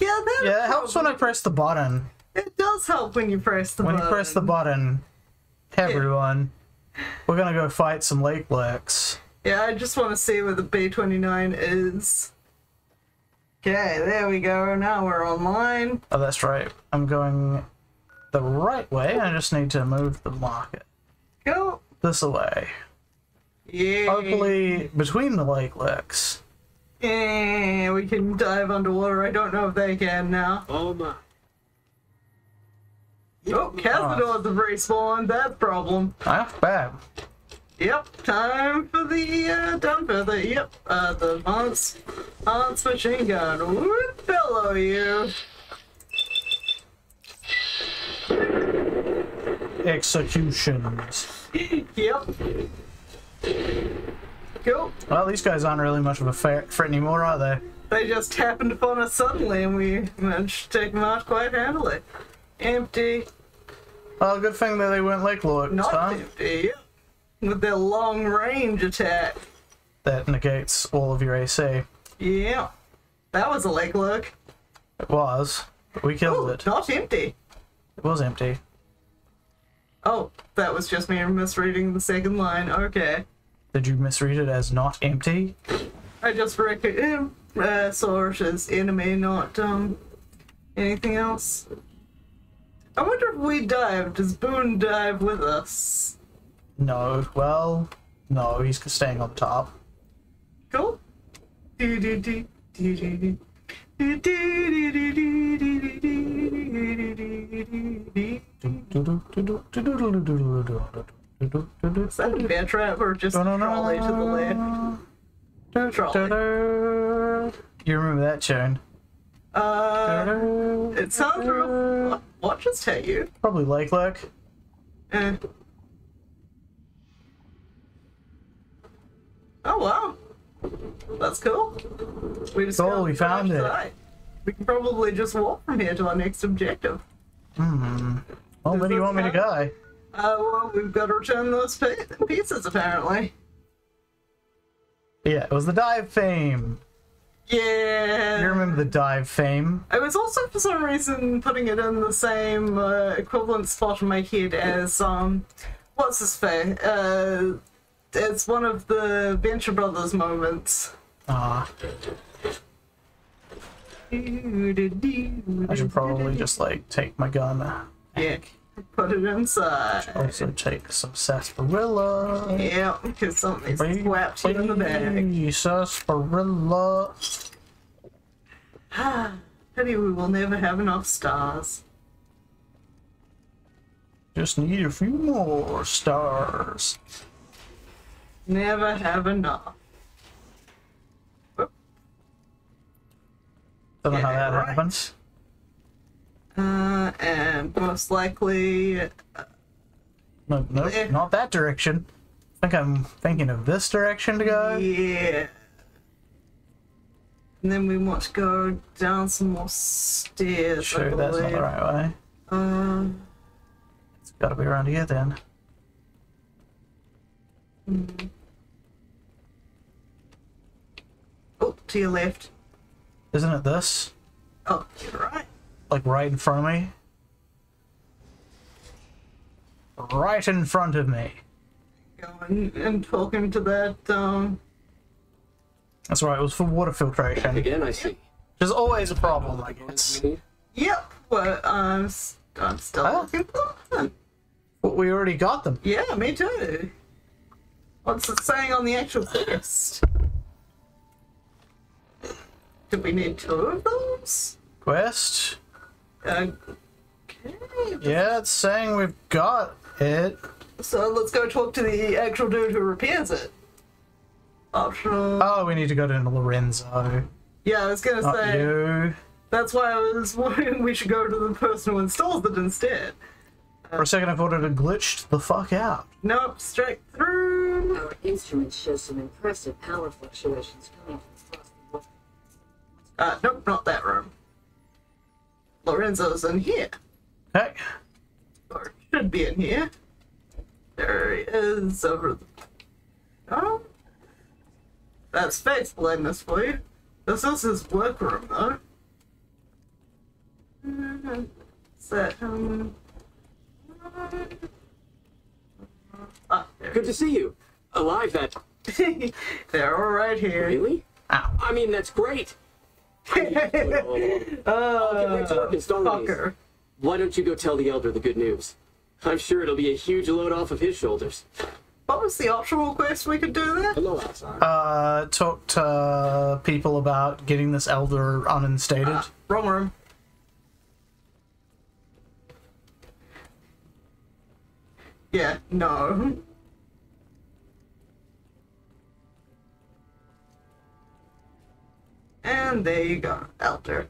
Yeah, that Yeah, it helps when I press the button. It does help when you press the When button. When you press the button, everyone, we're gonna go fight some lake licks. Yeah, I just want to see where the B29 is. Okay, there we go. Now we're online. Oh, that's right. I'm going the right way. I just need to move the market Go. this way. Yeah. Hopefully, between the lake licks. Yeah, we can dive underwater. I don't know if they can now. Oh my. Oh, Cazadors have respawned. That's a problem. Ah, bad. Yep, time for the uh, down further. Yep, uh, the advanced, advanced machine gun. Would bellow you. Executions. Yep. Cool. Well, these guys aren't really much of a threat anymore, are they? They just happened upon us suddenly, and we managed to take them out quite handily. Empty, Well, good thing that they weren't lake lords, not huh? empty. With their long range attack. That negates all of your AC. Yeah. That was a leg look. It was, but we killed Oh, it. not empty. It was empty. Oh, that was just me misreading the second line. Okay. Did you misread it as not empty? I just reckon uh, as enemy, not um anything else. I wonder if we dive. Does Boone dive with us? No. Well, no. He's staying on top. Cool. Do do do do do do. Do, do, do, Is that a bear trap or just trolley to the left? Trolley. You remember that tune? Uh, it sounds real. What just hit you? Probably Lake Lurk. Eh. Oh wow, that's cool. We just Cool, we found it. We can probably just walk from here to our next objective. Hmm. Well, where do you want me to go? Uh, well, we've got to return those pieces apparently. Yeah, it was the dive fame. Yeah. You remember the dive fame? I was also for some reason putting it in the same uh, equivalent spot in my head as um, what's his face? Uh, it's one of the Venture Brothers moments. Ah, I should probably just like take my gun. Yeah, put it inside. Also take some sarsaparilla. Yeah, because something's slapped you in the bag. Sarsaparilla. Pity we will never have enough stars. Just need a few more stars. Never have enough. Don't know how that right. happens. Uh, and most likely, No, Eh. not that direction. I think I'm thinking of this direction to go. yeah. And then we want to go down some more stairs. Sure, that's not the right way. Um, It's gotta be around here then. oh, to your left. Isn't it this? Oh, you're right. Like right in front of me? Right in front of me. Going and talking to that, um, That's right, it was for water filtration. Again, I see. is always a problem, I guess. Yep, but I'm, s- I'm still Huh? looking for them. But we already got them. Yeah, me too. What's it saying on the actual quest? Do we need two of those? Quest? Okay. Yeah, it's saying we've got it. So let's go talk to the actual dude who repairs it. Optional. Oh, we need to go to Lorenzo. yeah, I was gonna Not say. you. That's why I was wondering we should go to the person who installs it instead. For a second, I thought it had glitched the fuck out. Nope, straight through. Our instruments show some impressive power fluctuations coming from across the world. Uh, nope, not that room. Lorenzo's in here. Okay. Or should be in here. There he is over the. Oh? That's face blindness for you. This is his workroom, though. that? Um, ah, Good to see you. Alive, that. They're all right here. Really? Ow. I mean, that's great. I need to do it all along. I'll get right to Uh, fucker. Why don't you go tell the Elder the good news? I'm sure it'll be a huge load off of his shoulders. What was the optional quest we could do there? Hello, outside. Uh, talk to people about getting this elder uninstated. Ah, wrong room. Yeah, no. And there you go, Elder.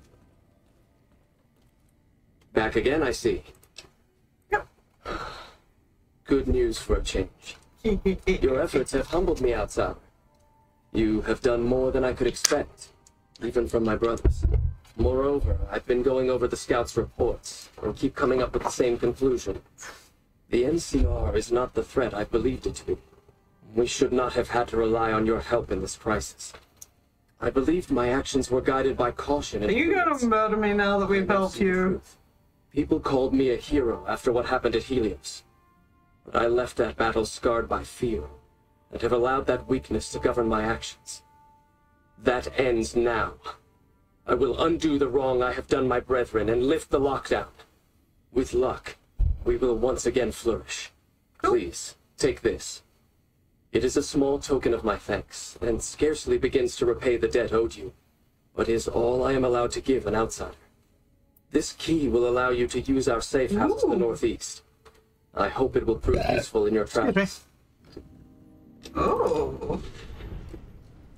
Back again, I see. Yep. Good news for a change. Your efforts have humbled me, outsider. You have done more than I could expect, even from my brothers. Moreover, I've been going over the scouts' reports and keep coming up with the same conclusion. The NCR is not the threat I believed it to be. We should not have had to rely on your help in this crisis. I believed my actions were guided by caution Are and you gonna murder me now that we've helped you? People called me a hero after what happened at Helios. But I left that battle scarred by fear, and have allowed that weakness to govern my actions. That ends now. I will undo the wrong I have done my brethren and lift the lockdown. With luck, we will once again flourish. Please, take this. It is a small token of my thanks, and scarcely begins to repay the debt owed you, but is all I am allowed to give an outsider. This key will allow you to use our safe house to the northeast. I hope it will prove useful in your Excuse travels. Oh.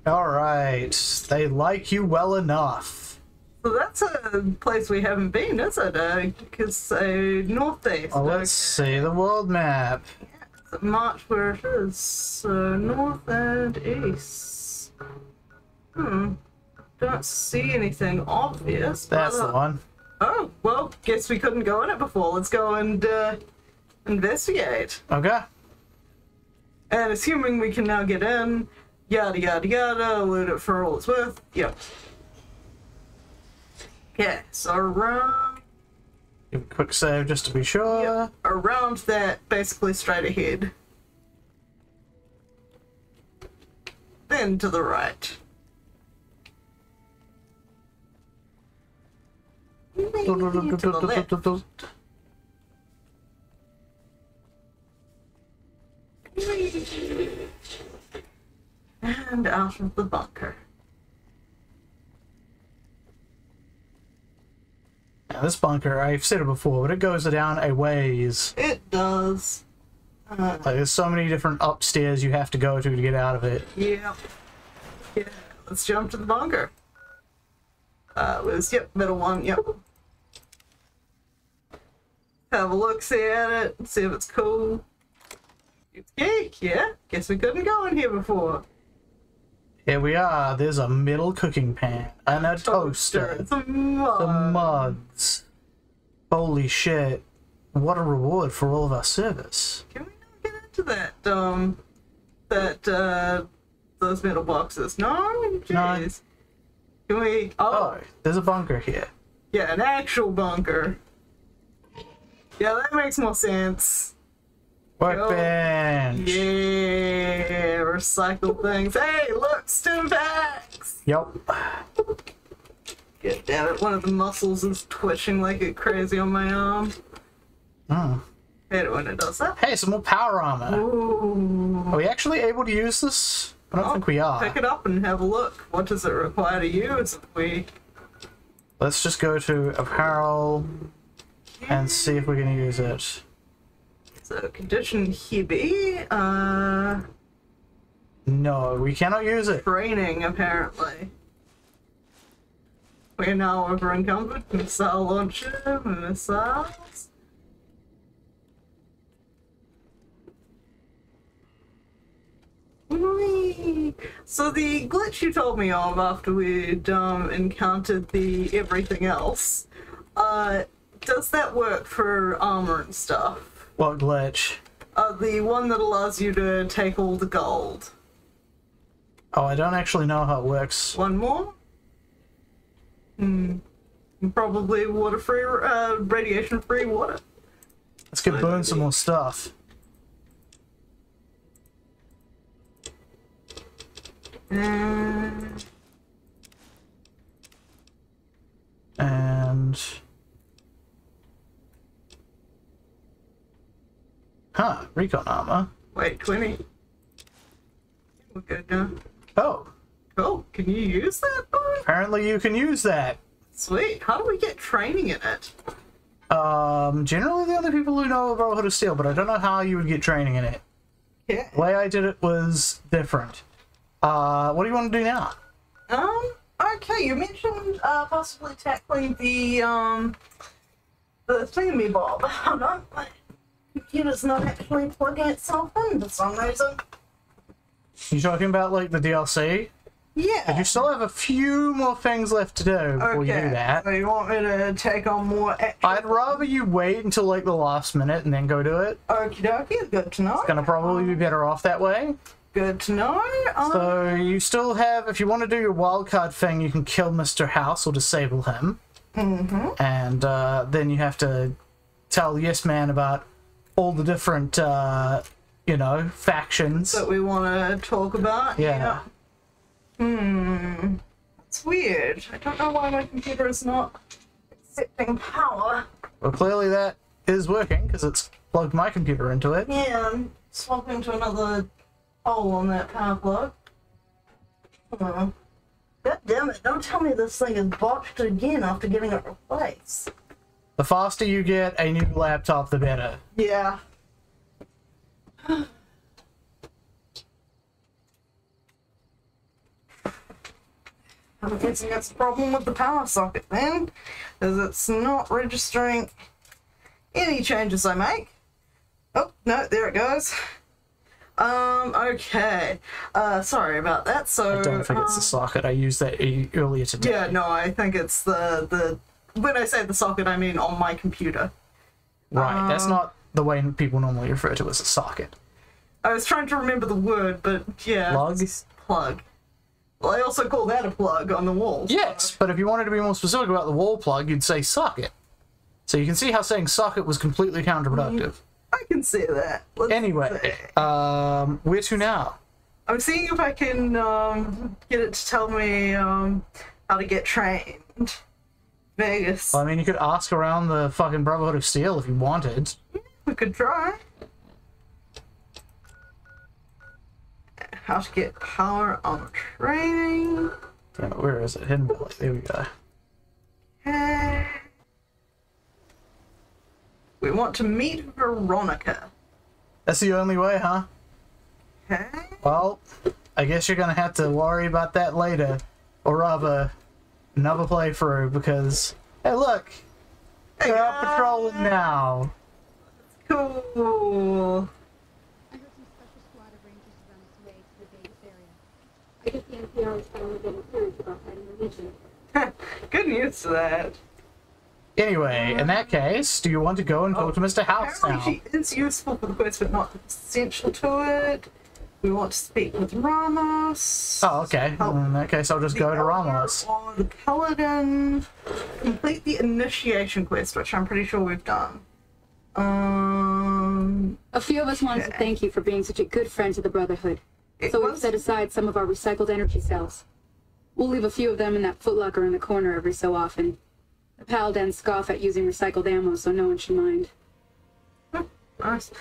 Alright, they like you well enough. So that's a place we haven't been, is it? Uh, Because uh, northeast. Well, let's see the world map. March where it is. So north and east. Hmm. Don't see anything obvious. That's uh, the one. Oh, well, guess we couldn't go in it before. Let's go and uh, investigate. Okay. And assuming we can now get in, yada yada yada, loot it for all it's worth. Yep. Okay, so around, Give a quick save just to be sure. yep, around that, basically straight ahead. Then to the right. And out of the bunker. Now, this bunker, I've said it before, but it goes down a ways. It does. Uh, Like, there's so many different upstairs you have to go to to get out of it. Yeah. Yeah, let's jump to the bunker. Uh, it was, yep, middle one, yep. Have a look, see at it, see if it's cool. It's cake, yeah. Guess we couldn't go in here before. Here we are. There's a metal cooking pan and a toaster. A. Some mugs. Holy shit. What a reward for all of our service. Can we not get into that, um, that, uh, those metal boxes? No? Jeez. Can we, oh, Oh, there's a bunker here. Yeah, an actual bunker. Yeah, that makes more sense. Workbench. Yeah, recycle things. Hey, look, stim packs! Yep. God damn it, one of the muscles is twitching like it crazy on my arm. Hmm. Hate it when it does that. Hey, some more power armor. Ooh. Are we actually able to use this? I don't think we are. Pick it up and have a look. What does it require to use if we... Let's just go to apparel and see if we can use it. So, condition Hebe, uh, No, we cannot use it. training apparently. We're now over encumbered. Missile launcher, missiles. Whee! So the glitch you told me of after we'd um, encountered the everything else, uh, does that work for armor and stuff? What glitch? Uh, the one that allows you to take all the gold. Oh, I don't actually know how it works. One more? Hmm. Probably water-free, uh, radiation-free water. Let's get burn some more stuff. And And huh, recon armor. wait, 20. We're good now. Oh, Cool. Can you use that though? apparently you can use that. Sweet. How do we get training in it? Um, generally the other people who know about Brotherhood of Steel, but I don't know how you would get training in it. Yeah. The way I did it was different. Uh, what do you want to do now? Um. Okay. You mentioned uh, possibly tackling the um the thingy bob. Hold on. My computer's not actually plugging itself in for some reason. You talking about like the DLC? Yeah. You still have a few more things left to do before you do that. So you want me to take on more action? I'd rather you wait until like the last minute and then go do it. Okie dokie. Good to know. It's gonna probably be better off that way. Good to know. Um, So you still have, if you want to do your wildcard thing, you can kill Mr. House or disable him, hmm and uh, then you have to tell Yes Man about all the different, uh, you know, factions. that we want to talk about. Yeah. Hmm. It's weird. I don't know why my computer is not accepting power. Well, clearly that is working because it's plugged my computer into it. Yeah, I'm swapping to another hole on that power plug. Hmm. God damn it, don't tell me this thing is botched again after getting it replaced. The faster you get a new laptop, the better. Yeah. I'm guessing that's the problem with the power socket then, is it's not registering any changes I make. Oh, no, there it goes. Um, okay. Uh, sorry about that. So, I don't think it's the socket. I used that e- earlier today. yeah, no, I think it's the, the, when I say the socket, I mean on my computer. Right, that's Um, not the way people normally refer to it as a socket. I was trying to remember the word, but yeah. Plug? Plug. Well, I also call that a plug on the wall. so- Yes, but if you wanted to be more specific about the wall plug, you'd say socket. So you can see how saying socket was completely counterproductive. I can see that. Let's Anyway, see. um, where to now? I'm seeing if I can um, get it to tell me um, how to get trained. Vegas. Well, I mean, you could ask around the fucking Brotherhood of Steel if you wanted. We could try. How to get power on training. Damn it, where is it? Hidden Valley. There we go. Okay. We want to meet Veronica. That's the only way, huh? Okay. Well, I guess you're gonna have to worry about that later, or rather, another playthrough because hey, look, you're out patrolling now. Cool. I heard some special squad of rangers is on its way to the Vegas area. I guess the NCR is finally getting serious about fighting the Legion. Good news to that. Anyway, in that um, case, do you want to go and talk to oh, Mr. House now? Apparently she is useful for the quest, but not essential to it. We want to speak with Ramos. Oh, okay. Oh. In that case, I'll just The go to Ramos. Or the Paladin. Complete the initiation quest, which I'm pretty sure we've done. Um, A few of us wanted to thank you for being such a good friend to the Brotherhood. it So we've was- set aside some of our recycled energy cells. We'll leave a few of them in that footlocker in the corner every so often. The Paladins scoff at using recycled ammo, so no one should mind. Nice.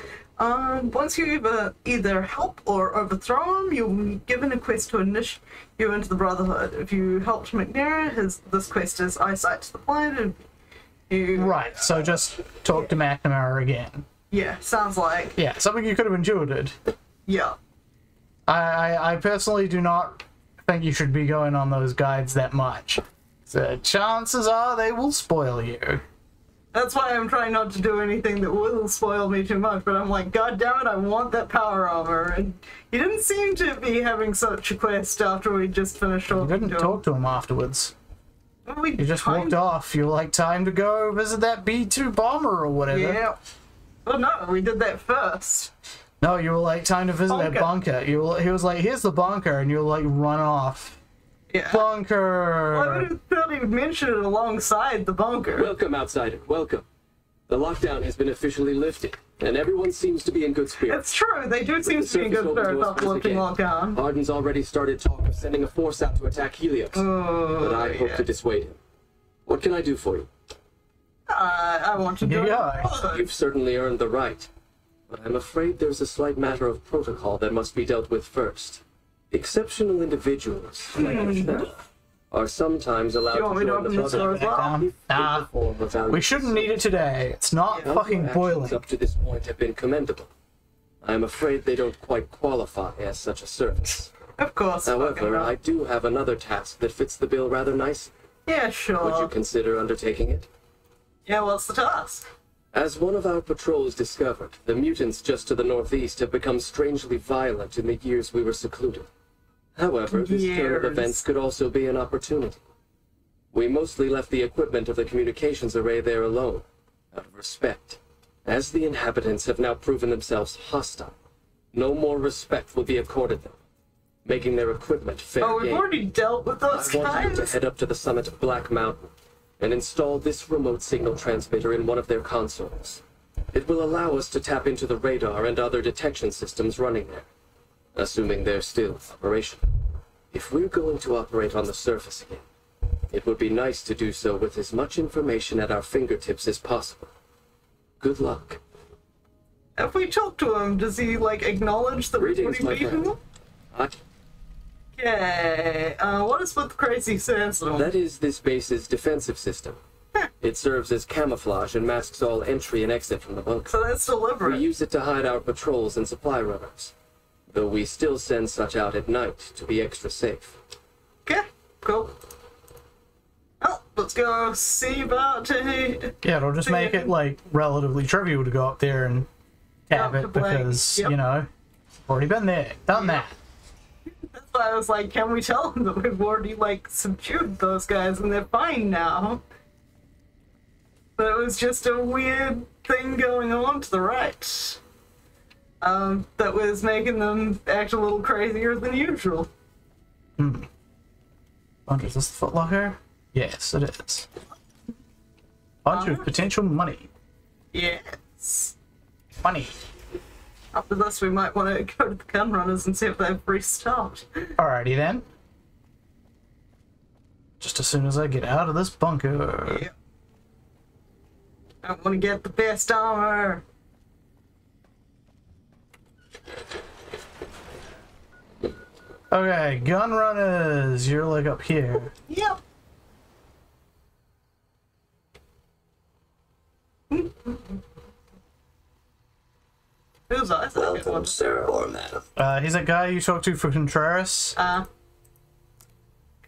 Um, once you either, either help or overthrow him, you'll be given a quest to initiate you into the Brotherhood. If you helped McNair, his this quest is eyesight to the planet. You, Right, so just talk to McNamara again. Yeah, sounds like Yeah, something you could have intuited. yeah. I, I, I personally do not think you should be going on those guides that much. The chances are they will spoil you. That's why I'm trying not to do anything that will spoil me too much. But I'm like, God damn it, I want that power armor. And he didn't seem to be having such a quest after we just finished You talking didn't talk to him afterwards. We You just walked off. You were like, time to go visit that B2 bomber or whatever. Yeah. Well, no, we did that first. No, you were like, time to visit that Bunker. bunker. You were, he was like, here's the bunker, and you were like, run off. Yeah. I Bunker. would have thought he would mention it alongside the bunker. Welcome, outsider. Welcome. The lockdown has been officially lifted, and everyone seems to be in good spirits. It's true, they do seem to be in good spirits us after lifting again. lockdown. Arden's already started talk of sending a force out to attack Helios, Oh, but I hope to dissuade him. What can I do for you? Uh, I want to do Yeah. it. You've certainly earned the right, but I'm afraid there's a slight matter of protocol that must be dealt with first. Exceptional individuals, like yourself, are sometimes allowed Hmm. You to to join the open this door as Brotherhood well? If in nah, the form of valued we shouldn't need it today. It's not Now, fucking boiling. up to this point have been commendable. I'm afraid they don't quite qualify as such a service. Of course. However. I do have another task that fits the bill rather nicely. Yeah, sure. Would you consider undertaking it? Yeah, what's the task? As one of our patrols discovered, the mutants just to the northeast have become strangely violent in the years we were secluded. However, this turn of events could also be an opportunity. We mostly left the equipment of the communications array there alone, out of respect. As the inhabitants have now proven themselves hostile, no more respect will be accorded them, making their equipment fair Oh, we've game. already dealt with those I want you to head up to the summit of Black Mountain and install this remote signal transmitter in one of their consoles. It will allow us to tap into the radar and other detection systems running there, assuming they're still operational. If we're going to operate on the surface again, it would be nice to do so with as much information at our fingertips as possible. Good luck. If we talk to him, does he like acknowledge that we're Greetings, putting my beef in friend. him? Okay. Uh, what is with the crazy sentinel? That is this base's defensive system. It serves as camouflage and masks all entry and exit from the bunker. So that's deliberate. We use it to hide our patrols and supply runners, though we still send such out at night to be extra safe. Okay, cool. Well, let's go see about it. Yeah, it'll just make it like relatively trivial to go up there and tap Up it because yep. you know already been there, done that. That's why I was like, can we tell them that we've already like subdued those guys and they're fine now? But it was just a weird thing going on to the right. Um, that was making them act a little crazier than usual. Hmm. Wonder is this the footlocker? Yes, it is. Bunch of potential money. Yes. Money. After this, we might want to go to the gun runners and see if they've restocked. Alrighty then. Just as soon as I get out of this bunker. Yeah. I want to get the best armor. Okay, gun runners, you're like up here. Yep. Who's Isaac? Welcome, sir or madam. Uh, he's that guy you talked to for Contreras. Uh,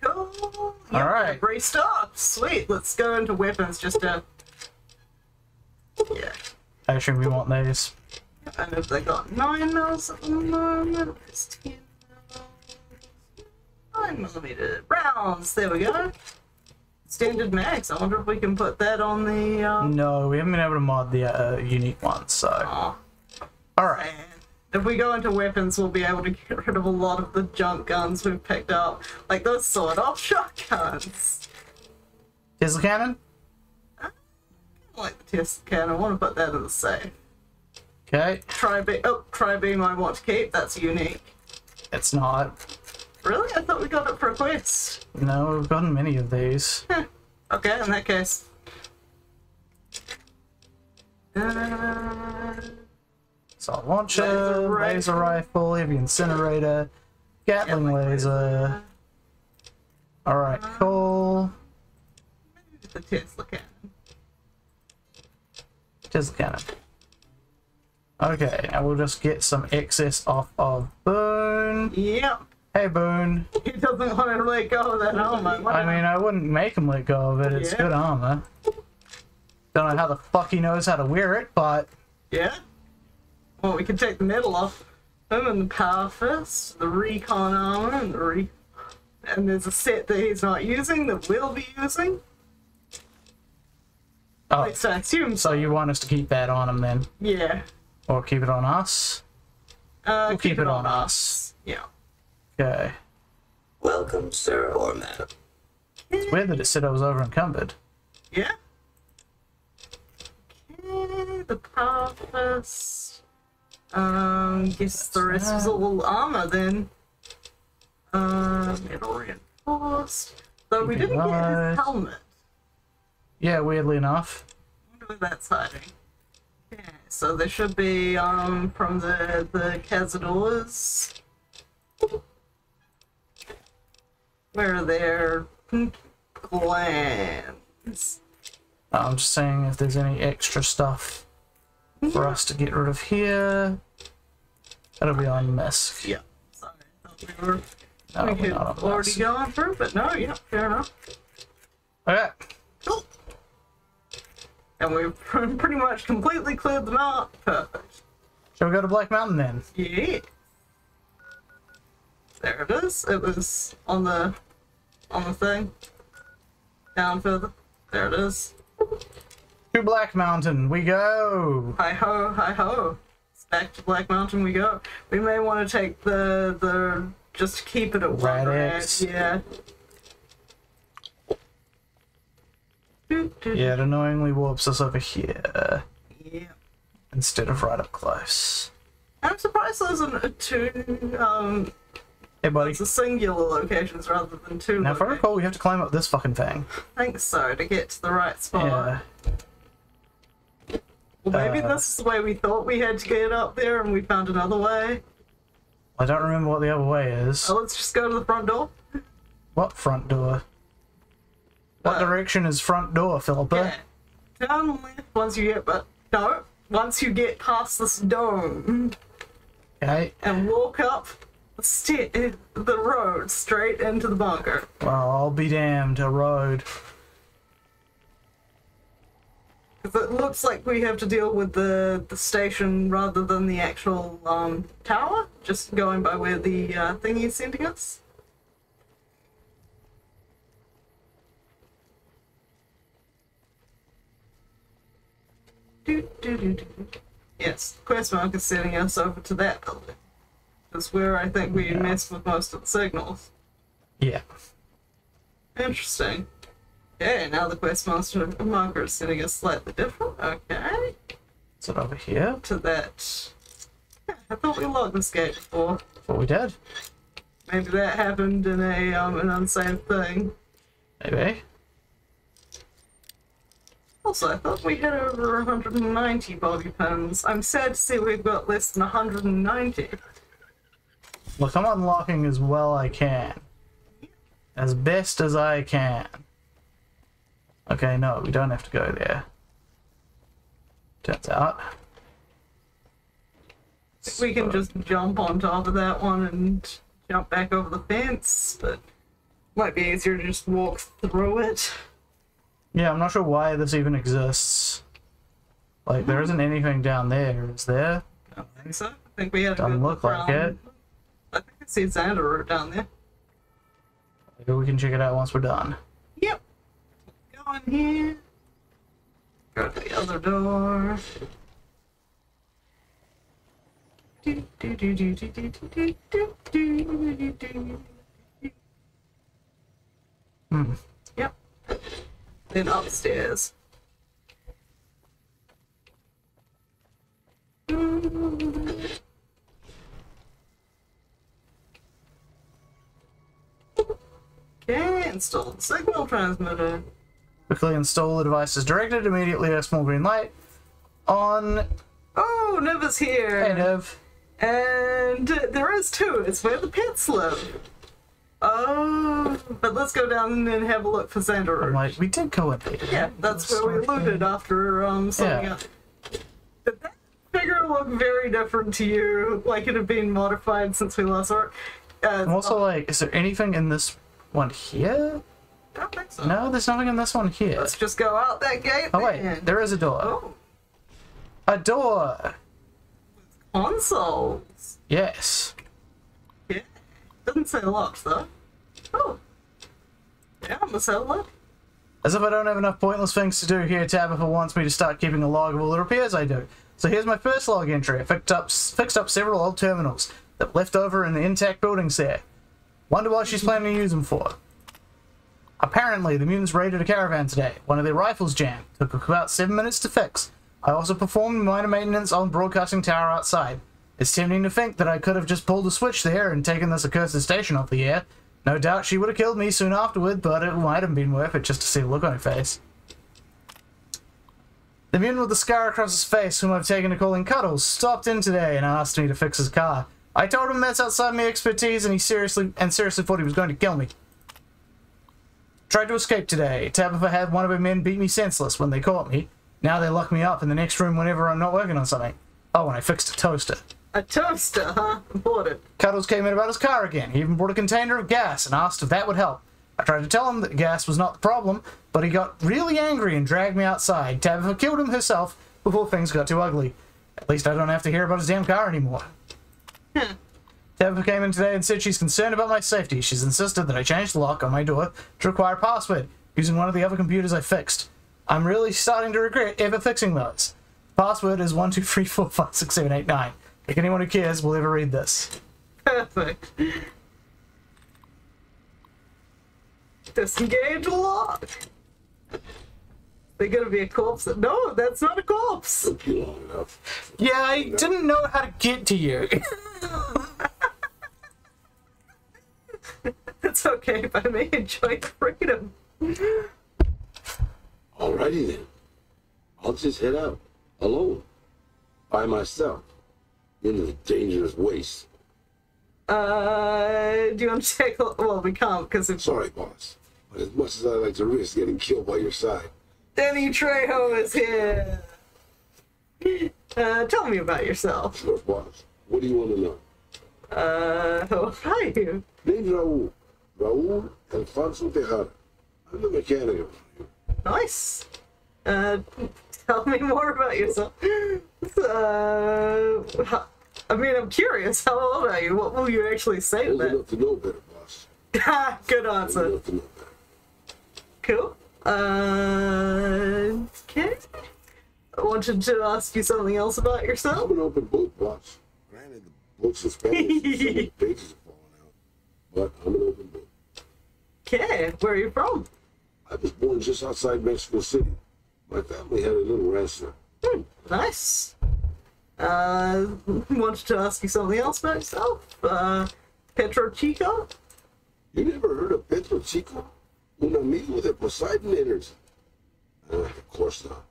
cool. Yep, Alright. Restock. Sweet. Let's go into weapons just to. Yeah. I assume we want these. And if they got 9 mils at the moment, it's 10 9 millimeter rounds. There we go. Standard max. I wonder if we can put that on the. Uh, No, we haven't been able to mod the uh, unique ones, so. oh, Alright. man. If we go into weapons, we'll be able to get rid of a lot of the junk guns we've picked up. Like those sawed off shotguns. Tesla cannon? I like the test cannon. I want to put that in the safe. Okay. Tri-beam. Oh, try. I want to keep. That's unique. It's not. Really? I thought we got it for a quest. No, we've gotten many of these. Okay, in that case. Uh, Assault launcher, Laser laser, rifle. rifle, heavy incinerator, Gatling laser. Alright, cool. the Tesla cannon. Tesla cannon. Okay, now we'll just get some excess off of Boone. Yep. Hey Boone. He doesn't want to let go of that helmet. I mean, I wouldn't make him let go of it. It's Yeah. good armor. Don't know how the fuck he knows how to wear it, but yeah. Well, we can take the metal off him and the power fist, the recon armor, and the re. And there's a set that he's not using that we'll be using. At oh, least I assume so so. you want us to keep that on him then, Yeah. Or keep it on us? Uh, We'll keep it on us. Yeah. Okay. Welcome, sir or madam. It's weird that it said I was over encumbered. Yeah. Okay, the purpose. Um, guess the rest was all armor then. Um, metal reinforced. Though we didn't get Right. his helmet. Yeah, weirdly enough. wonder where that's hiding. Yeah, so there should be um from the the Cazadors. Where are their glands? I'm just saying if there's any extra stuff for us to get rid of here. That'll be on Misk. Yeah. Sorry, I thought we were No, we had already gone through, but no, yeah, fair enough. Okay. And we've pretty much completely cleared them out. Perfect. Shall we go to Black Mountain then? Yeah. There it is. It was on the on the thing. Down further. There it is. To Black Mountain we go! Hi ho, hi ho. Back to Black Mountain we go. We may want to take the the just keep it at one rad, Yeah. Yeah, it annoyingly warps us over here Yeah. instead of right up close. I'm surprised those are two um Hey, buddy. it's a singular locations rather than two. Now, if I recall, we have to climb up this fucking thing. I think so to get to the right spot. Yeah. Well, maybe Uh, this is the way we thought we had to get up there, and we found another way. I don't remember what the other way is. So let's just go to the front door. What front door? What direction is front door, Philippa? Yeah. Down left once you get, but no, once you get past this dome Okay. and walk up the the road straight into the bunker. Well, I'll be damned. A road. Because it looks like we have to deal with the the station rather than the actual um, tower. Just going by where the uh, thingy is sending us. Do, do, do, do. Yes, the quest mark is sending us over to that building. That's where I think we Yeah. messed with most of the signals. Yeah. Interesting. Okay, now the quest master marker is sending us slightly different. Okay. Is it over here? To that. Yeah, I thought we locked this gate before. What we did? Maybe that happened in a um an unsaved thing. Maybe. Also, I thought we had over 190 bobby pins. I'm sad to see we've got less than 190. Look, I'm unlocking as well I can. As best as I can. Okay, no, we don't have to go there. Turns out. We can just jump on top of that one and jump back over the fence, but might be easier to just walk through it. Yeah, I'm not sure why this even exists. Like, there isn't anything down there, is there? I don't think so. I think we had Doesn't look like around. it. I think I see Xander down there. Maybe we can check it out once we're done. Yep. Go in here. Go to the other door. Do, do, do, do, do, do, do, do, do, do, do. Hmm. Yep. Then upstairs. Okay, install the signal transmitter. Quickly install the device devices directed, immediately a small green light. On Oh, Niva's here! Hey, Nev. And there is two. It's where the pets live. Oh, but let's go down and have a look for Xander. I'm like, we did go in there. yeah, that's where we looted after um something Yeah. else. Did that figure look very different to you? Like it had been modified since we last saw it? Uh, I'm also like, is there anything in this one here? I don't think so. No, there's nothing in this one here. Let's just go out that gate. Oh wait, then. there is a door. Oh, A door. consoles. Yes. Yeah. Doesn't say locked though. Oh. Yeah, I'm gonna say. As if I don't have enough pointless things to do here, Tabitha wants me to start keeping a log of all the repairs I do. So here's my first log entry. I fixed up, fixed up several old terminals that left over in the intact buildings there. Wonder what she's planning to use them for. Apparently, the mutants raided a caravan today. One of their rifles jammed. Took about seven minutes to fix. I also performed minor maintenance on broadcasting tower outside. It's tempting to think that I could have just pulled a switch there and taken this accursed station off the air. No doubt she would have killed me soon afterward, but it might have been worth it just to see the look on her face. The man with the scar across his face, whom I've taken to calling Cuddles, stopped in today and asked me to fix his car. I told him that's outside my expertise, and he seriously and seriously thought he was going to kill me. Tried to escape today. Tabitha had one of her men beat me senseless when they caught me. Now they lock me up in the next room whenever I'm not working on something. Oh, and I fixed a toaster. A toaster, huh? Bought it. Cuddles came in about his car again. He even brought a container of gas and asked if that would help. I tried to tell him that gas was not the problem, but he got really angry and dragged me outside. Tabitha killed him herself before things got too ugly. At least I don't have to hear about his damn car anymore. Hmm. Tabitha came in today and said she's concerned about my safety. She's insisted that I change the lock on my door to require a password using one of the other computers I fixed. I'm really starting to regret ever fixing those. Password is one two three four five six seven eight nine. If anyone who cares will ever read this. Perfect. Disengage a lot. They're gonna be a corpse. No, that's not a corpse. Yeah, I didn't know how to get to you. it's okay I may Enjoy freedom. Alrighty then. I'll just head out alone by myself. Into the dangerous waste. Uh, do you want to take a Well, we can't because it's Sorry, boss. But as much as I like to risk getting killed by your side, Danny Trejo is here. Uh, tell me about yourself. sure, boss. What do you want to know? Uh, are you? Name's Raul. Raul Alfonso Tejada. I'm the mechanic around here. Nice. Uh, tell me more about yourself. Uh, I mean, I'm curious. How old are you? What will you actually say to Old that? enough to know better, boss. Good Old answer. enough to know better. Cool. Uh, okay. I wanted to ask you something else about yourself. I'm an open book, boss. Granted, the books in Spanish some the pages are falling out. But I'm an open book. Okay, where are you from? I was born just outside Mexico City. My family had a little restaurant. Hmm, nice. Uh, wanted to ask you something else about yourself. Uh, Petro Chico? You never heard of Petro Chico? Un amigo de Poseidon Energy. Uh, of course not.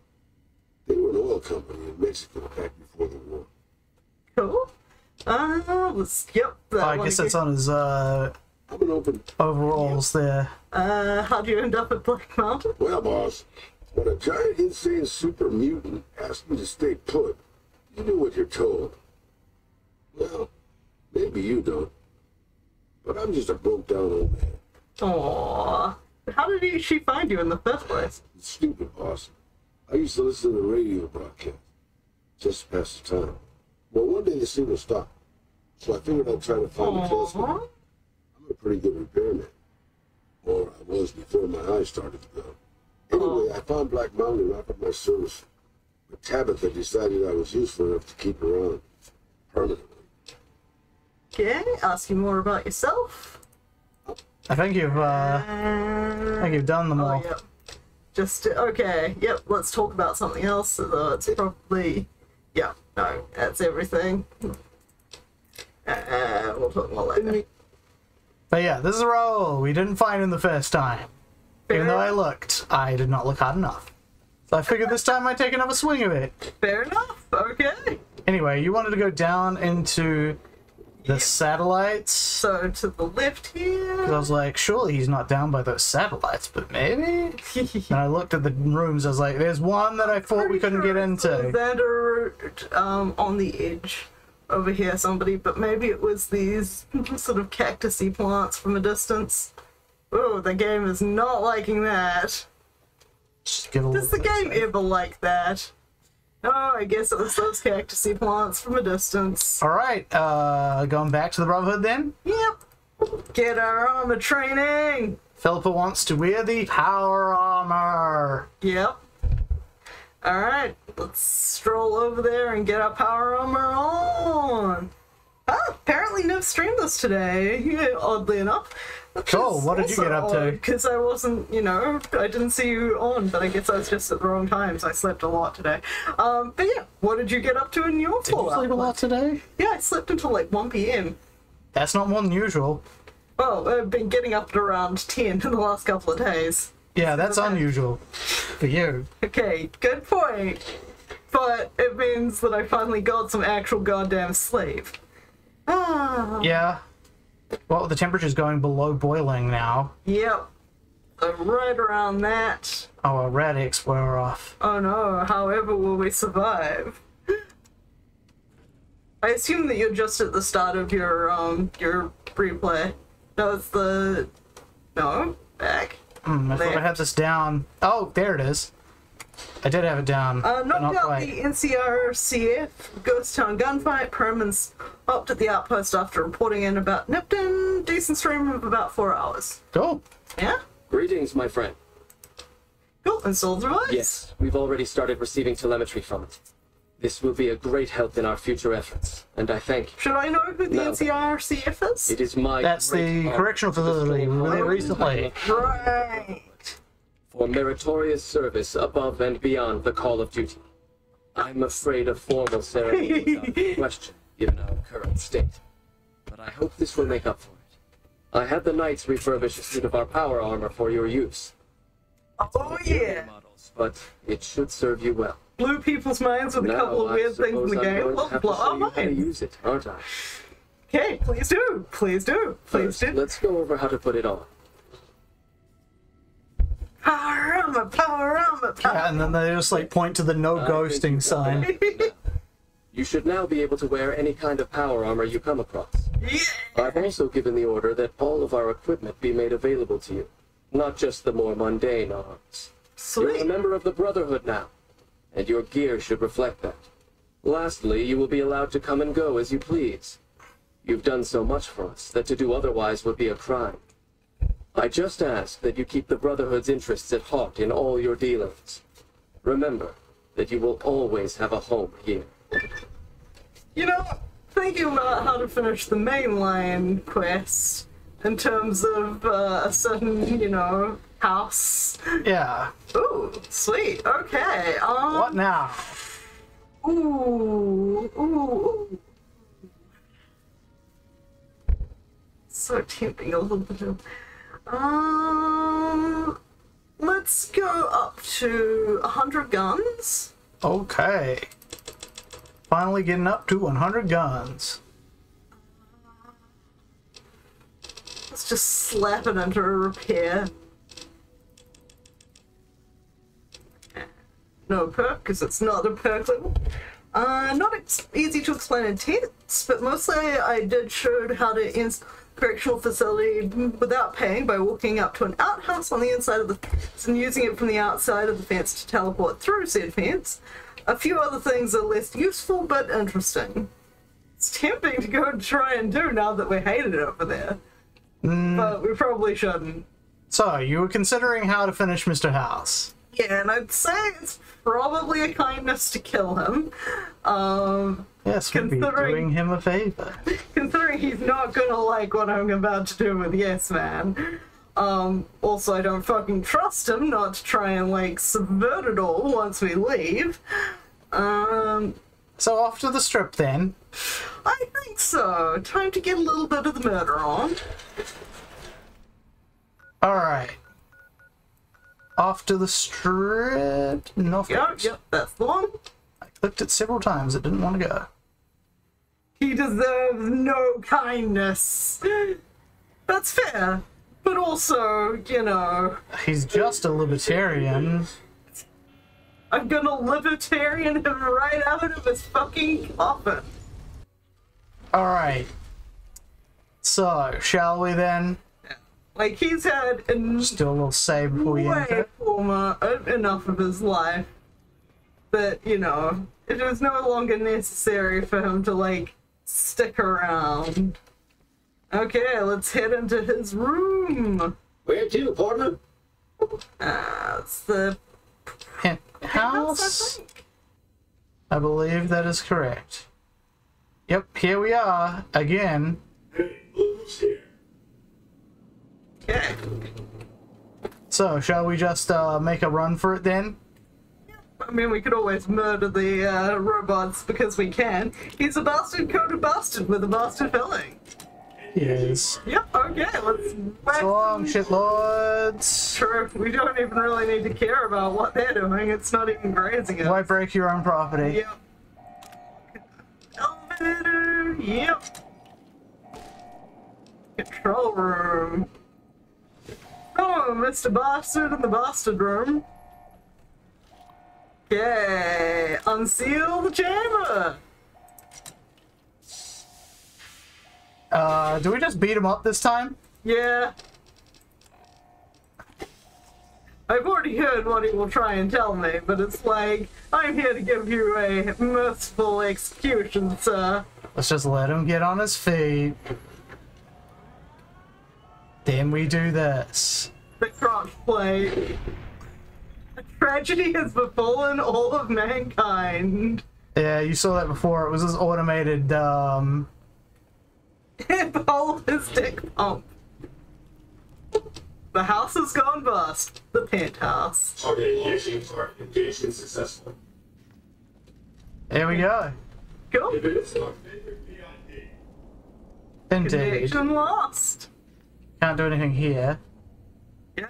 They were an oil company in Mexico back before the war. Cool. Uh, let's, yep. that I one guess that's on his uh, I'm an open. overalls there. Uh, how'd you end up at Black Mountain? Well, boss, when a giant, insane super mutant asked me to stay put, you do what you're told. Well, maybe you don't. But I'm just a broke down old man. Aww. How did he, she find you in the first place? Stupid, boss. I used to listen to the radio broadcast just to pass the time. Well, one day the signal stopped, so I figured I'd try to find a place. Aww. I'm a pretty good repairman, or I was before my eyes started to go. Anyway, I found Black Mountain and offered my service, but Tabitha decided I was useful enough to keep her on permanently. Okay, ask you more about yourself. I think you've uh, I Uh, think you've done them Oh, all. yep. Just okay. Yep. Let's talk about something else. Although it's probably, yeah. No, that's everything. Uh, we'll talk more later. But yeah, this is a roll. We didn't find him the first time. Even though I looked, I did not look hard enough. So I figured this time I'd take another swing of it. Fair enough. Okay. Anyway, you wanted to go down into the satellites. So to the left 'Cause I was like, surely he's not down by those satellites, but maybe. And I looked at the rooms. I was like, there's one that I thought we couldn't get into. Alexander, um, on the edge over here, somebody, but maybe it was these sort of cactusy plants from a distance. Oh, the game is not liking that. Just Does the game ever like that? Oh, I guess it was those cactusy plants from a distance. All right, uh, going back to the Brotherhood then. Yep. Get our armor training. Philippa wants to wear the power armor. Yep. All right, let's stroll over there and get our power armor on. Ah, apparently no stream this today, oddly enough. Cool, what did you get up to? Because I wasn't, you know, I didn't see you on, but I guess I was just at the wrong times. I slept a lot today. Um, but yeah, what did you get up to in your Did you Fallout? sleep a lot today? Yeah, I slept until like 1 p.m. That's not more than usual. Well, I've been getting up at around 10 in the last couple of days. Yeah, that's Okay. unusual for you. Okay, good point. But it means that I finally got some actual goddamn sleep. Ah. Yeah. Well, the temperature's going below boiling now. Yep. So right around that. Oh, our Rad-X were off. Oh no, however will we survive? I assume that you're just at the start of your um your replay. No, it's the no back. Hmm, I thought I had this down. Oh, there it is. I did have it down. Uh, but knocked not out quite. the NCRCF Ghost Town gunfight. Perman's stopped at the outpost after reporting in about Nipton. Decent stream of about four hours. Cool. Yeah? Greetings, my friend. Cool. And sold through us? Yes, we've already started receiving telemetry from it. This will be a great help in our future efforts, and I thank you. Should I know who the No. NCRCF is? It is my That's great the correctional facility we were there recently. Right. For meritorious service above and beyond the call of duty. I'm afraid a formal ceremony is out of the question, given our current state. But I hope this will make up for it. I had the knights refurbish a suit of our power armor for your use. Oh yeah. Models, but it should serve you well. Blew people's minds with a couple of weird things in the I'm game. Well, have blow our show you how to minds. use it, aren't I? Okay, please do. Please do. Please First, do. let's go over how to put it on. Power armor, power. Yeah, and then they just like point to the no ah, I ghosting sign. You should now be able to wear any kind of power armor you come across. Yeah. I've also given the order that all of our equipment be made available to you, not just the more mundane arms. Sweet. You're a member of the Brotherhood now, and your gear should reflect that. Lastly, you will be allowed to come and go as you please. You've done so much for us that to do otherwise would be a crime. I just ask that you keep the Brotherhood's interests at heart in all your dealings. Remember that you will always have a home here. You know, thinking about how to finish the mainline quest in terms of uh, a certain, you know, house. Yeah. Ooh, sweet. Okay. Um. What now? Ooh, ooh, ooh. So tempting a little bit of. Um, let's go up to 100 guns. Okay. Finally getting up to 100 guns. Let's just slap it into a repair. No perk, because it's not a perk level. Uh, not easy to explain in text, but mostly I did show how to ins correctional facility without paying by walking up to an outhouse on the inside of the fence and using it from the outside of the fence to teleport through said fence. A few other things are less useful but interesting. It's tempting to go and try and do now that we're hated over there. Hmm. But we probably shouldn't. So, you were considering how to finish Mr. House. Yeah, and I'd say it's probably a kindness to kill him. Um, Yes, we'd be Considering- doing him a favor. considering he's not gonna like what I'm about to do with Yes Man. Um, also, I don't fucking trust him not to try and, like, subvert it all once we leave. Um, So, off to the strip then. I think so. Time to get a little bit of the murder on. Alright. Off to the strip. No Yep, yep, that's the one. I clicked it several times. It didn't want to go. He deserves no kindness. That's fair. But also, you know, He's just a libertarian. I'm gonna libertarian him right out of his fucking coffin. Alright. So, shall we then? Like, he's had en- Just do a little save before we way former, uh, enough of his life that, you know, it was no longer necessary for him to, like, stick around. Okay, let's head into his room. Where to, partner? Uh, it's the Hint house, I. I believe that is correct. Yep, here we are again. Hey, here. Okay. So, shall we just uh, make a run for it then? I mean, we could always murder the uh, robots because we can. He's a bastard coded bastard with a bastard filling. Yes. Yep, okay, let's whack So long, shitlords. True, we don't even really need to care about what they're doing. It's not even grazing us. Why break your own property? Yep. Elevator. Yep. Control room. Oh, Mr. Bastard in the Bastard room. Okay, unseal the chamber. Uh, do we just beat him up this time? Yeah. I've already heard what he will try and tell me, but it's like, I'm here to give you a merciful execution, sir. Let's just let him get on his feet. Then we do this. The crotch plate. A tragedy has befallen all of mankind. Yeah, you saw that before. It was this automated, um, Holistic pump. The house has gone bust. The penthouse. Okay, mission target engagement successful. there we go. Cool. If it is not PID, Indeed. Connection lost. Can't do anything here. Yeah,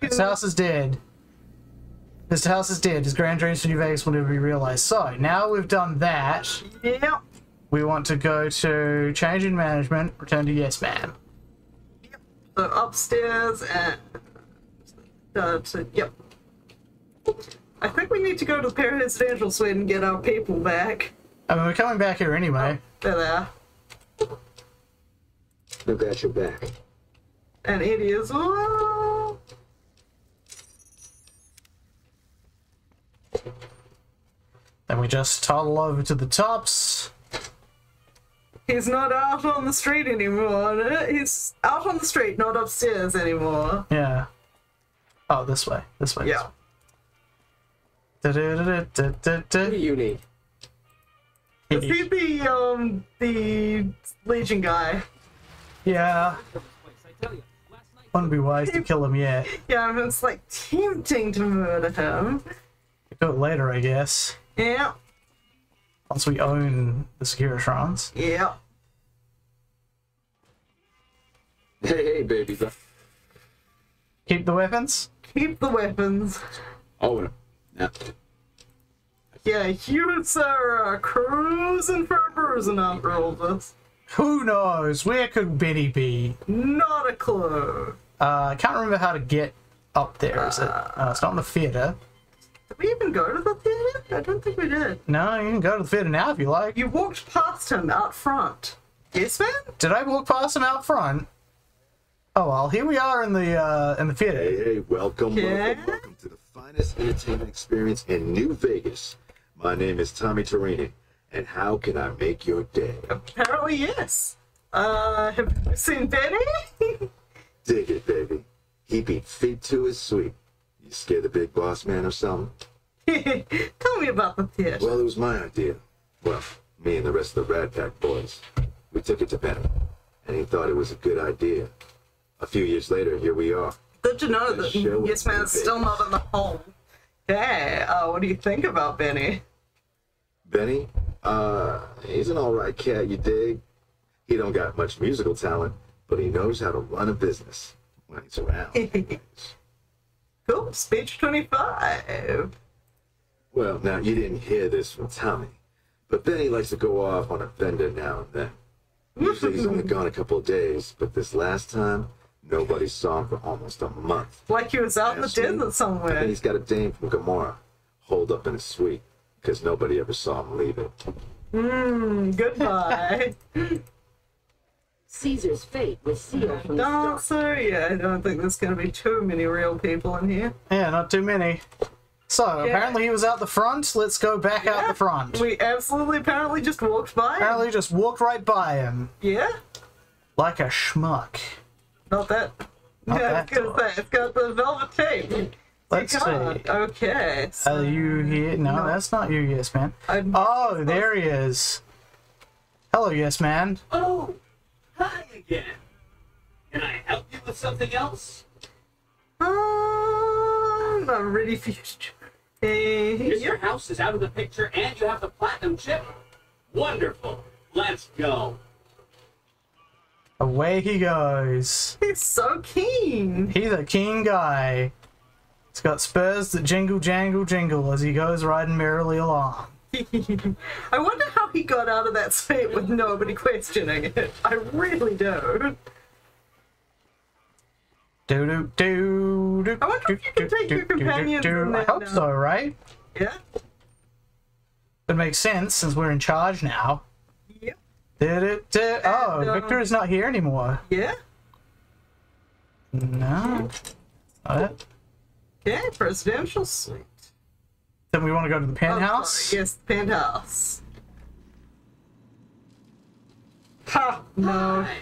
This house is dead. This house is dead. His grand dreams for New Vegas will never be realized. So, now we've done that, Yep. we want to go to change in management, return to Yes Man. So upstairs and. Uh, to, yep. I think we need to go to the presidential suite and get our people back. I mean, we're coming back here anyway. There They're there. I've got your back. And it is. Oh, Then we just toddle over to the tops. he's not out on the street anymore. He's out on the street, not upstairs anymore. Yeah. Oh, this way. This way. Yeah. What do you need? Is he the um the Legion guy? Yeah. Wouldn't be wise to kill him yet. Yeah, I it's like tempting to murder him. Do it later, I guess. Yeah, Once we own the Securitrons. yeah. Hey, hey, baby. Keep the weapons? Keep the weapons. Oh, yeah. Yeah, you sir are uh, cruising for a bruising after all this. Who knows? Where could Benny be? Not a clue. Uh, I can't remember how to get up there, is it? Uh, it's not in the theater. Did we even go to the theater? I don't think we did. No, you can go to the theater now if you like. You walked past him out front. Yes, man? Did I walk past him out front? Oh well, here we are in the uh, in the theater. Hey, hey, welcome, Yeah? welcome, welcome to the finest entertainment experience in New Vegas. My name is Tommy Torini, and how can I make your day? Apparently, yes. Uh, have you seen Benny? Dig it, baby. He beat feet to his sweet. You scared the big boss man or something? Tell me about the theater. Well, it was my idea. Well, me and the rest of the Rat Pack boys. We took it to Benny, and he thought it was a good idea. A few years later, here we are. Good to know that Yes Man's still not in the home. Hey, uh, what do you think about Benny? Benny, uh, he's an alright cat, you dig? He don't got much musical talent, but he knows how to run a business when he's around. Cool, speech 25. well, now you didn't hear this from Tommy, but Benny likes to go off on a bender now and then. Usually he's only gone a couple of days, but this last time, nobody saw him for almost a month. Like he was out in the desert somewhere. desert And he's got a dame from Gomorrah, holed up in his suite, because nobody ever saw him leave it. Mmm, goodbye. Caesar's fate was sealed from the no, start. so yeah, I don't think there's gonna be too many real people in here. Yeah, not too many. So apparently he was out the front. Let's go back out the front. We absolutely apparently just walked by. him. Apparently just walked right by him Yeah? like a schmuck. Not that. Not yeah, that I was gonna say, it's got the velvet tape. Let's see. Okay. So Are you here? No, No. that's not you, yes man. I'm- Oh, there he is. Hello, yes, man. Oh, hi again. Can I help you with something else? Uh, I'm ready for you. Mr. yep. House is out of the picture and you have the platinum chip? Wonderful. Let's go. Away he goes. He's so keen. He's a keen guy. He's got spurs that jingle, jangle, jingle as he goes riding merrily along. I wonder how he got out of that seat with nobody questioning it. I really do. Do do do do. I wonder if you can take your companions in I there hope now. so, right? Yeah. It makes sense since we're in charge now. Yep. Did it? Did, oh, And, um, Victor is not here anymore. Yeah. No. Alright. Okay. Presidential suite. Then we want to go to the Oh, penthouse. sorry, yes, the penthouse. Ha! No. Hi.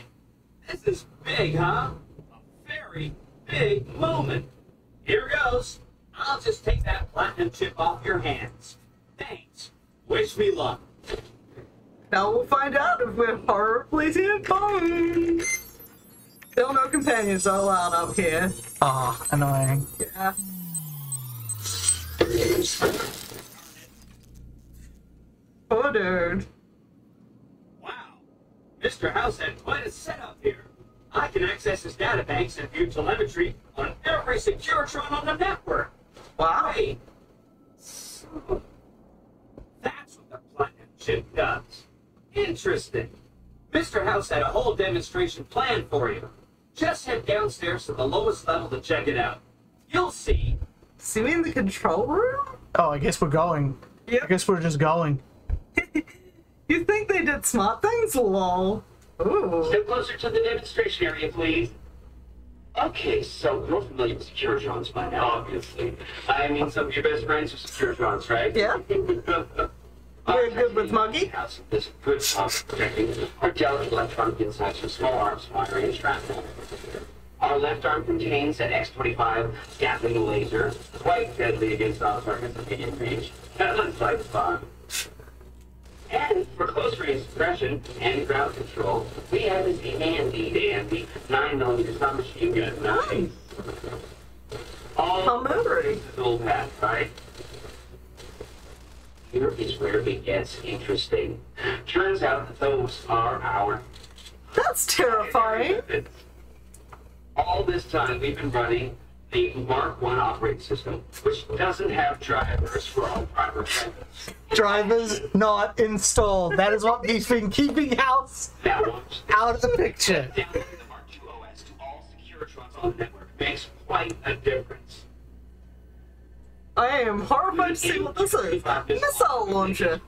This is big, huh? A very big moment. Here goes. I'll just take that platinum chip off your hands. Thanks. Wish me luck. Now we'll find out if we're horribly bone. Still no companions are allowed up here. Ah, annoying. Yeah. Poor dude. Wow. Mr. House had quite a setup here. I can access his databanks and view telemetry on every Securitron on the network. Wow. Wait. So, that's what the platinum chip does. Interesting. Mr. House had a whole demonstration planned for you. Just head downstairs to the lowest level to check it out. You'll see. See me in the control room? Oh, I guess we're going. I guess we're just going. You think they did smart things? Lol. Ooh. Step closer to the demonstration area, please. Okay, so you're familiar with Securitrons by now, obviously. I mean, some of your best friends are Securitrons, right? Yeah. You're good with Muggy? A good job of protecting our delicate electronic insides from small arms, wiring, and shrapnel. Our left arm contains an X-25 Gatling laser, quite deadly against all targets medium range. That's like fun. And for close range suppression and ground control, we have this handy dandy 9mm submachine gun. Nice. All the old path, right? Here is where it gets interesting. Turns out that those are our That's terrifying. all this time we've been running the Mark One operating system, which doesn't have drivers for all driver segments. Drivers not installed. That is what we've been keeping house out of the picture. downloading the Mark II OS to all Securitrons on the network makes quite a difference. I am horrified to see what this is. Missile launcher.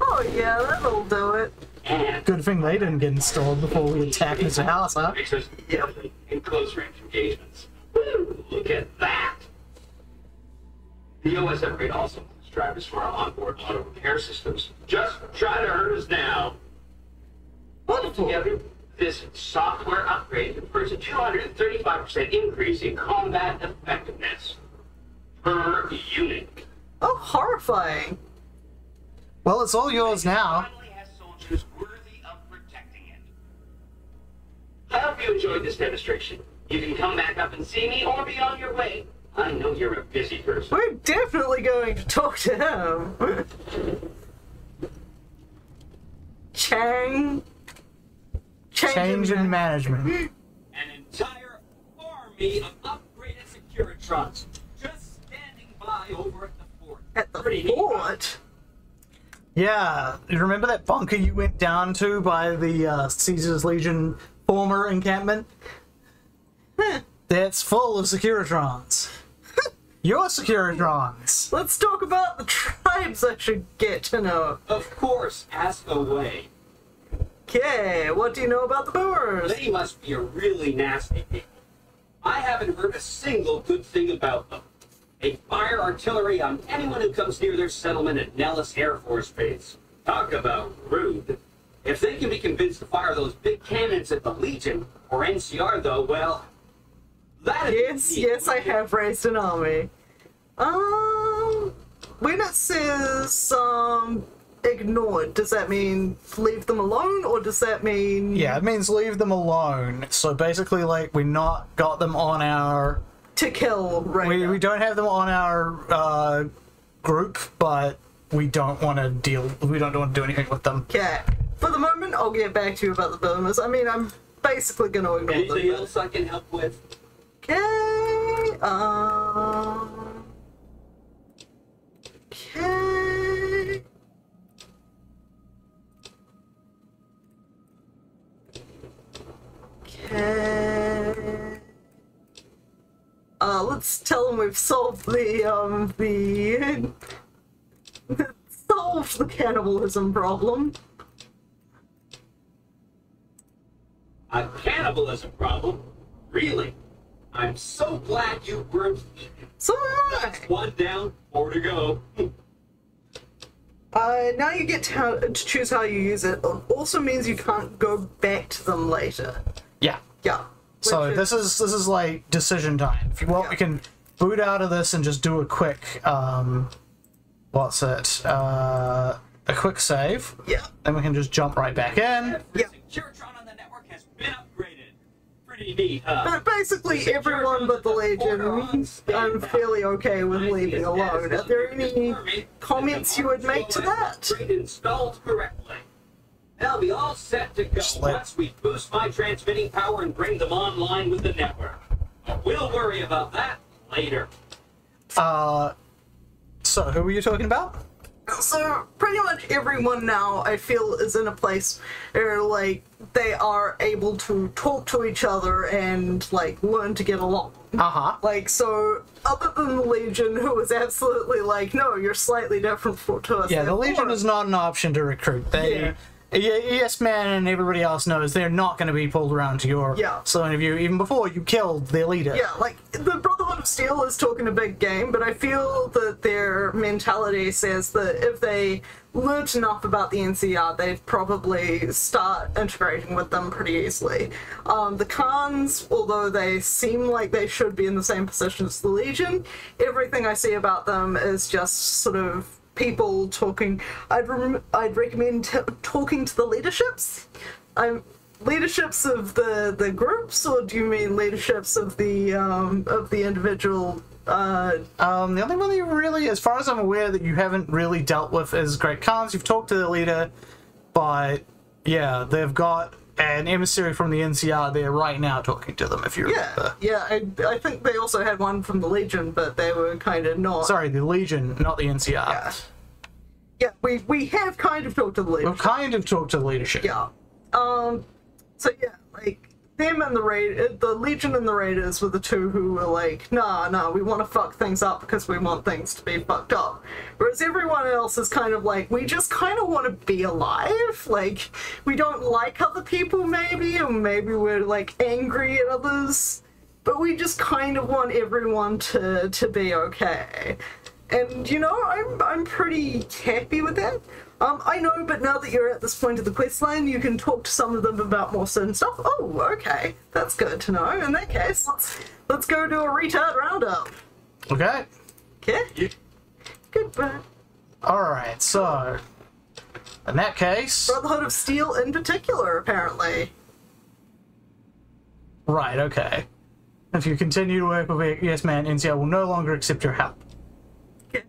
Oh yeah, that'll do it. Good thing they didn't get installed before we attacked Mr. House, huh? makes us deadly in close range engagements. Look at that! The OS upgrade also includes drivers for our onboard auto repair systems. Just try to hurt us now. Wonderful. Altogether, this software upgrade confers a 235% increase in combat effectiveness per unit. Oh, horrifying. Well, it's all yours now. Finally has soldiers worthy of protecting it. I hope you enjoyed this demonstration. You can come back up and see me or be on your way. I know you're a busy person. We're definitely going to talk to him. Chang. Change in management. An entire army of upgraded Securitrons just standing by over at the fort. At the Pretty fort. Yeah, you remember that bunker you went down to by the uh, Caesar's Legion former encampment? That's full of Securitrons. Your Securitrons. Let's talk about the tribes I should get to know. Of course, ask away. Okay, what do you know about the boomers? They must be a really nasty people. I haven't heard a single good thing about them. They fire artillery on anyone who comes near their settlement at Nellis Air Force Base. Talk about rude. If they can be convinced to fire those big cannons at the Legion or NCR, though, well, that is Yes, yes, I have raised an army. Um, when it says um ignored, does that mean leave them alone, or does that mean Yeah, it means leave them alone. So basically, like, we not got them on our. to kill right We, we don't have them on our uh, group, but we don't want to deal. We don't want to do anything with them. Okay. For the moment, I'll get back to you about the boomers. I mean, I'm basically gonna ignore Anything them. else I can help with? Okay. Um. Uh, let's tell them we've solved the um the solved the cannibalism problem. A cannibalism problem? Really? I'm so glad you weren't eaten. So I. One down, four to go. Uh, now you get to, to choose how you use it. It also means you can't go back to them later. Yeah. Yeah. So Which this is this is like decision time. If you want, we can boot out of this and just do a quick um, what's it? Uh, a quick save. yeah. Then we can just jump right back in. Yeah. Securitron on the network has been upgraded. Pretty neat, huh? But basically, everyone but the Legion, I'm fairly okay with leaving alone. Are there any comments you would make to that? Installed correctly. They'll be all set to go Just once we boost my transmitting power and bring them online with the network. But we'll worry about that later. Uh, so who were you talking about? So pretty much everyone now, I feel, is in a place where like they are able to talk to each other and like learn to get along. Uh huh. Like so, other than the Legion, who is absolutely like, no, you're slightly different for, to us. Yeah, the therefore- Legion is not an option to recruit. They, Yeah. Yes, man, and everybody else knows they're not going to be pulled around to your Yeah. saloon of you even before you killed their leader. Yeah, like the Brotherhood of Steel is talking a big game, but I feel that their mentality says that if they learnt enough about the NCR, they'd probably start integrating with them pretty easily. Um, the Khans, although they seem like they should be in the same position as the Legion, everything I see about them is just sort of people talking. I'd I'd recommend talking to the leaderships. I'm leaderships of the the groups, or do you mean leaderships of the um of the individual? Uh, Um, the only one you really, as far as I'm aware, that you haven't really dealt with is Great Khans. You've talked to the leader, but yeah, they've got an emissary from the NCR there right now talking to them. If you yeah, remember. yeah. I, I think they also had one from the Legion, but they were kind of not. Sorry, the Legion, not the NCR. Yeah. Yeah, we we have kind of talked to the We've kind of talked to the leadership. Yeah. Um. So yeah, like them and the raid, uh, the Legion and the Raiders were the two who were like, nah, nah, we want to fuck things up because we want things to be fucked up. Whereas everyone else is kind of like, we just kind of want to be alive. Like, we don't like other people, maybe, or maybe we're like angry at others, but we just kind of want everyone to to be okay. And you know, I'm I'm pretty happy with that. Um, I know, but now that you're at this point of the quest line, you can talk to some of them about more certain stuff. Oh, okay, that's good to know. In that case, let's let's go do a retard roundup. Okay. Okay. Goodbye. All right. So, in that case, Brotherhood of Steel, in particular, apparently. right. Okay. If you continue to work with Yes Man, NCR will no longer accept your help. Okay.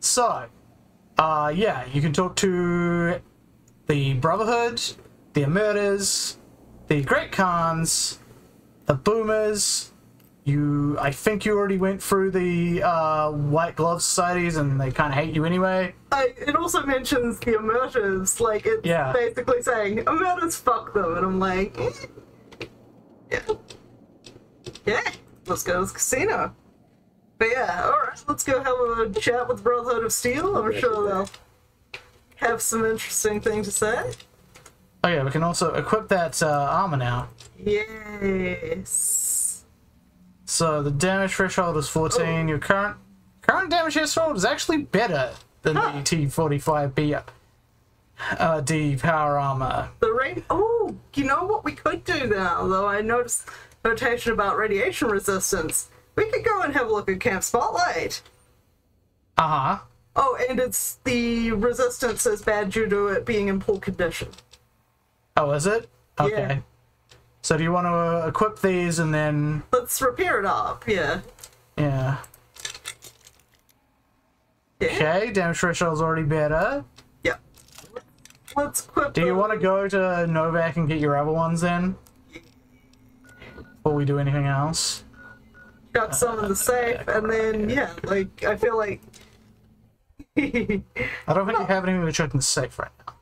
So, uh, yeah, you can talk to the Brotherhood, the Murders, the Great Khans, the Boomers. You, I think you already went through the uh, White Glove Societies, and they kind of hate you anyway. I, it also mentions the Omertas, like it's Yeah. basically saying Omertas fuck them, and I'm like, eh. yeah, yeah, let's go to the casino. But yeah, all right, let's go have a chat with Brotherhood of Steel. I'm sure they'll have some interesting things to say. Oh yeah, we can also equip that uh, armor now. Yes. So the damage threshold is 14. Your current current damage threshold is actually better than Huh. the T45B uh, D power armor. The rain. Oh, you know what we could do now, though? I noticed notation about radiation resistance. We could go and have a look at Camp Spotlight. Uh huh. Oh, and it's the resistance is bad due to it being in poor condition. Oh, is it? Okay. So do you want to uh, equip these and then Let's repair it up. Yeah. yeah? Yeah. Okay, damage threshold's already better. Yeah. Let's equip. Do you want to go to Novak and get your other ones in? Before we do anything else? Chuck some in the safe, and then yeah, like I feel like. I don't think you have anything to check in the safe right now.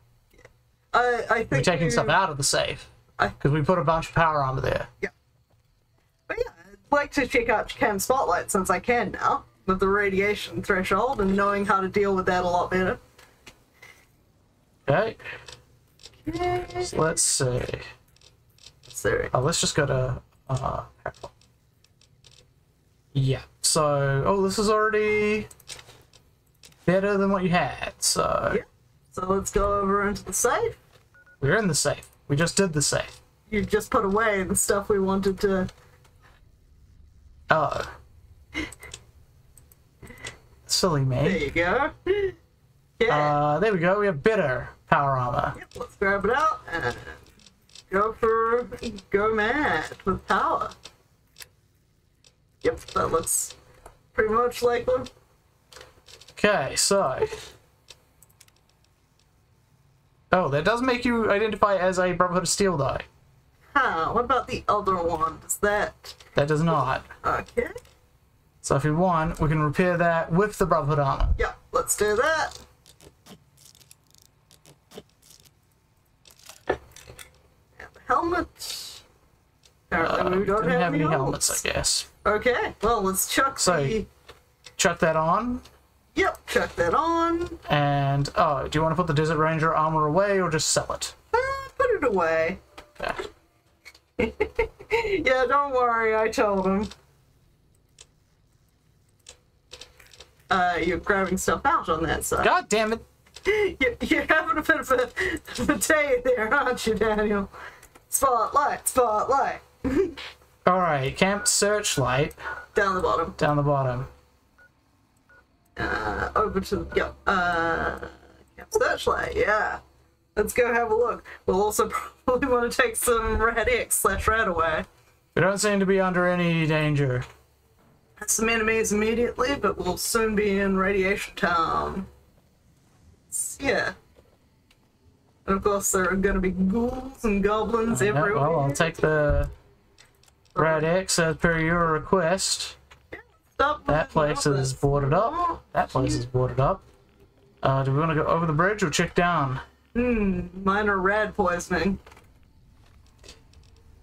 I I think We're taking you- stuff out of the safe. Because we put a bunch of power armor there. Yeah, but yeah, I'd like to check out Cam Spotlight since I can now with the radiation threshold and knowing how to deal with that a lot better. Okay. So let's see. So Oh, let's just go to uh. Yeah. So oh this is already better than what you had. So Yeah. so let's go over into the safe. we're in the safe. We just did the safe. You just put away the stuff we wanted to. Oh. Silly me. There you go. Yeah. Uh there we go, we have better power armor. Yep, let's grab it out and go for go mad with power. Yep, that looks pretty much like one. Okay, so Oh, that does make you identify as a Brotherhood of Steel though. Huh, what about the other one? Does that That does not. okay? So if we want, we can repair that with the Brotherhood armor. Yeah, let's do that. And the helmet. Apparently we don't Uh, have, have any helmets. helmets, I guess. Okay, well let's chuck So- the Chuck that on, Yep, chuck that on. and oh, do you want to put the Desert Ranger armor away or just sell it? Uh, put it away. Okay. Yeah, don't worry, I told him. Uh, you're grabbing stuff out on that side. God damn it! You- You're having a bit of a, of a day there, aren't you, Daniel? Spotlight, spotlight. All right, camp searchlight Down the bottom. down the bottom. Uh, over to, yep, uh, Camp Searchlight, yeah. Let's go have a look. We'll also probably want to take some Rad-X slash RadAway. We don't seem to be under any danger. Some enemies immediately, but we'll soon be in Radiation Town. S- Yeah. And of course, there are gonna be ghouls and goblins Yeah, everywhere. well, I'll take the Rad-X as per your request. That place is boarded up. That place is boarded up. Uh, do we want to go over the bridge or check down? Hmm, minor rad poisoning.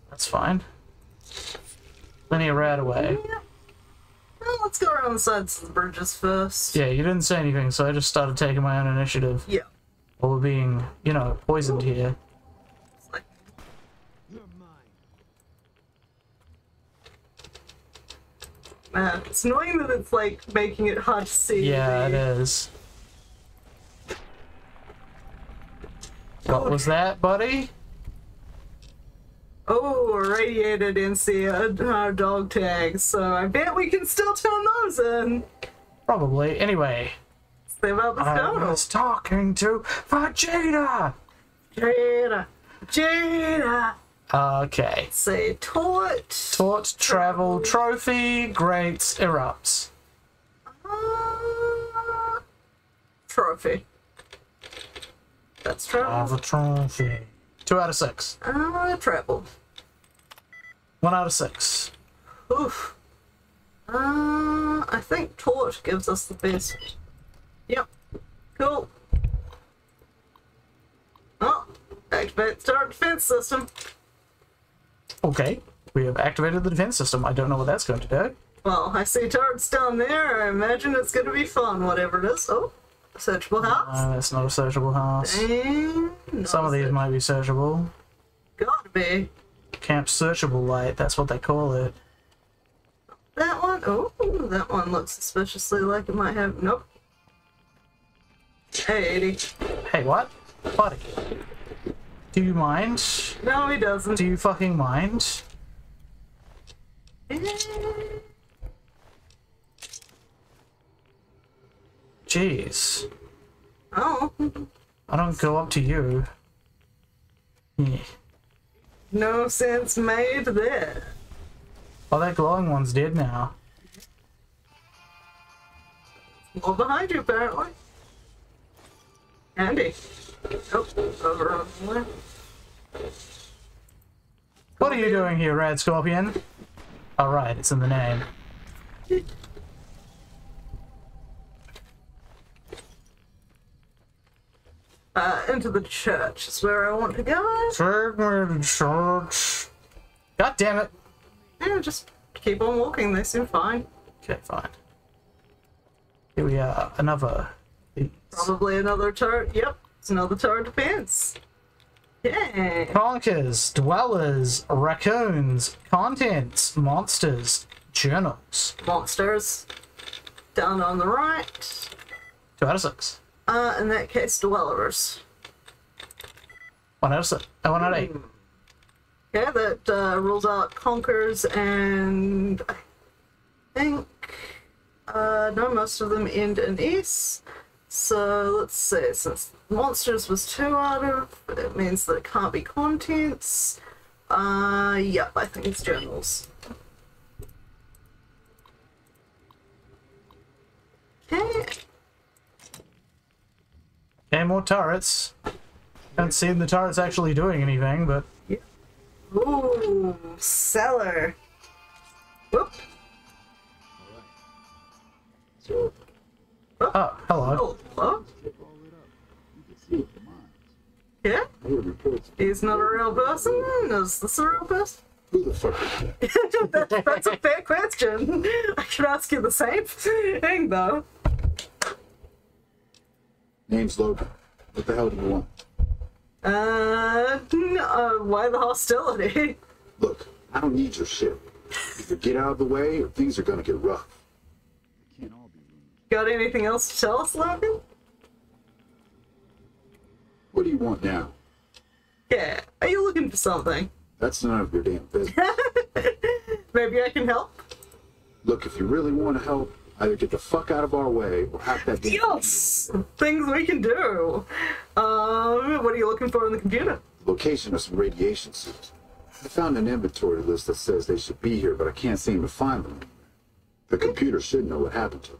That's fine. Plenty of RadAway. Yeah. Well, let's go around the sides of the bridges first. Yeah, you didn't say anything, so I just started taking my own initiative. Yeah. While we're being, you know, poisoned here. It's like, man, it's annoying that it's like making it hard to see. Yeah, it is. What was that, buddy? Oh, irradiated NCR dog tags. So I bet we can still turn those in. Probably. Anyway, Say about the I was talking to Vegeta! Jada. Jada. Okay. Say tort. Taught travel trophy, great erupts. Uh, trophy. That's travel. trophy. Two out of six. Uh, travel. One out of six. Oof. Uh, I think Torch gives us the best. Yep. Cool. Oh, activate start defense system. Okay. We have activated the defense system. I don't know what that's going to do. Well, I see turrets down there. I imagine it's gonna be fun, whatever it is. Oh, searchable house. Uh, that's not a searchable house. And Some of these might be searchable. gotta be. Camp searchable light, that's what they call it. That one, oh, that one looks suspiciously like it might have. Nope. Hey, 80. Hey, what? Buddy. Do you mind? No, he doesn't. Do you fucking mind? Jeez. Oh, I don't go up to you. Yeah. no sense made there. Oh, that glowing one's dead now. More behind you, apparently. Andy. Oh, over on the left. What are you doing here, Radscorpion? Alright, it's in the name. Uh, into the church is where I want to go. Take me to church. God damn it. Yeah, just keep on walking. They seem fine. Okay, fine. Here we are. Another. Probably another turret. Yep, it's another tower defense. Yeah. Conkers, dwellers, raccoons, contents, monsters, journals. Monsters. Down on the right. Two out of six. Uh, in that case, dwellers. One out of six. Uh, one out of eight. Yeah, that uh, rules out Conkers and I think uh, no, most of them end in S. So let's see, since monsters was two out of, it means that it can't be contents. Uh, yep, I think it's journals. Okay. Okay, more turrets. Haven't seen the turrets actually doing anything, but Yeah. Ooh, cellar. Whoop. So, oh, hello. Oh, hello? Yeah? I heard reports. He's not a real person? Is this a real person? Who the fuck is that? that, that's a fair question. I can ask you the same thing, though. Name's Logan. What the hell do you want? Uh, n- uh, why the hostility? Look, I don't need your shit. Either get out of the way or things are gonna get rough. Got anything else to tell us, Logan? What do you want now? Yeah, are you looking for something? That's none of your damn business. Maybe I can help? Look, if you really want to help, either get the fuck out of our way or have that damn Yes! Things we can do. Um, what are you looking for in the computer? location of some radiation suits. I found an inventory list that says they should be here, but I can't seem to find them. The computer should know what happened to them.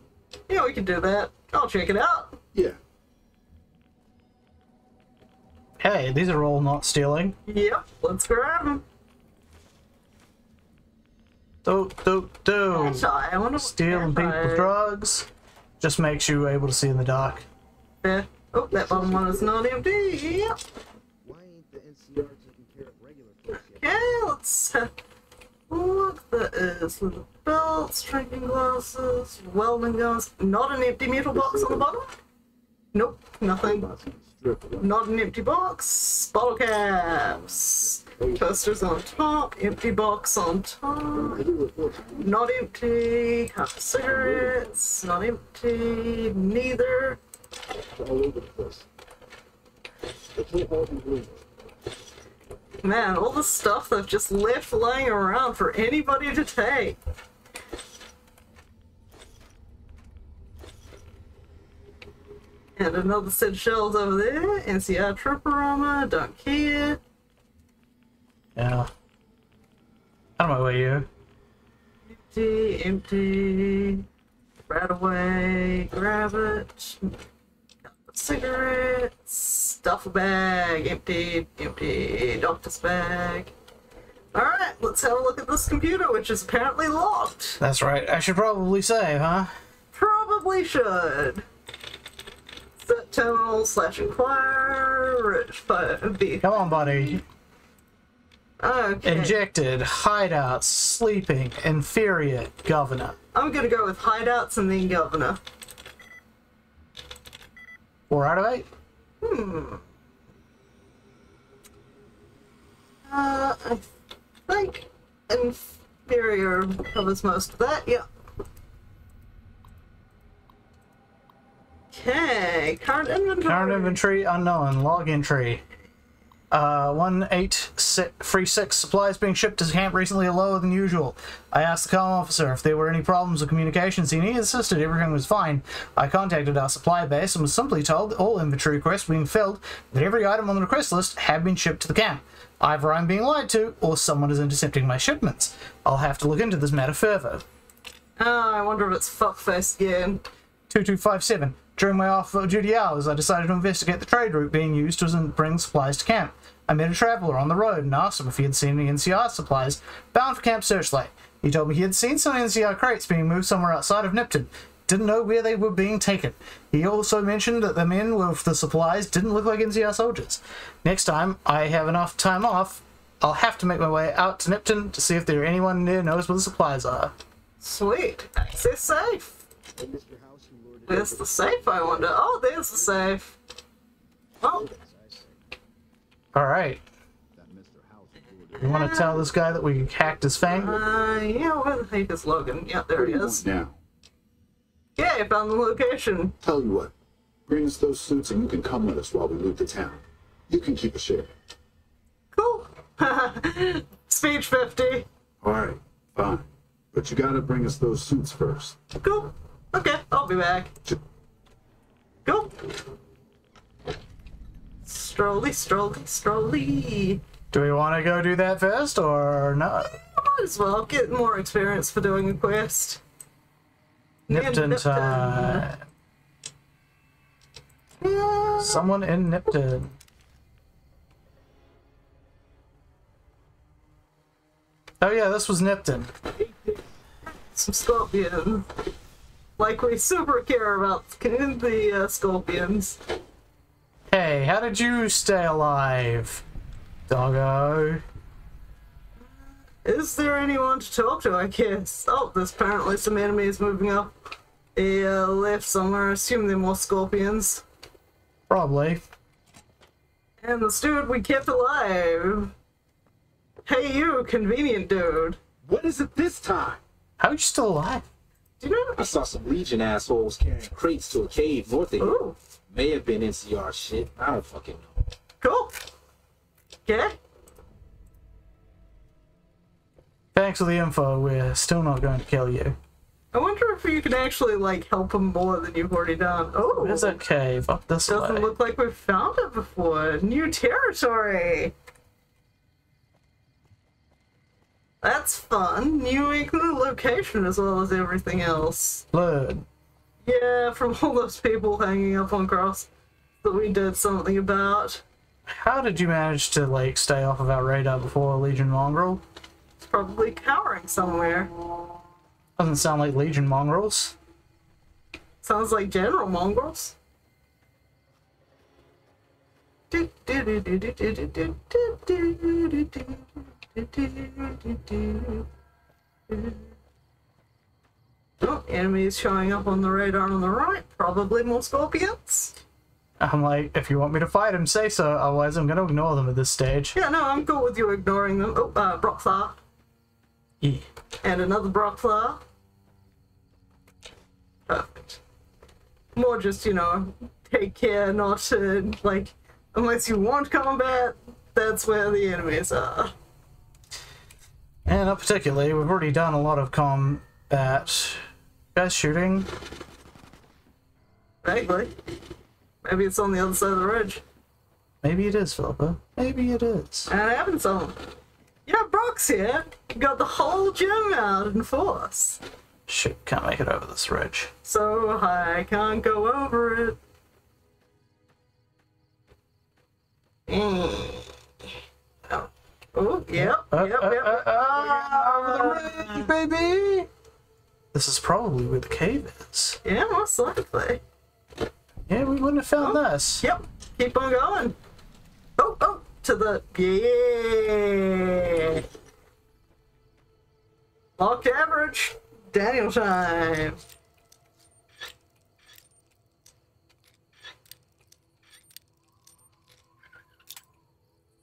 Yeah, we can do that. I'll check it out. Yeah, Hey, these are all not stealing. Yep, let's grab them. Do, do, do. I wonder what Stealing if I- people's drugs just makes you able to see in the dark. Yeah. Oh, that bottom one is not empty. Yep. Why ain't the NCR taking care of regular folks yet? Okay, let's have a look. That is little belts, drinking glasses, welding guns. Not an empty metal box on the bottom? Nope, nothing. Not an empty box. Bottle caps. Toasters on top. Empty box on top. Not empty. Half cigarettes. Not empty. Neither. Man, all the stuff they've just left lying around for anybody to take. And another set of shells over there. NCR Trooper armor, don't care. Yeah. Out of my way, you. Empty, empty. Right away, grab it. Cigarettes. Duffel bag, empty, empty. Doctor's bag. Alright, let's have a look at this computer, which is apparently locked. That's right. I should probably save, huh? Probably should. Terminal slash inquire, B. Come on, buddy. Okay. Injected, hideouts, sleeping, infuriate, governor. I'm gonna go with hideouts and then governor. Four out of eight? Hmm. Uh, I think inferior covers most of that. Yeah. Okay. Current inventory. Current inventory unknown, log entry. Uh, one eight six, three six supplies being shipped to camp recently are lower than usual. I asked the comm officer if there were any problems with communications. and He insisted everything was fine. I contacted our supply base and was simply told that all inventory requests being filled, that every item on the request list had been shipped to the camp. Either I'm being lied to, or someone is intercepting my shipments. I'll have to look into this matter further. Oh, I wonder if it's fuckface again. 2257. During my off duty hours, I decided to investigate the trade route being used to bring supplies to camp. I met a traveler on the road and asked him if he had seen any NCR supplies bound for Camp Searchlight. He told me he had seen some NCR crates being moved somewhere outside of Nipton. Didn't know where they were being taken. He also mentioned that the men with the supplies didn't look like NCR soldiers. Next time I have enough time off, I'll have to make my way out to Nipton to see if there anyone near knows where the supplies are. Sweet. Access safe. Where's the safe, I wonder? Oh, there's the safe. Oh, Alright. that Mr. House lured it. You want to tell this guy that we hacked his fang? uh, yeah, where the heck is Logan? Yeah, there he is. Now, Yeah, I found the location. tell you what. Bring us those suits and you can come with us while we loot the town. You can keep a share. Cool. Speech 50. Alright, fine. But you gotta bring us those suits first. Cool. Okay, I'll be back. Cool. Strolly, strolly, strolly. Do we want to go do that first or no? Might as well get more experience for doing a quest. Nipton Nipton. time. Yeah. Someone in Nipton. Oh yeah, this was Nipton. Some scorpions. Like we super care about the uh, scorpions. Hey, how did you stay alive, doggo? Is there anyone to talk to, I guess? Oh, there's apparently some enemies moving up. They uh, left somewhere. I assume they're more scorpions. Probably. And the steward we kept alive. Hey, you, convenient dude. What is it this time? How are you still alive? Do you know? I saw some Legion assholes carrying crates to a cave north of here. Ooh, May have been NCR shit. I don't fucking know. cool. Okay. Thanks for the info. We're still not going to kill you. I wonder if you can actually like help him more than you've already done. Oh, Where's a cave? Up this doesn't way. look like we've found it before. New territory. That's fun. New include location as well as everything else. Blood. Yeah, from all those people hanging up on cross that we did something about. How did you manage to like stay off of our radar before Legion Mongrel? It's probably cowering somewhere. Doesn't sound like Legion Mongrels. Sounds like General Mongrels. Oh, enemies showing up on the radar on the right. Probably more scorpions. I'm like, if you want me to fight him, say so. Otherwise, I'm gonna ignore them at this stage. Yeah, no, I'm cool with you ignoring them. Oh, uh, Brockthar. Yeah. And another Brockthar. Perfect. More just, you know, take care not to, like, unless you want combat, that's where the enemies are. And not particularly, we've already done a lot of combat. Guys shooting. Vaguely. Maybe it's on the other side of the ridge. Maybe it is, Philippa. Maybe it is. And it happens on. Yeah, Brock's here. Got the whole gym out in force. Shit, can't make it over this ridge. So I can't go over it. Mm. Oh, yep, Uh, yep, uh, yep. uh, uh, Over the ridge, baby! This is probably where the cave is. Yeah, most likely. Yeah, we wouldn't have found Oh. this. Yep, keep on going. Oh, oh, to the yeah. Lock average. Daniel time.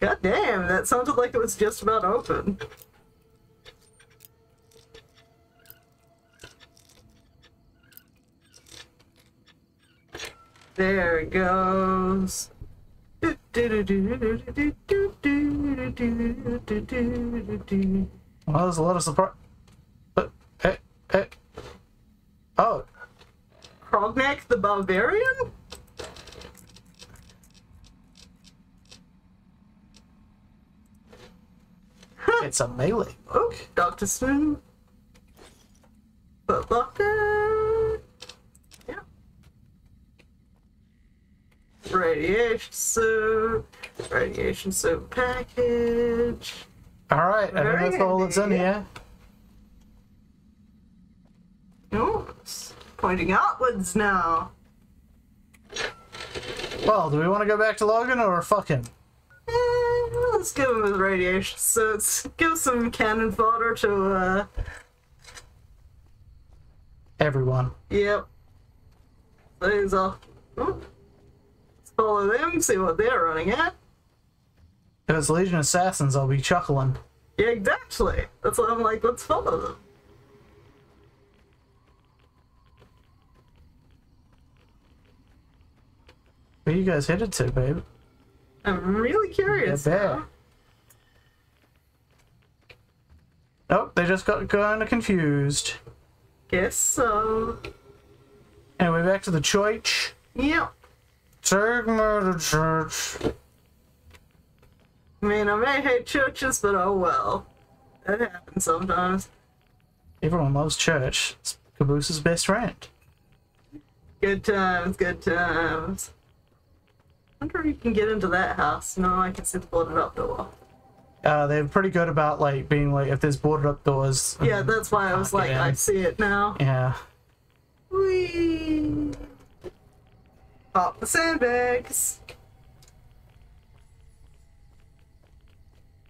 God damn, that sounded like it was just about open. There it goes. Well, there's a lot of surprise. But, eh, eh. Oh, Grognak the Barbarian? It's a melee. Oh, Dr. Spoon. Footlocker. Yeah. Radiation suit. Radiation suit package. Alright, I think that's all that's in here. Oh, it's pointing outwards now. Well, do we want to go back to Logan or fuck him? Let's give him his radiation suits. Give some cannon fodder to, uh, Everyone. Yep. These are. Oh. Let's follow them, see what they're running at. If it's Legion Assassins, I'll be chuckling. Yeah, exactly. That's why I'm like, let's follow them. Where you guys headed to, babe? I'm really curious. Now. Oh, nope, they just got kind of confused. Guess so. Anyway, back to the church. Yep. Take me to church. I mean, I may hate churches, but oh well. That happens sometimes. Everyone loves church. It's Caboose's best friend. Good times, good times. Wonder if you can get into that house. No, I can see the boarded up door. Uh, they're pretty good about like being like if there's boarded up doors. Yeah, that's why I was like, get I see it now. Yeah. Whee! Pop the sandbags.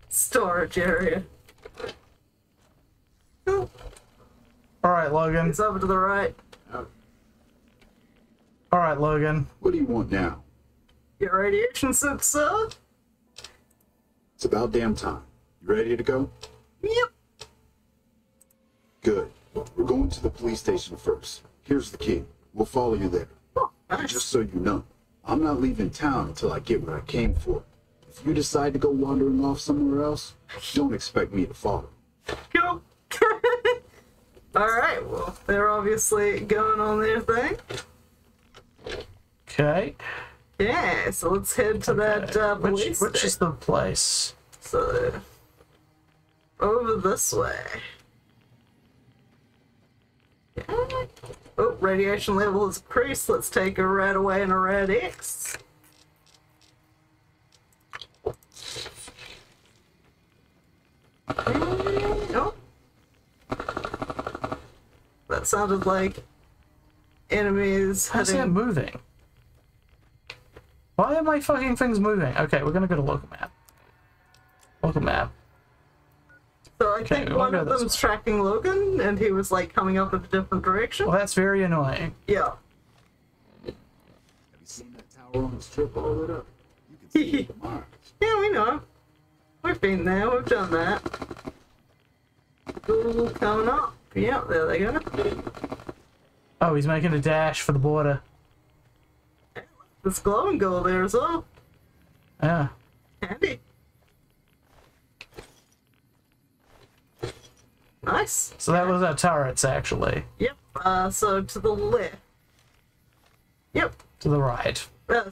Storage area. Oh, All right, Logan. it's over to the right. All right, Logan. What do you want now? Your radiation suit, sir? It's about damn time. You ready to go? Yep. Good. We're going to the police station first. Here's the key. We'll follow you there. Oh, nice. just so you know, I'm not leaving town until I get what I came for. If you decide to go wandering off somewhere else, don't expect me to follow. Go. Alright, well, they're obviously going on their thing. Okay. Yeah, so let's head to that uh, Which, which is the place? So, over this way. Yeah. Oh, radiation level is increased. Let's take a RadAway and a Rad-X. Oh. That sounded like enemies How's that heading. moving? Why are my fucking things moving? Okay, we're gonna go to local map. Local map. So I Okay, think we'll one of this them's tracking Logan, and he was like coming up in a different direction. Well, that's very annoying. Yeah. Have you seen that tower on the strip all lit up? You can see it from Mars. Yeah, we know. We've been there, we've done that. Ooh, coming up. Yeah, there they go. Oh, he's making a dash for the border. There's and go there as well. Yeah. Handy. Nice. So that was our turrets, actually. Yep. Uh, so to the left. Yep. To the right. Uh,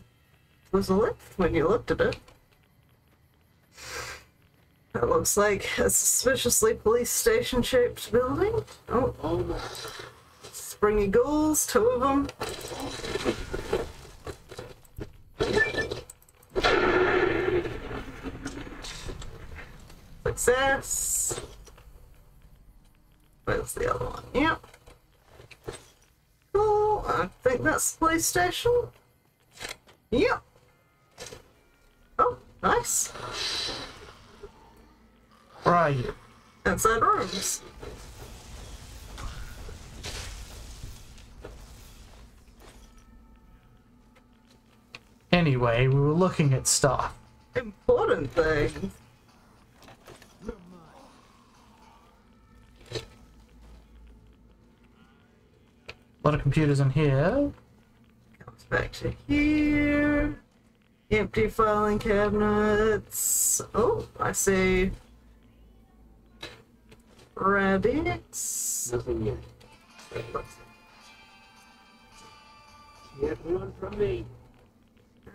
was a left when you looked at it. That looks like a suspiciously police station shaped building. Oh, springy ghouls, two of them. Success. Where's the other one? Yep. Cool. I think that's the police station. Yep. Oh, nice. Where are you? Inside rooms. Anyway, we were looking at stuff. Important things. A lot of computers in here. Comes back to here. Empty filing cabinets. Oh, I see. Rabbits. Nothing yet. Can't run from me.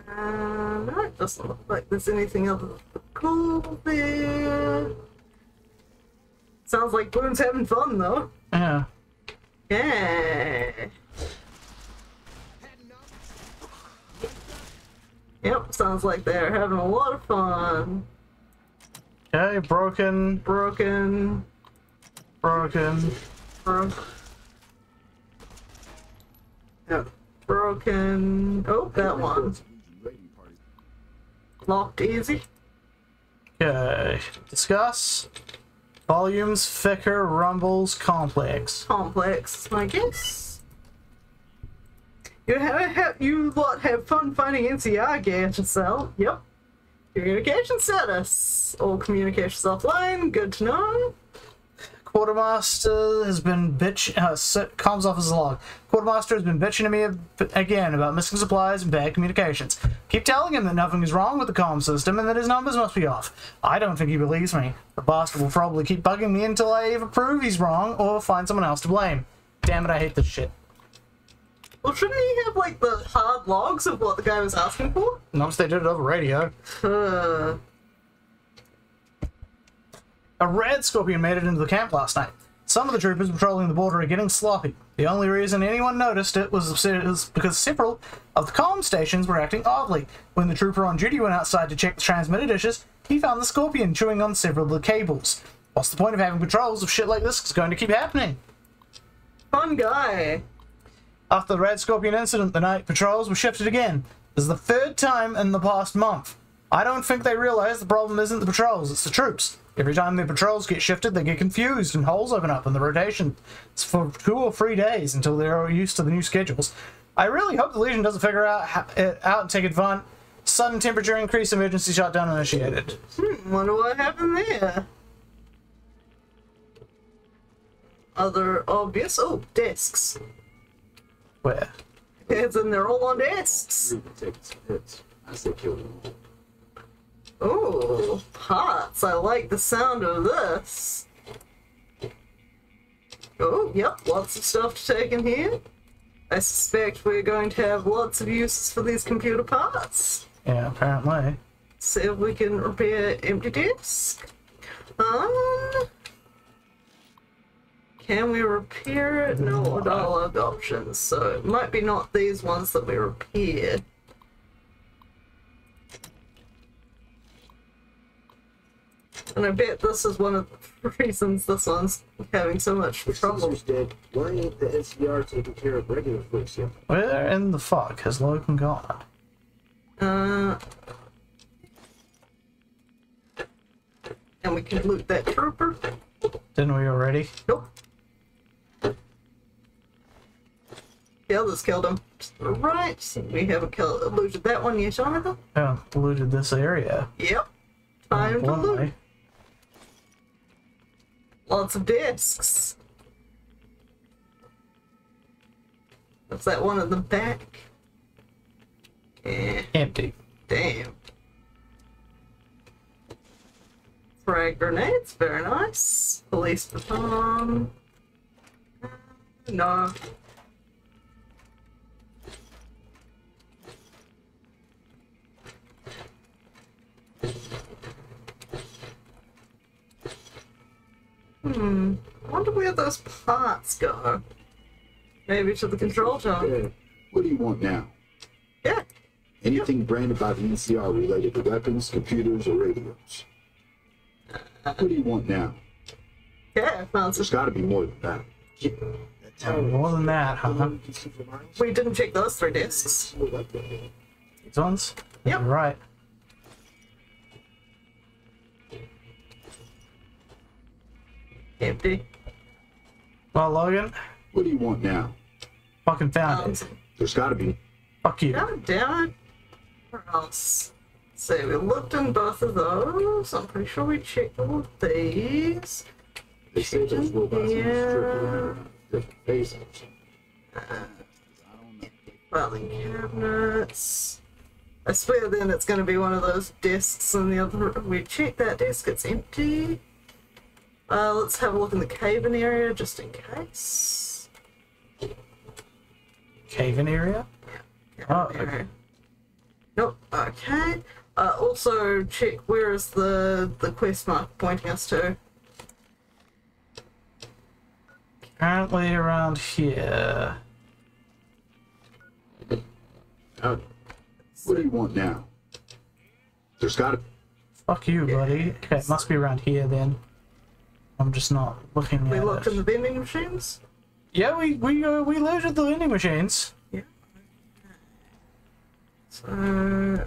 Uh, no, it doesn't look like there's anything other than cool there. Sounds like Boone's having fun though. Yeah. Yeah. Yep, sounds like they're having a lot of fun. Okay, broken, Broken. broken. Broke. Yep. Broken. Oh, that one. Locked easy. Okay. Discuss. Volumes, Ficker, Rumbles, Complex. Complex, I guess. You have, you lot have fun finding NCR gadgets, Sal. Yep. Communication status. All communications offline. Good to know. Quartermaster has been bitch. Uh, comms officer's log. Quartermaster has been bitching to me again about missing supplies and bad communications. Keep telling him that nothing is wrong with the comm system and that his numbers must be off. I don't think he believes me. The bastard will probably keep bugging me until I either prove he's wrong or find someone else to blame. Damn it, I hate this shit. Well, shouldn't he have like the hard logs of what the guy was asking for? Notice they did it over radio. A radscorpion made it into the camp last night. Some of the troopers patrolling the border are getting sloppy. The only reason anyone noticed it was was because several of the comm stations were acting oddly. When the trooper on duty went outside to check the transmitter dishes, he found the scorpion chewing on several of the cables. What's the point of having patrols if shit like this is going to keep happening? fun guy. After the Radscorpion incident, the night patrols were shifted again. This is the third time in the past month. I don't think they realize the problem isn't the patrols, it's the troops. Every time the patrols get shifted, they get confused and holes open up in the rotation. It's for two or three days until they're used to the new schedules. I really hope the Legion doesn't figure out ha- it out and take advantage. Sudden temperature increase, emergency shutdown initiated. Hmm, wonder what happened there. Other obvious. Oh, desks. Where? It's and they're all on discs. Ruben taking some hits. I say kill them. Oh, parts. I like the sound of this. Oh, yep, lots of stuff to take in here. I suspect we're going to have lots of uses for these computer parts. Yeah, apparently. See if we can repair empty disk. Um, can we repair it? No dialogue options, so it might be not these ones that we repaired. And I bet this is one of the reasons this one's having so much If trouble. Caesar's dead, why ain't the NCR taking care of regular folks yet? Where in the fuck has Logan gone? Uh, and we can loot that trooper. Didn't we already? Nope. The others killed him. Right. We haven't killed, looted that one yet either. Yeah, looted this area. Yep. Time to loot. Bluntly. Lots of discs. What's that one in the back? Yeah, Empty. damn. Frag grenades, very nice. Police baton. No. Hmm. I wonder where those parts go. Maybe to the control tower. What do you want now? Yeah. Anything branded by the NCR related to weapons, computers, or radios? What do you want now? Yeah, I found There's some. got to be more than that. That Oh, more than that, huh? You can see for miles. We didn't check those three discs. See what. These ones? Yep. You're right. Empty. Well, Logan, What do you want now? fucking found Found um, it. There's got to be. Fuck you. God damn it. Where else? So we looked in both of those. I'm pretty sure we checked all of these. They say those robots Yeah. are stripping around different faces. Filing cabinets. I swear then it's going to be one of those desks in the other room. We check that desk, it's empty. Uh, let's have a look in the cave-in area just in case. Cave-in area? Oh, okay. Nope, okay. Uh, also check where is the, the quest mark pointing us to. Currently around here. Howdy. What do you want now? There's gotta Fuck you, buddy. Okay, it must be around here then. I'm just not looking We at looked it. in the vending machines. Yeah, we we uh, we looted the vending machines. Yeah. So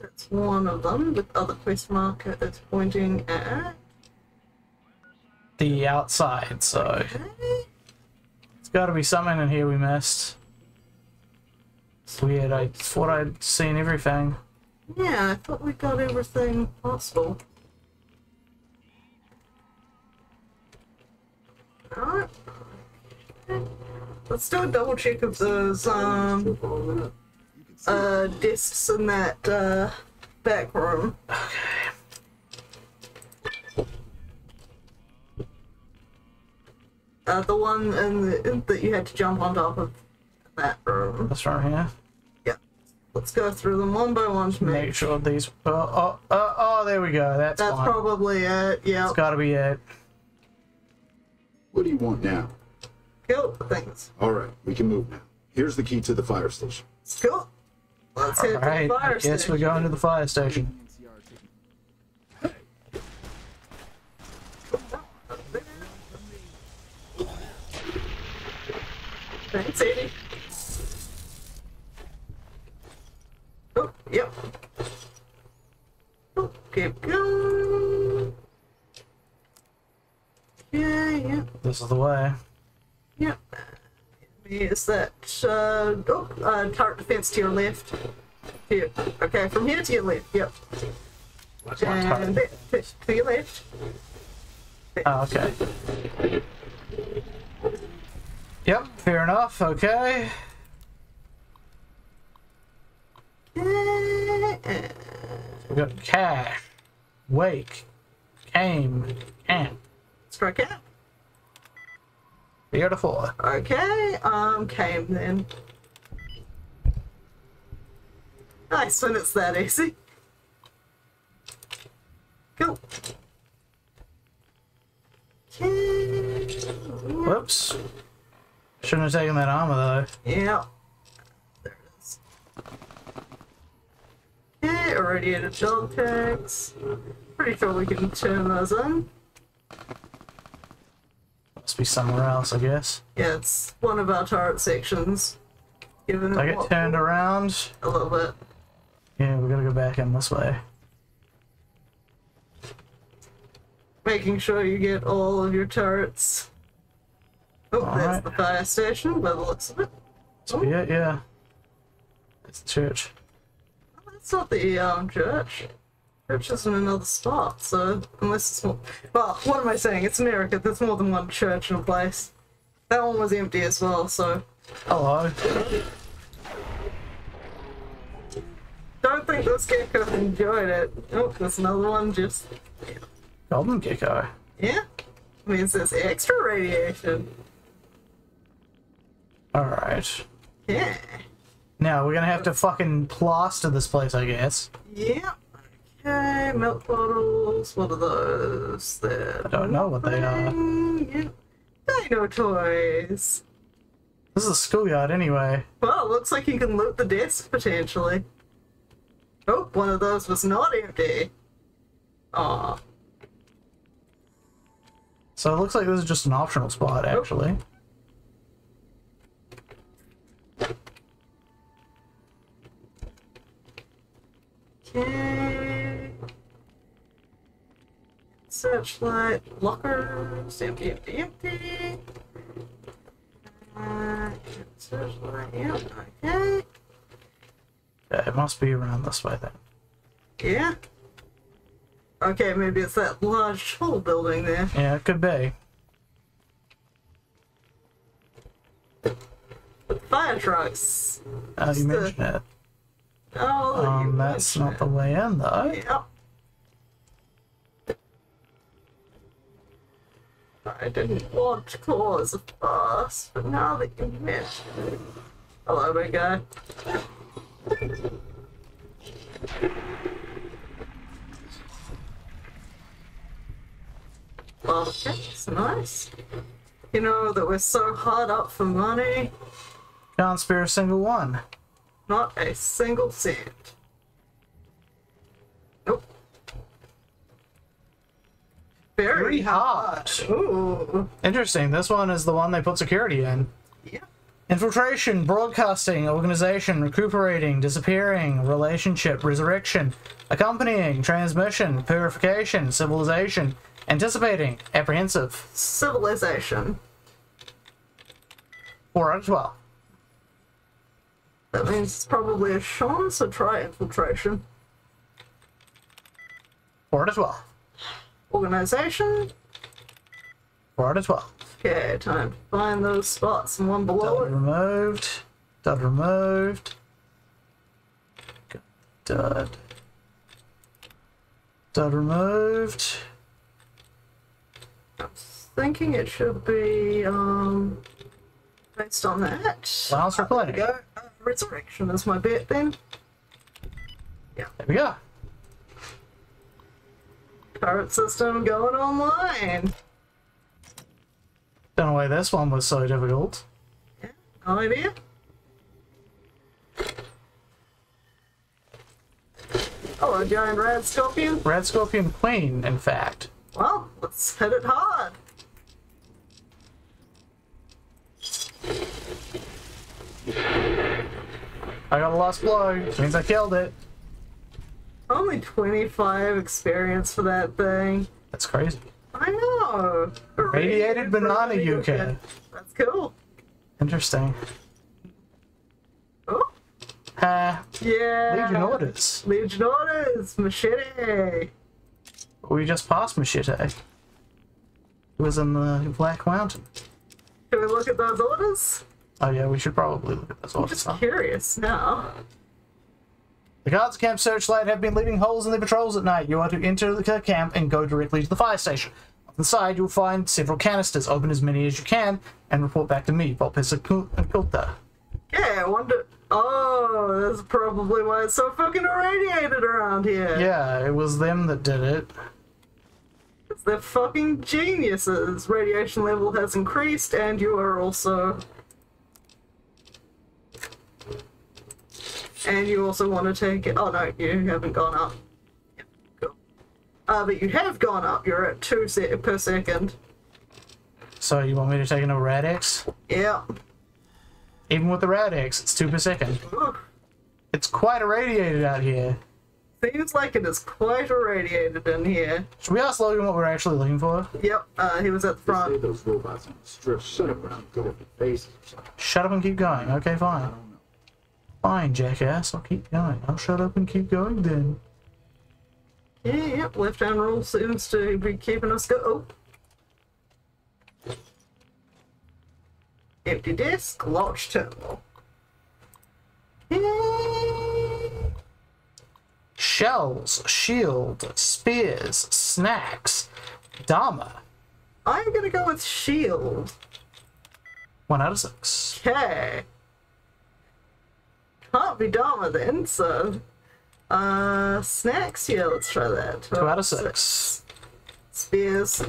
that's one of them. The other quest marker is pointing at. The outside, so it's got to be something in here we missed. It's weird. I thought I'd seen everything. Yeah, I thought we got everything possible. Alright. Let's do a double check of those um uh discs in that uh back room. Uh, the one in the in, that you had to jump on top of that room. That's right here. Yep. Let's go through them one by one to make Make sure these. Oh, oh, oh, oh there we go. That's, That's fine. probably it. Yeah. It's got to be it. What do you want now? Cool. Thanks. All right, we can move now. Here's the key to the fire station. Cool. Let's hit All right. the fire I guess we're station. going to the fire station. Thanks, Eddie. Oh, yep. Oh, keep going. Yeah, yeah, This is the way. yep. Is that uh, oh, uh, turret defense to your left? Here. Okay, from here to your left. Yep. And there, to, to your left. Oh, okay. Yep, fair enough. Okay. We got cash, wake, came, camp. Strike out. Beautiful. Okay, um, came then. Nice when it's that easy. Cool. Okay. Whoops. Shouldn't have taken that armor though. Yeah. There it is. Okay, irradiated dog tags. Pretty sure we can turn those in. Must be somewhere else, I guess. Yeah, it's one of our turret sections. Given I get turned around. a little bit. Yeah, we gotta go back in this way. making sure you get all of your turrets. Oh, there's Alright. the fire station by the looks of it. So yeah, yeah. It's the church. That's not the um, church. Church is in another spot, so unless it's more. Well, what am I saying? It's America. There's more than one church in a place. That one was empty as well, so. Hello. Don't think this gecko enjoyed it. Oh, there's another one just. Golden gecko. Yeah? Means there's extra radiation. Alright. Yeah. Now we're gonna have to fucking plaster this place, I guess. Yeah. Okay, milk bottles. What are those? They're I don't know what they are. Dino toys. This is a schoolyard anyway. Well, looks like you can loot the desk potentially. Oh, one of those was not empty. Aw. So it looks like this is just an optional spot, actually. Okay. Searchlight, lockers, empty, empty, empty. Uh, yeah, okay. Yeah, it must be around this way then. Yeah. Okay, maybe it's that large tall building there. Yeah, it could be. Fire trucks. Now you Just, uh, mention it. Oh, Um, that's not the way in though. yeah. I didn't want to cause a fuss, but now that you mention it. Hello, big guy. Okay, it's nice. You know that we're so hard up for money, Can't spare a single one. not a single cent. Very, hot. Ooh. Interesting. This one is the one they put security in. Yeah. Infiltration, broadcasting, organization, recuperating, disappearing, relationship, resurrection, accompanying, transmission, purification, civilization, anticipating, apprehensive. Civilization. 4 out of 12. That means it's probably a Sean, so try infiltration. 4 out of 12. Organization. 4 out of 12. Okay, time to find those spots and one below Dud it. removed. Dud removed. Dud. Dud removed. I'm thinking it should be um based on that. Allowance for there we plenty. go. Uh, resurrection is my bet then. Yeah. There we go. Current system going online. Don't know why this one was so difficult. No idea. Hello, giant radscorpion. Red Scorpion Queen, in fact. Well, let's hit it hard. I got a lost blow. Which means I killed it. Only 25 experience for that thing. That's crazy. I know. Radiated banana yucca. That's cool. Interesting. Oh, Ha. yeah. Legion orders. Legion orders. Machete. We just passed Machete. It was in the Black Mountain. Can we look at those orders? Oh yeah, we should probably look at those I'm orders. just Huh? curious now. The guards Camp Searchlight have been leaving holes in the patrols at night. You are to enter the camp and go directly to the fire station. On the side, you'll find several canisters. Open as many as you can and report back to me, Volpissa and Kulta. Yeah, I wonder. Oh, that's probably why it's so fucking irradiated around here. Yeah, it was them that did it. They're fucking geniuses. Radiation level has increased, and you are also. And you also want to take it. Oh no, you haven't gone up. Yep, cool. Uh, but you have gone up. You're at two se- per second. So you want me to take another Rad-X? Yeah. Even with the Rad-X, it's two per second. Ooh, It's quite irradiated out here. seems like it is quite irradiated in here. Should we ask Logan what we're actually looking for? Yep. Uh, he was at the front. those robots on the strip shut up go up their faces or something. Shut up and keep going. Okay, I fine. Fine, jackass. I'll keep going. I'll shut up and keep going then. Yeah, yep. Left hand rule seems to be keeping us go. Oh. Empty disk, launch terminal. Shells, shield, spears, snacks, Dharma. I'm gonna go with shield. One out of six. Okay. Can't be Dharma then, so. Uh, snacks? Yeah, let's try that. Two out of six. Spears.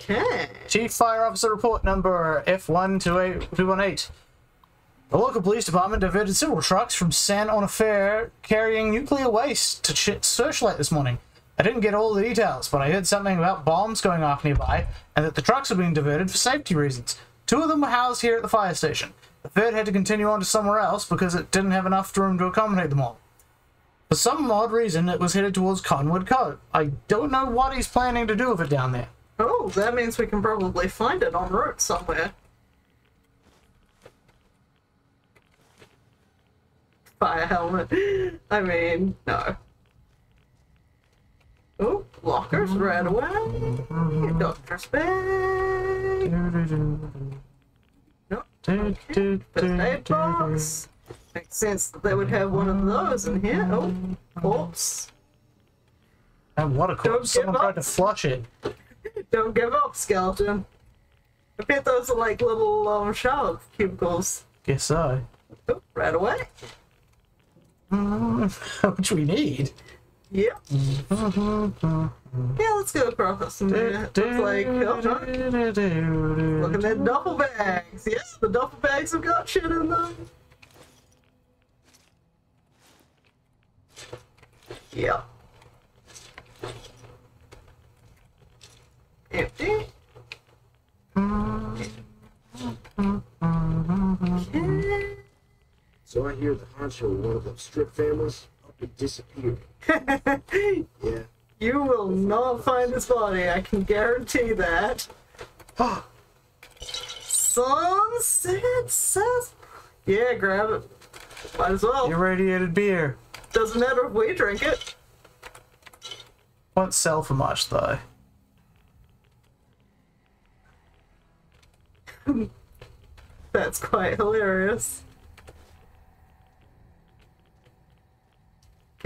Okay. Chief Fire Officer Report number F128218. The local police department diverted several trucks from San Onofre carrying nuclear waste to Ch- Searchlight this morning. I didn't get all the details, but I heard something about bombs going off nearby and that the trucks were being diverted for safety reasons. Two of them were housed here at the fire station. The third had to continue on to somewhere else because it didn't have enough room to accommodate them all. For some odd reason, it was headed towards Cottonwood Cove. I don't know what he's planning to do with it down there. Oh, that means we can probably find it en route somewhere. Fire helmet. I mean, no. Oh, lockers right away. Doctor's bag. Nope, Do, do, First do, aid do, box. Makes sense that they would have one of those in here. Oh, corpse. And what a corpse. Someone give tried up. to flush it. Don't give up, skeleton. I bet those are like little um, shower cubicles. Guess so. Oh, right away. Mm, Which we need. Mm-hmm. Yeah, let's go across. Looks like, oh. Look at duffel bags. Yeah, the duffel bags have got shit in them. Yeah. Empty. Okay. So I hear the honcho one of them strip families up and disappeared. Yeah. You will not find this body, I can guarantee that. Sunset says. Yeah, grab it. Might as well. Irradiated beer. Doesn't matter if we drink it. Won't sell for much though. That's quite hilarious.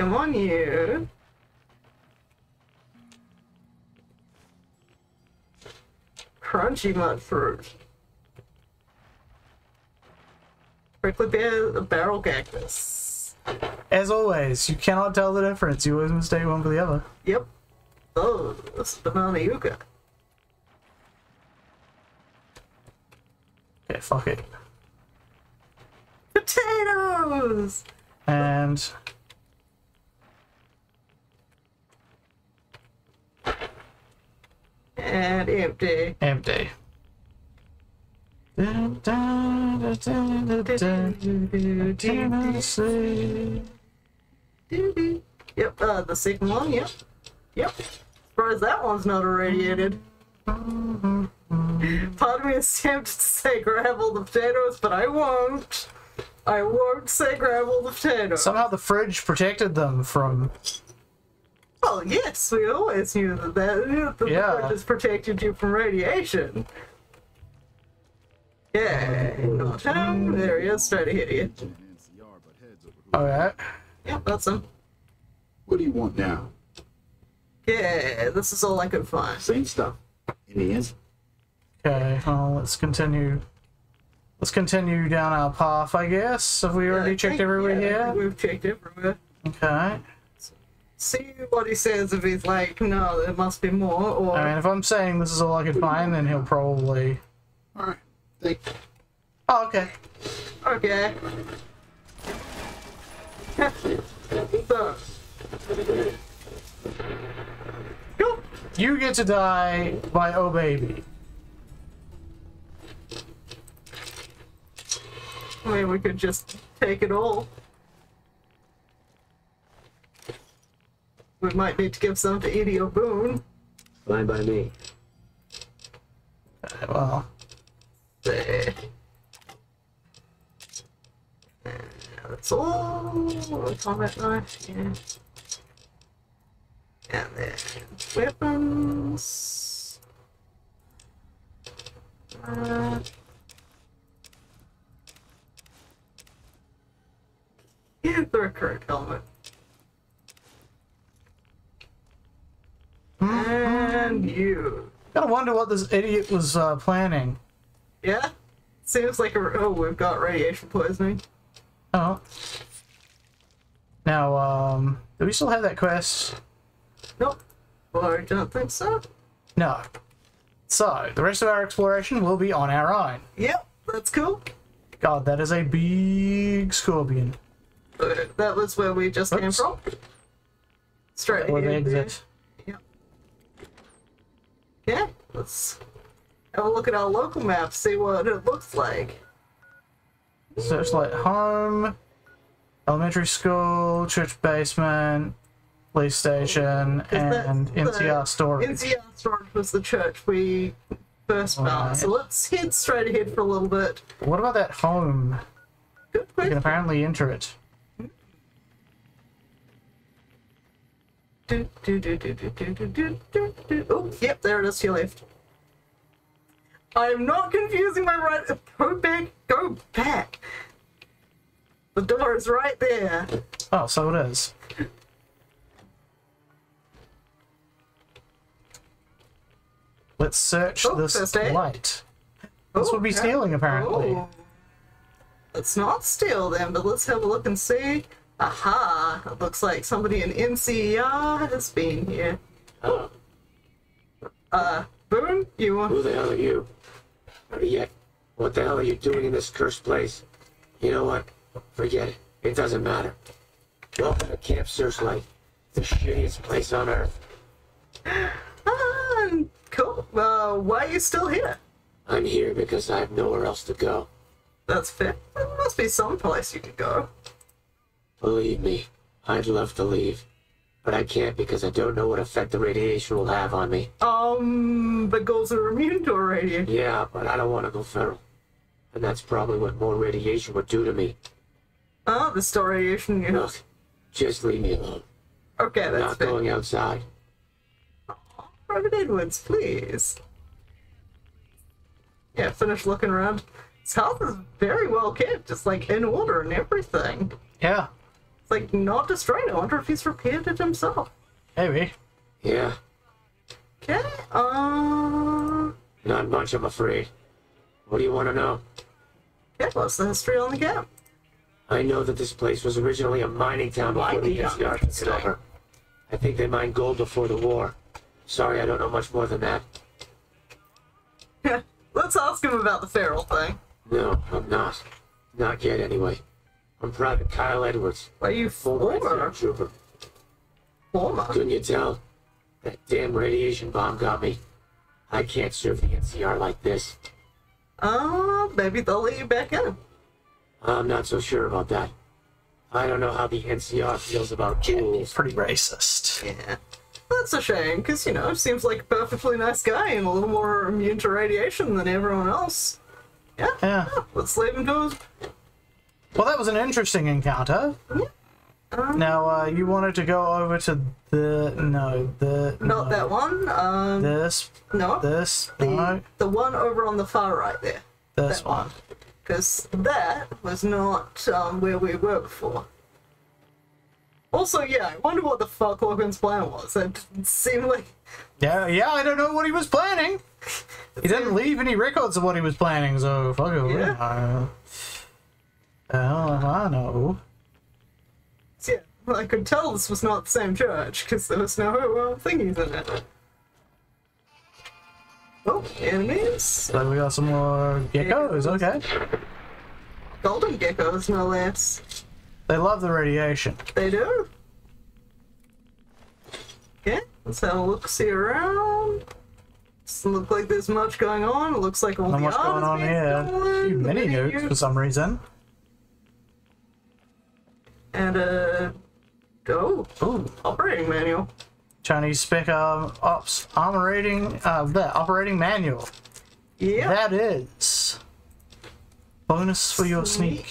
Come on, you. Crunchy mutfruit. Prickly bear, barrel cactus. As always, you cannot tell the difference. You always mistake one for the other. Yep. Oh, this is banana yucca. Okay, fuck it. Potatoes! And And empty. empty. Yep, uh, the second one, yep. Yep. Surprised that one's not irradiated. Part of me is tempted to say grab all the potatoes, but I won't. I won't say grab all the potatoes. Somehow the fridge protected them from. Well, yes, we always knew that, that, knew that the Yeah. fridges protected you from radiation. Yeah, not him. There he is, straight ahead of you. Alright. Yep, that's him. What do you want now? Yeah, this is all I could find. Same stuff. In the end, Okay, well, let's continue. Let's continue down our path, I guess. Have we Yeah, already checked think- everywhere yeah, here? We've checked everywhere. Okay. See what he says if he's like, no, there must be more, or I mean, if I'm saying this is all I could find, then he'll probably. alright. Thank Oh, okay. okay. so, go. You get to die by Oh Baby. I mean, we could just take it all. We might need to give some to ED-E O'Boone. Fine by me. Okay, well, There. That's all. Combat knife, yeah. And then weapons. Uh, yeah, the recurrent helmet. And you. gotta wonder what this idiot was uh, planning. Yeah? Seems like a. Oh, we've got radiation poisoning. Oh. Now, um, do we still have that quest? Nope. Well, I don't think so. No. So, the rest of our exploration will be on our own. Yep, that's cool. God, that is a big scorpion. Uh, That was where we just came from. Straight Or the exit. Yeah, let's have a look at our local map, see what it looks like. Searchlight home, elementary school, church basement, police station, and NCR storage. NCR storage was the church we first found, so let's head straight ahead for a little bit. What about that home? Good You can question. apparently enter it. Do, do, do, do, do, do, do, do, do, do. Oh, yep, there it is to your left. I am not confusing my right. Go back. Go back. The door is right there. Oh, so it is. Let's search Oh, this light. This Oh, would be stealing, apparently. Oh. Let's not steal them, but let's have a look and see. Aha! It looks like somebody in NCR has been here. Oh, Uh, Boone, you want? who the hell are you? Yet, what the hell are you doing in this cursed place? You know what? Forget it. It doesn't matter. Welcome to Camp Searchlight, the shittiest place on earth. Ah, cool. Uh, why are you still here? I'm here because I have nowhere else to go. That's fair. There must be some place you could go. Believe me, I'd love to leave. But I can't because I don't know what effect the radiation will have on me. Um, but ghouls are immune to radiation. Yeah, but I don't want to go feral. And that's probably what more radiation would do to me. Oh, the still radiation you Look, just leave me alone. Okay, I'm that's not fair. going outside. Private Edwards, please. Yeah, finish looking around. His house is very well kept, just like in order and everything. Yeah, It's like not destroyed. I wonder if he's repaired it himself. maybe. Yeah, Okay, uh. not much, I'm afraid. What do you want to know? Yeah, what's the history on the gap? I know that this place was originally a mining town before the Mining town, NCR took it over. I think they mined gold before the war. Sorry, I don't know much more than that. Yeah, Let's ask him about the feral thing. No, I'm not. Not yet, anyway. I'm Private Kyle Edwards. Are you Former NCR former? trooper. Former? Couldn't you tell? That damn radiation bomb got me. I can't serve the NCR like this. Uh, maybe they'll let you back in. I'm not so sure about that. I don't know how the NCR feels about ghouls. Pretty racist. Yeah. That's a shame, because, you know, seems like a perfectly nice guy and a little more immune to radiation than everyone else. Yeah, Yeah. let's leave him to his. Well, that was an interesting encounter. Um, Now, uh, you wanted to go over to the no, the Not no, that one. Um, This, no. this, the, no, the one over on the far right there. this that one. Because that was not um, where we were before. Also, yeah, I wonder what the fuck Logan's plan was. It didn't seem like. Yeah, yeah. I don't know what he was planning. He didn't leave any records of what he was planning, so fuck it. Yeah. Yeah. Hell if I know. Yeah, I could tell this was not the same church because there was no uh, thingies in it. Oh, enemies. So we got some more geckos. Okay. Golden geckos, no less. They love the radiation. They do. Okay, let's have a look see around. Doesn't look like there's much going on. It looks like all Not the much going on here. A few mini nukes, for some reason. And uh oh, Ooh. operating manual. Chinese spec um, ops operating uh the operating manual. Yeah. That is bonus for your sneak.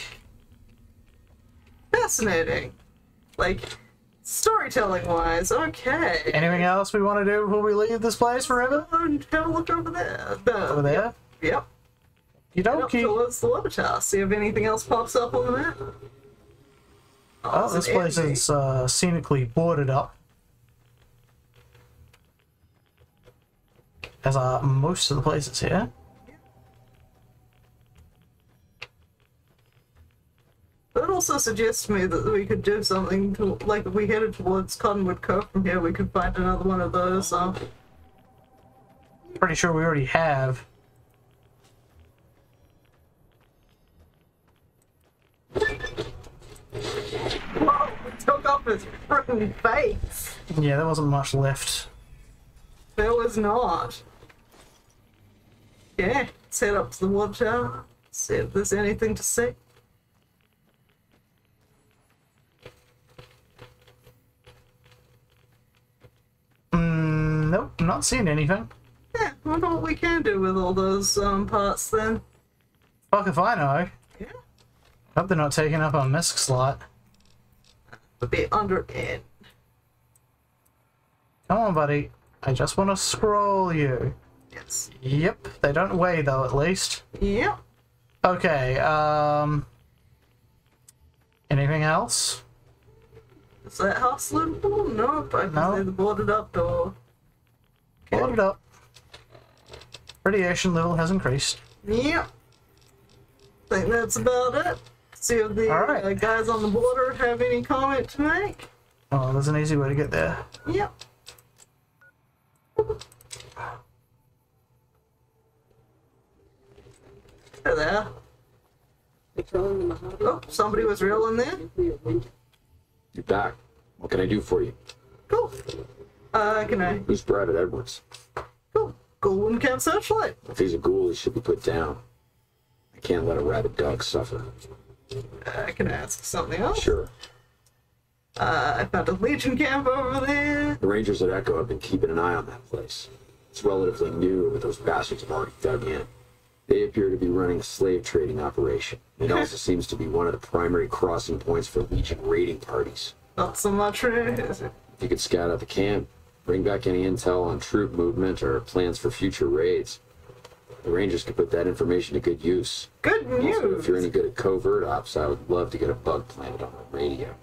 Fascinating. Like storytelling wise, okay. Anything else we want to do before we leave this place forever? And have a look over there. The- Over there? Yep. You don't keep. towards the tower. See if anything else pops up on the map. Oh, it's this place enemy. is uh, scenically boarded up. As are most of the places here. That also suggests to me that we could do something to, like if we headed towards Cottonwood Cove from here, we could find another one of those. Uh, Pretty sure we already have. whoa, off his freaking face. Yeah, there wasn't much left. There was not. Yeah, let's head up to the water. See if there's anything to see. Mm, nope, not seeing anything. Yeah, I wonder what we can do with all those um, parts then. Fuck if I know. Yeah. Hope they're not taking up our misc slot. A bit under it. Come on, buddy. I just want to scroll you. Yes. Yep, they don't weigh though, at least. Yep. Okay, um. Anything else? Is that house livable? Nope. I can No. see the boarded up door. Load it up. Radiation level has increased. Yep. think that's about it. See if the All right. uh, guys on the border have any comment to make. Oh, there's an easy way to get there. Yep. Hey there. Patrolling the Mojave. Oh, somebody was real in there. You're back. What can I do for you? Cool. Uh, can I? Who's Private Edwards? Cool. Golden Camp Searchlight. If he's a ghoul, he should be put down. I can't let a rabid dog suffer. Uh, can ask something else? Sure. Uh, I found a Legion camp over there. The Rangers at Echo have been keeping an eye on that place. It's relatively new, but those bastards have already dug in. They appear to be running a slave trading operation. It also seems to be one of the primary crossing points for Legion raiding parties. Not so much. Is it? If you could scout out the camp, bring back any intel on troop movement or plans for future raids. The Rangers could put that information to good use. Good news. Also, if you're any good at covert ops, I would love to get a bug planted on the radio.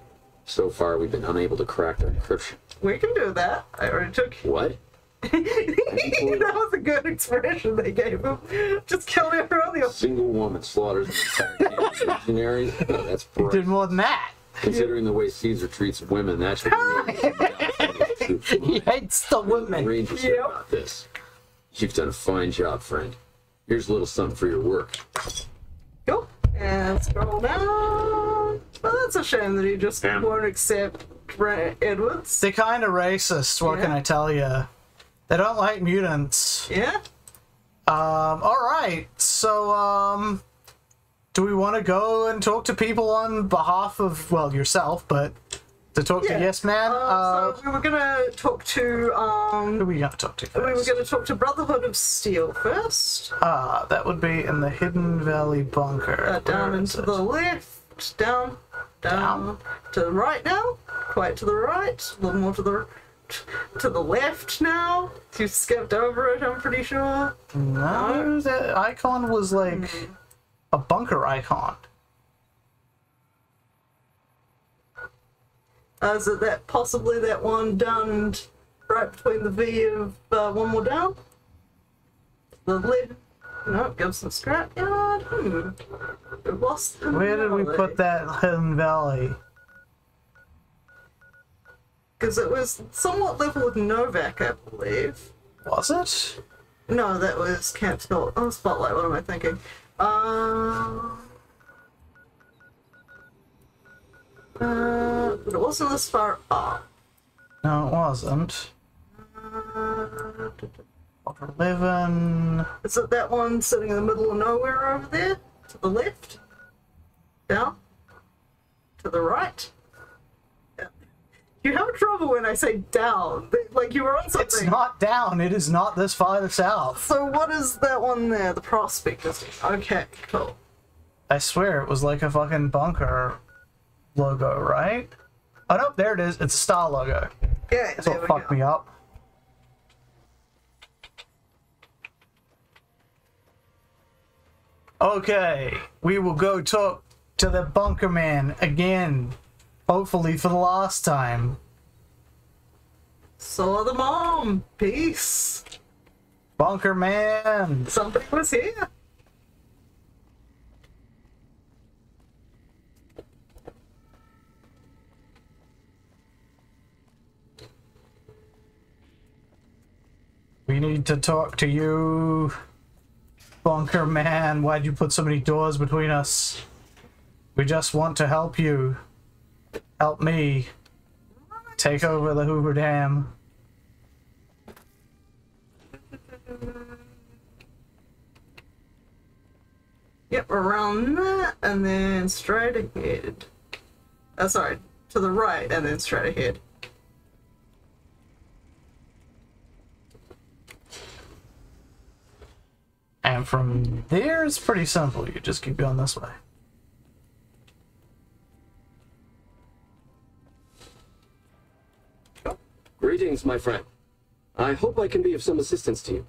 So far, we've been unable to crack their encryption. We can do that. I already took. What? that was a good expression they gave him. Just killed him earlier. Single woman slaughters an entire legionaries? Oh, that's He bright. did more than that. Considering the way Caesar treats women, that should really He hates the women. Rangers Yep. about this. You've done a fine job, friend. Here's a little something for your work. Cool. And scroll down. Well, that's a shame that he just Damn. won't accept Brent Edwards. They're kind of racist, what can I tell you? They don't like mutants. Yeah? Um, alright, so, um, do we want to go and talk to people on behalf of, well, yourself, but to talk Yeah. to Yes Man? Uh, Uh, so we were gonna talk to, who um, are we going to talk to we were gonna talk to Brotherhood of Steel first. Ah, that would be in the Hidden Valley Bunker. Uh, down Where and to it? the left, down, down, to the right now, quite to the right, a little more to the to the left now. You skipped over it, I'm pretty sure. No, that icon was like Hmm. a bunker icon. Uh, is it that possibly that one done right between the V of uh, one more down? The lid. No, Gibson Scrapyard. Hmm. We've lost the Where did we put that Hidden Valley? Because it was somewhat level with Novac, I believe. Was it? No, that was Camp Spot- oh, Spotlight. What am I thinking? Um. Uh, but it wasn't this far up. No, it wasn't. Uh, Over 11. is it that one sitting in the middle of nowhere over there? To the left? Down? To the right? You have trouble when I say down. Like you were on something. It's not down. It is not this far south. So what is that one there? The prospectus. Okay, cool. I swear it was like a fucking bunker logo, right? Oh no, there it is. It's a star logo. Yeah, That's what fucked go. me up. Okay, we will go talk to the bunker man again. Hopefully for the last time. Saw the mom. Peace. Bunker man. Somebody was here. We need to talk to you. Bunker man, why'd you put so many doors between us? We just want to help you. Help me. Take over the Hoover Dam. Yep, around that, and then straight ahead. Oh, sorry, to the right, and then straight ahead. And from there, it's pretty simple. You just keep going this way. Greetings, my friend. I hope I can be of some assistance to you.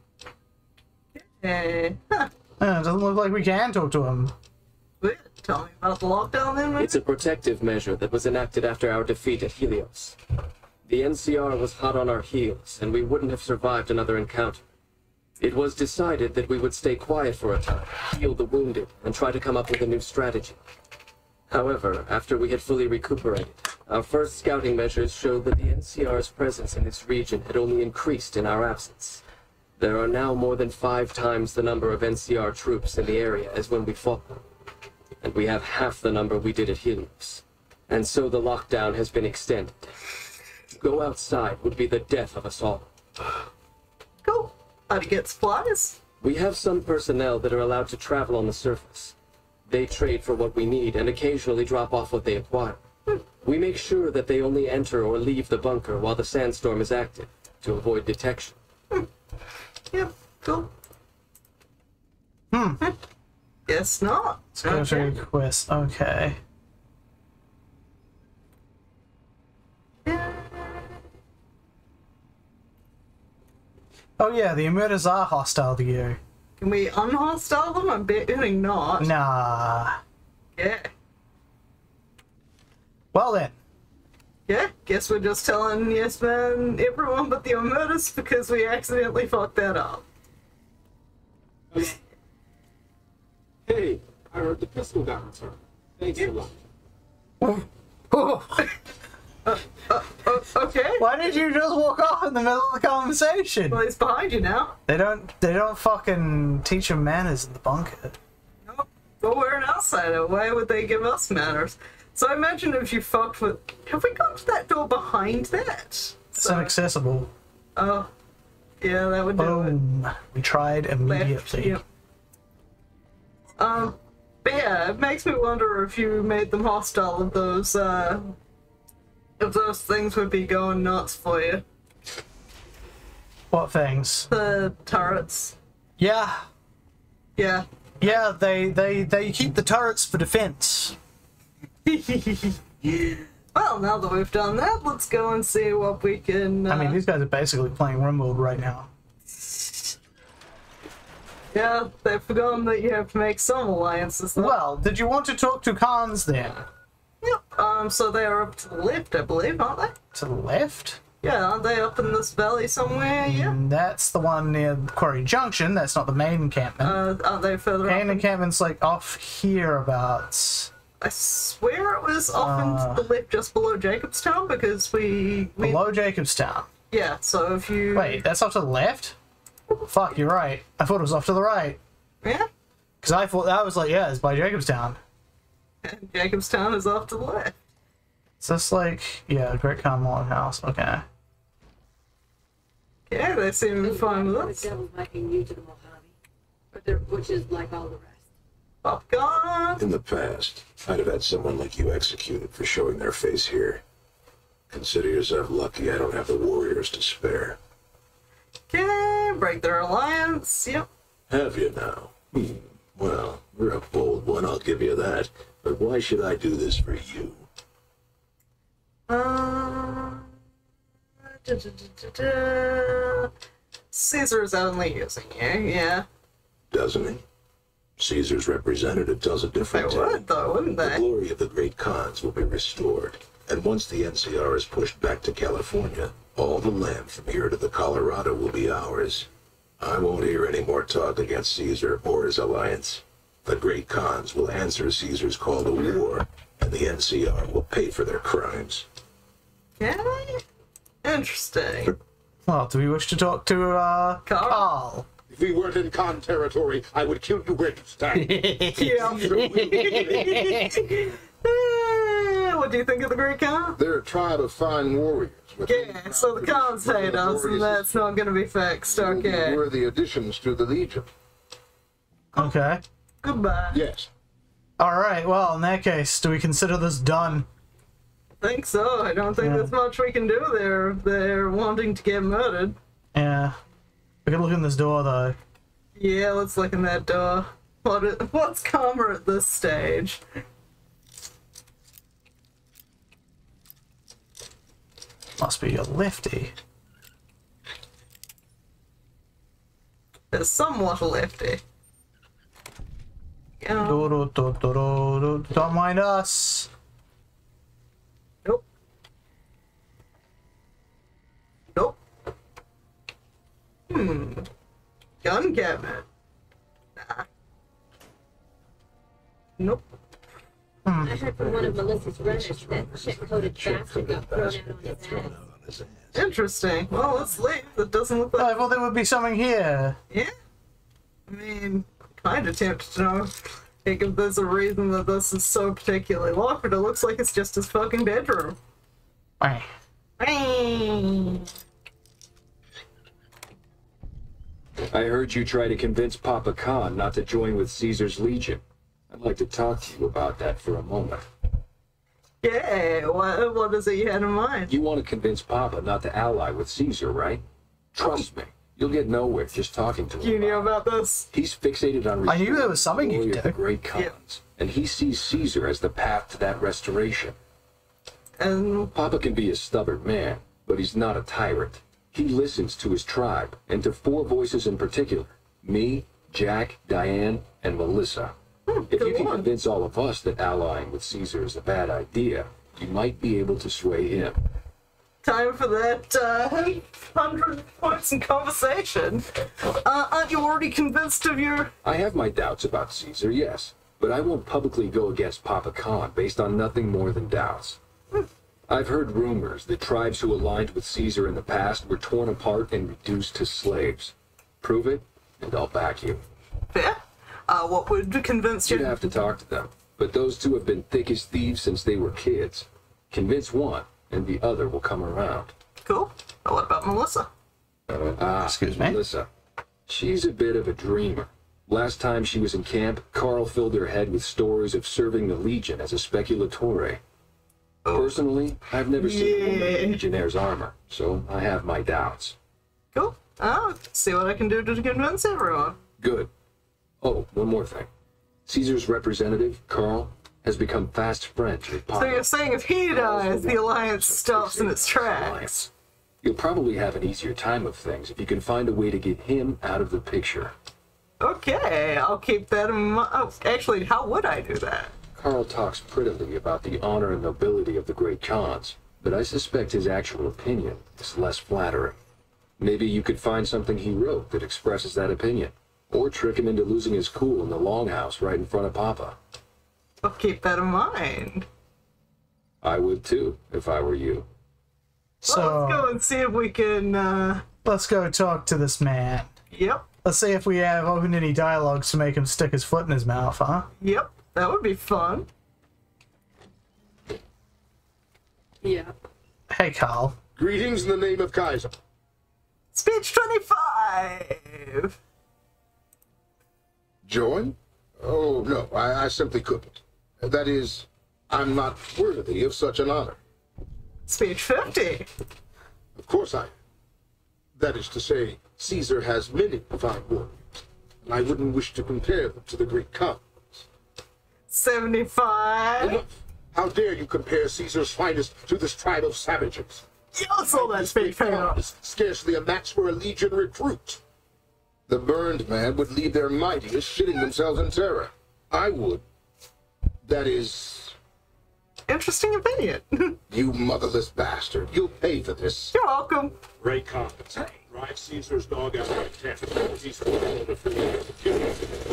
Hey, huh. Uh, it doesn't look like we can talk to him. Weird. Tell me about the lockdown then, maybe? It's a protective measure that was enacted after our defeat at Helios. The NCR was hot on our heels, and we wouldn't have survived another encounter. It was decided that we would stay quiet for a time, heal the wounded, and try to come up with a new strategy. However, after we had fully recuperated, our first scouting measures showed that the NCR's presence in this region had only increased in our absence. There are now more than five times the number of NCR troops in the area as when we fought them. And we have half the number we did at Helios. And so the lockdown has been extended. To go outside would be the death of us all. Cool. How to get supplies? We have some personnel that are allowed to travel on the surface. They trade for what we need and occasionally drop off what they acquire. We make sure that they only enter or leave the bunker while the sandstorm is active to avoid detection. Yep, cool. Hmm. Guess not. Let's go through quest. Okay. Oh yeah, the Omertas are hostile to you. Can we unhostile them? I'm betting not. Nah. Yeah. Well then. Yeah, guess we're just telling yes man everyone but the Omertas because we accidentally fucked that up. Hey, I heard the pistol got returned. Thanks a lot. Oh. Oh. okay. Why did you just walk off in the middle of the conversation? Well, he's behind you now. They don't. They don't fucking teach them manners in the bunker. No, but we're an outsider. Why would they give us manners? So I imagine if you fucked with. Have we gone to that door behind that? It's inaccessible. Oh. Yeah, that would do it. Boom. We tried immediately. Yep. Um, but yeah, it makes me wonder if you made them hostile if those, uh, if those things would be going nuts for you. What things? The turrets. Yeah. Yeah. Yeah. They they they keep the turrets for defense. Well, now that we've done that, let's go and see what we can. Uh, I mean, these guys are basically playing Rimworld right now. yeah, they've forgotten that you have to make some alliances. Though. Well, did you want to talk to Khans then? Yep. Um. So they are up to the left, I believe, aren't they? To the left? Yeah, aren't they up in this valley somewhere? Yeah. And that's the one near Quarry Junction. That's not the main encampment. Uh, aren't they further main up? encampment's like off here about. I swear it was off Uh, into the left, just below Jacobstown, because we, we Below Jacobstown. yeah. So if you Wait, that's off to the left? Fuck, you're right. I thought it was off to the right. yeah, Because I thought that was like, yeah, it's by Jacobstown. Jacobstown is off to the left. So it's like, yeah, Great Khan Longhouse. Okay. Yeah, they seem fine with us. The devils might be new to the Mojave, but they're butchers like all the rest. Popcorn. In the past, I'd have had someone like you executed for showing their face here. Consider yourself lucky I don't have the warriors to spare. Okay, break their alliance. Yep. Have you now? Hmm. Well, you're a bold one, I'll give you that. But why should I do this for you? Uh, da, da, da, da, da. Caesar's only using you. Yeah. Doesn't he? Caesar's representative tells a different tale. would though, wouldn't they? The glory of the great Khans will be restored, and once the NCR is pushed back to California, all the land from here to the Colorado will be ours. I won't hear any more talk against Caesar or his alliance. The great Khans will answer Caesar's call to war, and the NCR will pay for their crimes. Okay. Interesting. Well, do we wish to talk to, uh, Karl? Karl? If we weren't in Khan territory, I would kill you where you stand. What do you think of the Great Khan? They're a tribe of fine warriors. with Yeah, so the Khans hate us, and that's not gonna be fixed. Okay. We're the additions to the Legion. Okay. Goodbye. Yes. Alright, well, in that case, do we consider this done? I think so. I don't think Yeah. there's much we can do there. They're wanting to get murdered. Yeah. We could look in this door, though. Yeah, let's look in that door. What is, what's calmer at this stage? Must be a lefty. There's somewhat a lefty. Yeah. Do, do, do, do, do, do. Don't mind us. Nope. Nope. Hmm. Gun cabinet. Nah. Nope. I heard from one of Melissa's runners that chip-coated bastard got thrown out on his ass. Interesting. Well, let's leave. That doesn't look like. I thought there would be something here. Yeah. I mean, kind of tempted to know like, if there's a reason that this is so particularly locked, but it looks like it's just his fucking bedroom. Wait. I heard you try to convince Papa Khan not to join with Caesar's Legion. I'd like to talk to you about that for a moment. Yeah, what, what is it you had in mind? You want to convince Papa not to ally with Caesar, right? Trust me, you'll get nowhere just talking to him. You knew about this? He's fixated on I knew there was something you glory could of the do. great Khans, and he sees Caesar as the path to that restoration. And Papa can be a stubborn man, but he's not a tyrant. He listens to his tribe, and to four voices in particular me, Jack, Diane, and Melissa. Hmm, if you can convince all of us that allying with Caesar is a bad idea, you might be able to sway him. Time for that uh, 100 points in conversation. Uh, aren't you already convinced of your. I have my doubts about Caesar, yes, but I won't publicly go against Papa Khan based on nothing more than doubts. I've heard rumors that tribes who aligned with Caesar in the past were torn apart and reduced to slaves. Prove it, and I'll back you. Fair? Uh, what would convince you? You'd have to talk to them, but those two have been thick as thieves since they were kids. Convince one, and the other will come around. Cool. Uh, what about Melissa? Ah, Excuse me? Melissa. She's a bit of a dreamer. Last time she was in camp, Karl filled her head with stories of serving the Legion as a speculatore. Personally, I've never seen a woman in Yeah. Legionnaire's armor, so I have my doubts. Cool. I'll see what I can do to convince everyone. Good. Oh, one more thing. Caesar's representative, Karl, has become fast friends with So you're saying if he dies, the alliance stops in its tracks? You'll probably have an easier time of things if you can find a way to get him out of the picture. Okay, I'll keep that in mind. Oh, actually, how would I do that? Karl talks prettily about the honor and nobility of the great Khans, but I suspect his actual opinion is less flattering. Maybe you could find something he wrote that expresses that opinion, or trick him into losing his cool in the longhouse right in front of Papa. I'll keep that in mind. I would too, if I were you. Well, let's go and see if we can. Uh, let's go talk to this man. yep, Let's see if we have open any dialogues to make him stick his foot in his mouth, huh? yep, that would be fun. Yeah. Hey, Karl. Greetings in the name of Caesar. Speech 25! Join? Oh, no, I, I simply couldn't. That is, I'm not worthy of such an honor. Speech 50! Of course I am. That is to say, Caesar has many fine warriors, and I wouldn't wish to compare them to the Great Khans. 75! Enough. How dare you compare Caesar's finest to this tribe of savages? You saw that speech. Scarcely a match for a legion recruit. The burned man would leave their mightiest shitting themselves in terror. I would. That is, Interesting opinion. you motherless bastard. You'll pay for this. You're welcome. Great confidence. Drive Caesar's dog out of my tent. He's full of the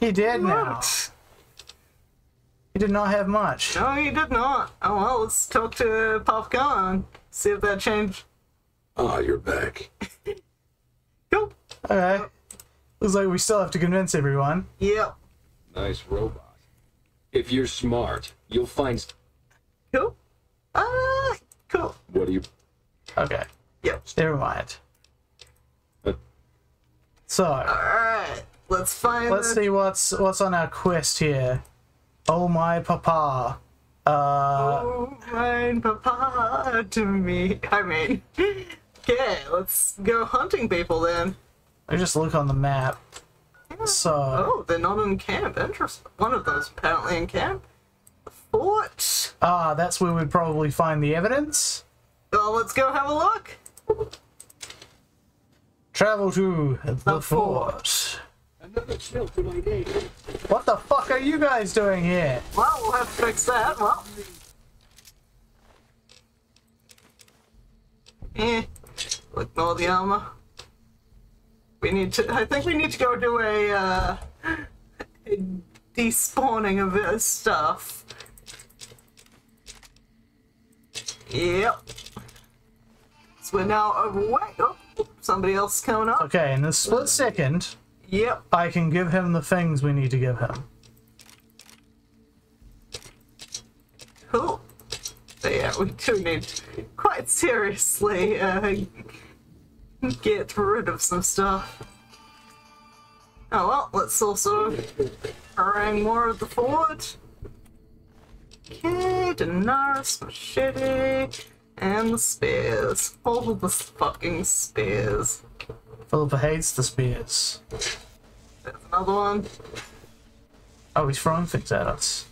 He did now. He did not have much. No, he did not. Oh well, let's talk to Pop Gun. See if that changed. Ah, you're back. Cool. Okay. Looks like we still have to convince everyone. Yep. Nice robot. If you're smart, you'll find. Cool. Ah, cool. What do you. Okay. Yep. Never mind. But So, Alright. Let's find let's the- see what's what's on our quest here. Oh my papa. Uh, Oh, my papa to me. I mean, okay, let's go hunting people then. I just look on the map. So, Oh, they're not in camp. Interesting. One of those apparently in camp. The fort. ah, that's where we'd probably find the evidence. Well, let's go have a look. Travel to the fort. Another chill for. What the fuck are you guys doing here? Well, we'll have to fix that. Well. Eh. Ignore the armor. We need to. I think we need to go do a, uh, a despawning of this stuff. Yep. So we're now overweight. Oh, somebody else coming up. Okay, in a split second, Yep. I can give him the things we need to give him. Cool. Yeah, we do need quite seriously uh, get rid of some stuff. Oh well, let's also harangue more of the fort. Okay, Daenerys, Machete, and the spears. All of the fucking spears. Philippa hates the spears. There's another one. Oh, he's throwing things at us.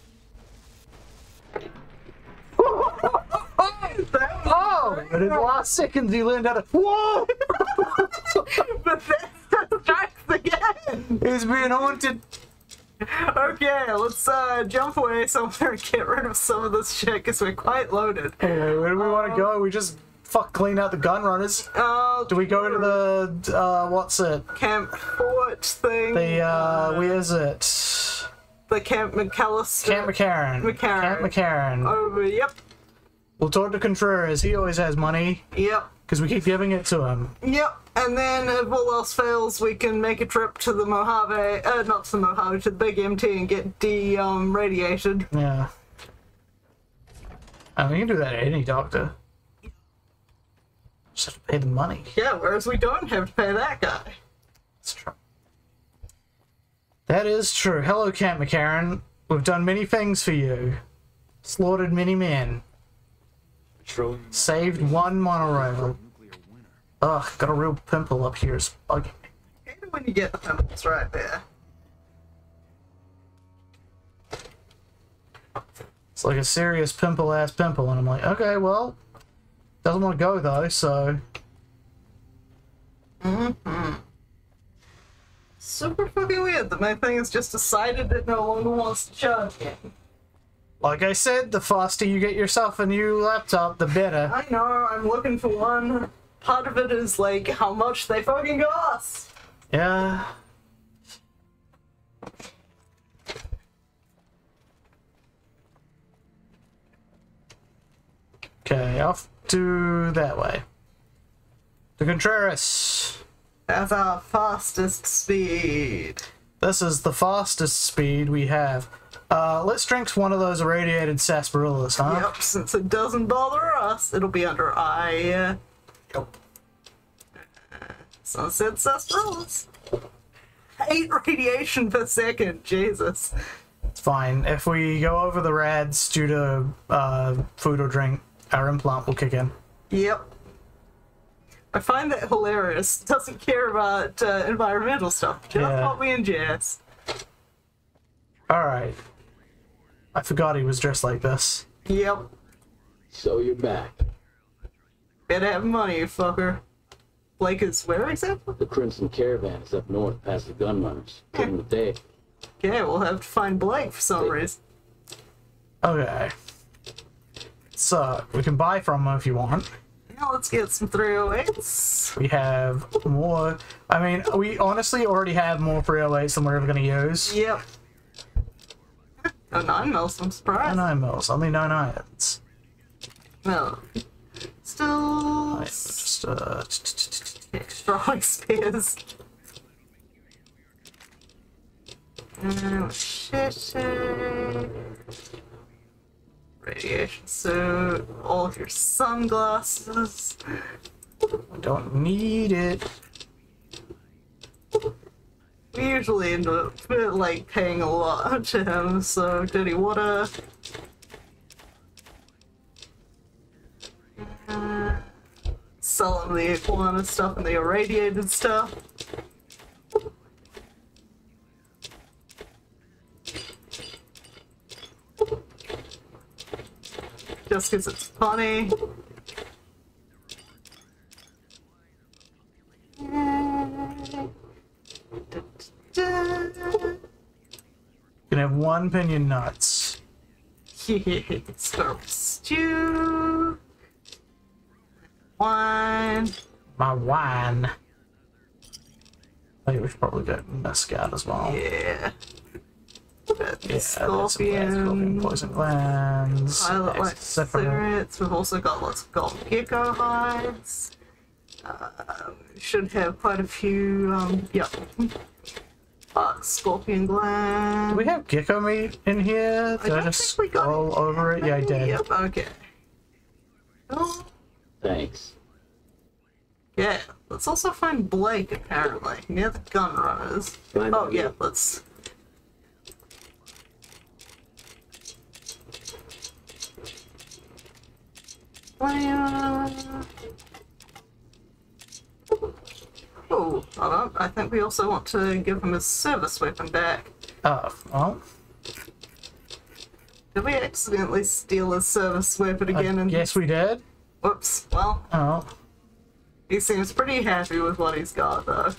Oh! But in the last seconds, he learned how to. Whoa! but then strikes again! He's being haunted. Okay, let's uh, jump away somewhere and get rid of some of this shit because we're quite loaded. Hey, where do we want to go? We just fuck clean out the gun runners. Uh, Do we go to the uh, what's it? Camp Fort thing. The uh, where is it? The Camp McAllister. Camp McCarran. McCarran. Camp McCarran. Over, yep, We'll talk to Contreras. He always has money yep, because we keep giving it to him. yep. And then if all else fails, we can make a trip to the Mojave, uh, not to the Mojave, to the Big MT and get de um, radiated. Yeah. And we can do that at any doctor. Just have to pay the money. Yeah, whereas we don't have to pay that guy. That's true. That is true. Hello, Camp McCarran. We've done many things for you. Slaughtered many men. Saved one monorail. Ugh, got a real pimple up here. It's bugging me. Hate it when you get the pimples right there. It's like a serious pimple ass pimple, and I'm like, okay, well, doesn't want to go though, so Mm-hmm. Super fucking weird that my thing has just decided it no longer wants to charge me. Like I said, the faster you get yourself a new laptop, the better. I know, I'm looking for one. Part of it is like how much they fucking cost. Yeah. Okay, off to that way. To Contreras. That's our fastest speed. This is the fastest speed we have. Uh, let's drink one of those irradiated sarsaparillas, huh? Yep, since it doesn't bother us, it'll be under I. Uh, Sunset sarsaparillas. Eight radiation per second, Jesus. It's fine. If we go over the rads due to uh, food or drink, our implant will kick in. Yep. I find that hilarious. Doesn't care about uh, environmental stuff. Just Yeah. what we ingest. Alright. I forgot he was dressed like this. Yep. So you're back. Better have money, you fucker. Blake is where exactly? The Crimson Caravan is up north past the gun runners. Give them a day. Okay, we'll have to find Blake for some reason. Okay. So, we can buy from him if you want. Now let's get some 308s. We have more. I mean, we honestly already have more 308s than we're ever going to use. Yep. Oh, 9 mils, I'm surprised. 9 mils, only 9 irons. No. Still. Right, just, uh, Extra spears. Mm, shit. Radiation suit. All of your sunglasses. don't need it. We usually end up like paying a lot to him, so dirty water. Uh, Sell him the stuff and the irradiated stuff. Just because it's funny. One pinyon nuts. Squirrel stew. Wine. My wine. I think we should probably go mescal as well. Yeah. Yeah, Scorpion. scorpion poison glands. Pilot like cigarettes. We've also got lots of gold gecko hides. Um, should have quite a few. Um, yep. Uh, scorpion gland. Do we have gecko meat in here? Did I, don't just think we got scroll over it? Yeah, I did. Yep. Okay. Oh, Thanks. yeah. Let's also find Blake apparently near the gun runners. Fine Oh by yeah. Let's. Fire. Hold on. I think we also want to give him his service weapon back. Oh, well, Did we accidentally steal his service weapon I again? and guess we did. Whoops. Well, Oh, he seems pretty happy with what he's got, though.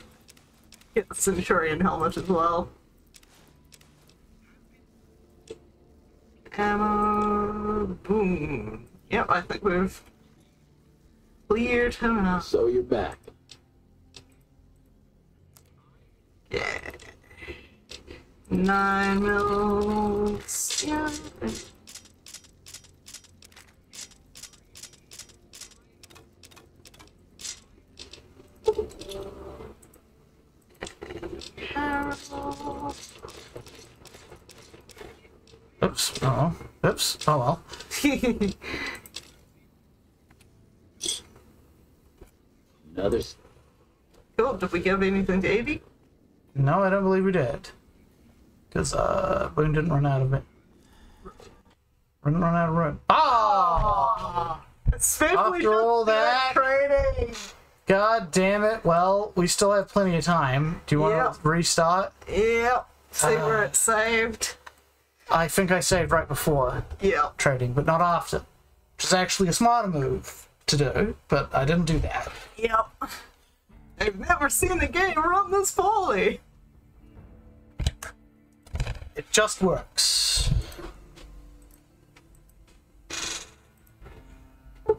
Get the Centurion helmet as well. Ammo. Boom. Yep, I think we've cleared him out. So you're back. Yeah. Nine mils. Yeah. oops. Oh, oops. Oh well. Another. s- cool. Did we give anything to Avie? No, I don't believe we did. Because uh, Boone didn't run out of it. Didn't run out of room. Oh! Especially After all that, training. God damn it. Well, we still have plenty of time. Do you want Yep. to restart? Yep. See Uh, where it saved. I think I saved right before Yep. trading, but not after. Which is actually a smarter move to do, but I didn't do that. Yep. I've never seen a game run this poorly. It just works. I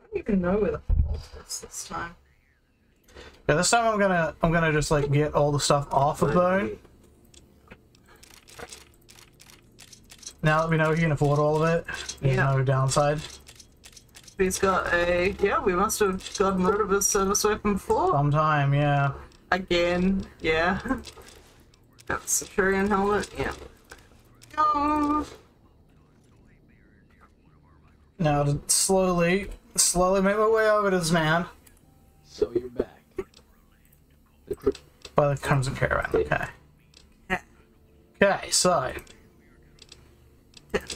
don't even know where the fault is this time. Yeah, this time I'm gonna I'm gonna just like get all the stuff off of Boone. Now that we know he can afford all of it, there's Yeah. no downside. He's got a. Yeah, we must have gotten rid of his service weapon before. Sometime, yeah. Again, yeah. Got the Centurion helmet, yeah. Oh, Now to slowly, slowly make my way over to this man. So you're back. By the Crimson Caravan, okay. Okay, so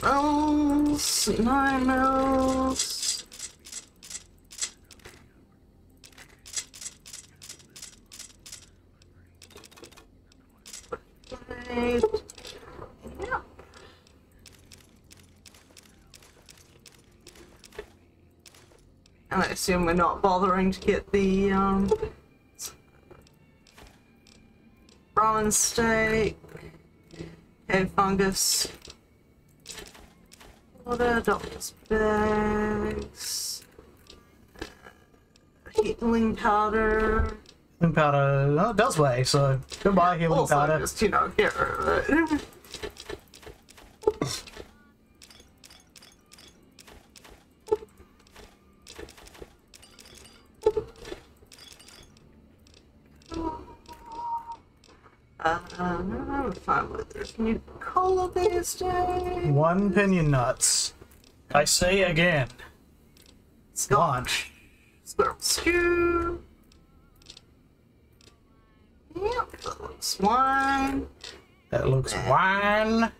mils, nine mils. Right. Yeah. And I assume we're not bothering to get the um Brahmin steak, cave fungus, water, doctor's bags, healing powder. healing powder oh, it does weigh, so goodbye healing also, powder. just you know, get rid of it. Uh, I'm fine with there's new One pinyon nuts. I say again. Launch. Squirrel stew. Yep, that looks wine. That looks wine.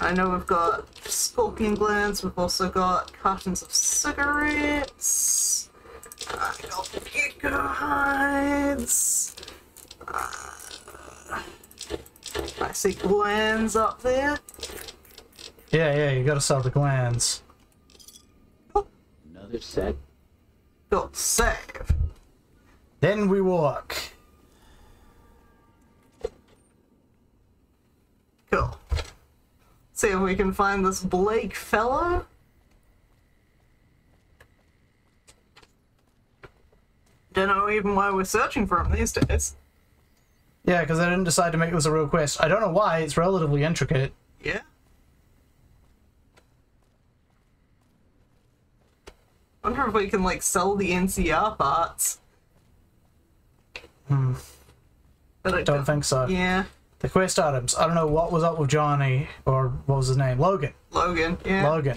I know we've got scorpion glands, we've also got cartons of cigarettes. I got hides. I see glands up there. Yeah, yeah, you gotta sell the glands. Another Another set. Got save. Then we walk. Cool. See if we can find this Blake fellow. Don't know even why we're searching for him these days. Yeah, because I didn't decide to make this a real quest. I don't know why. It's relatively intricate. Yeah. Wonder if we can like sell the NCR parts. Hmm. But I Don't think so. Yeah, The quest items. I don't know what was up with Johnny or what was his name? Logan. Logan. Yeah. Logan.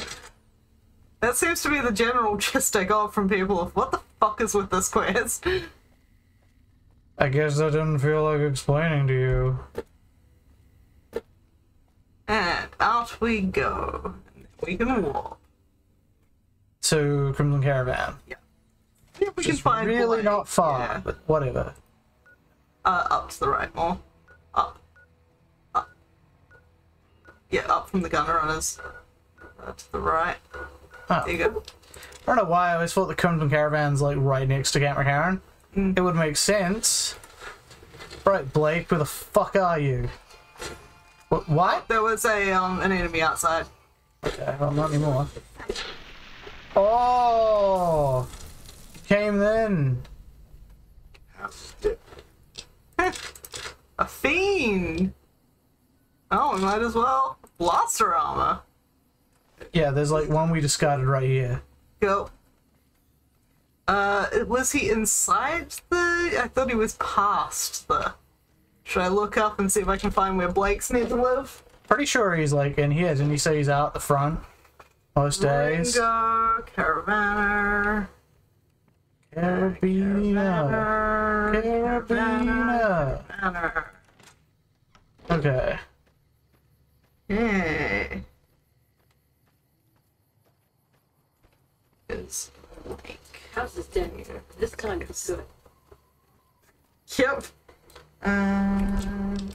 That seems to be the general gist I got from people of what the fuck is with this quest. I guess I didn't feel like explaining to you. And out we go. We can walk. To Crimson Caravan. Yeah. If we can find really Blake. not far, Yeah. but whatever. Uh, up to the right more. Up. Up. Yeah, up from the gun runners. Uh, to the right. Oh. There you go. I don't know why I always thought the Crimson Caravan's like right next to Camp McCarran. It would make sense. Right, Blake, where the fuck are you? What? What? There was a um an enemy outside. Okay, well, not anymore. Oh! Came then. A fiend. Oh, we might as well. Blaster armor. Yeah, there's like one we discarded right here. Go. Uh, was he inside the? I thought he was past the. Should I look up and see if I can find where Blake's need to live? Pretty sure he's like in here. Didn't he say he's out the front most days? Ringo, Caravaner. Carabiner. Okay. Yeah. Is House is dead. This kind of good. Yep. Um.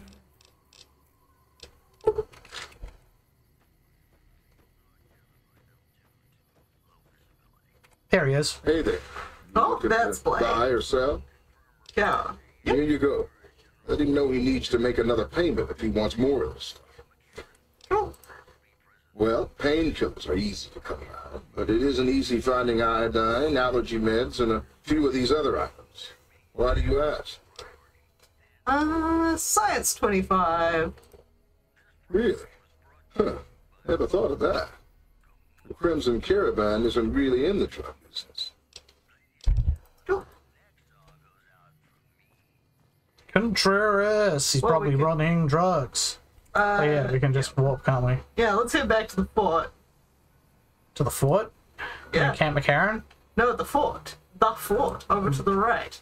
There he is. Hey there. Oh, that's Blake. Buy or sell? Yeah. Here you go. Let him know he needs to make another payment if he wants more of this stuff. Well, painkillers are easy to come by, but it isn't easy finding iodine, allergy meds, and a few of these other items. Why do you ask? Uh, science 25. Really? Huh. Never thought of that. The Crimson Caravan isn't really in the drug business. Contreras. He's Well, probably can- running drugs. Uh, oh yeah, we can just walk, can't we? Yeah, let's head back to the fort. To the fort? Yeah. In Camp McCarran? No, at the fort. The fort. Over to the right.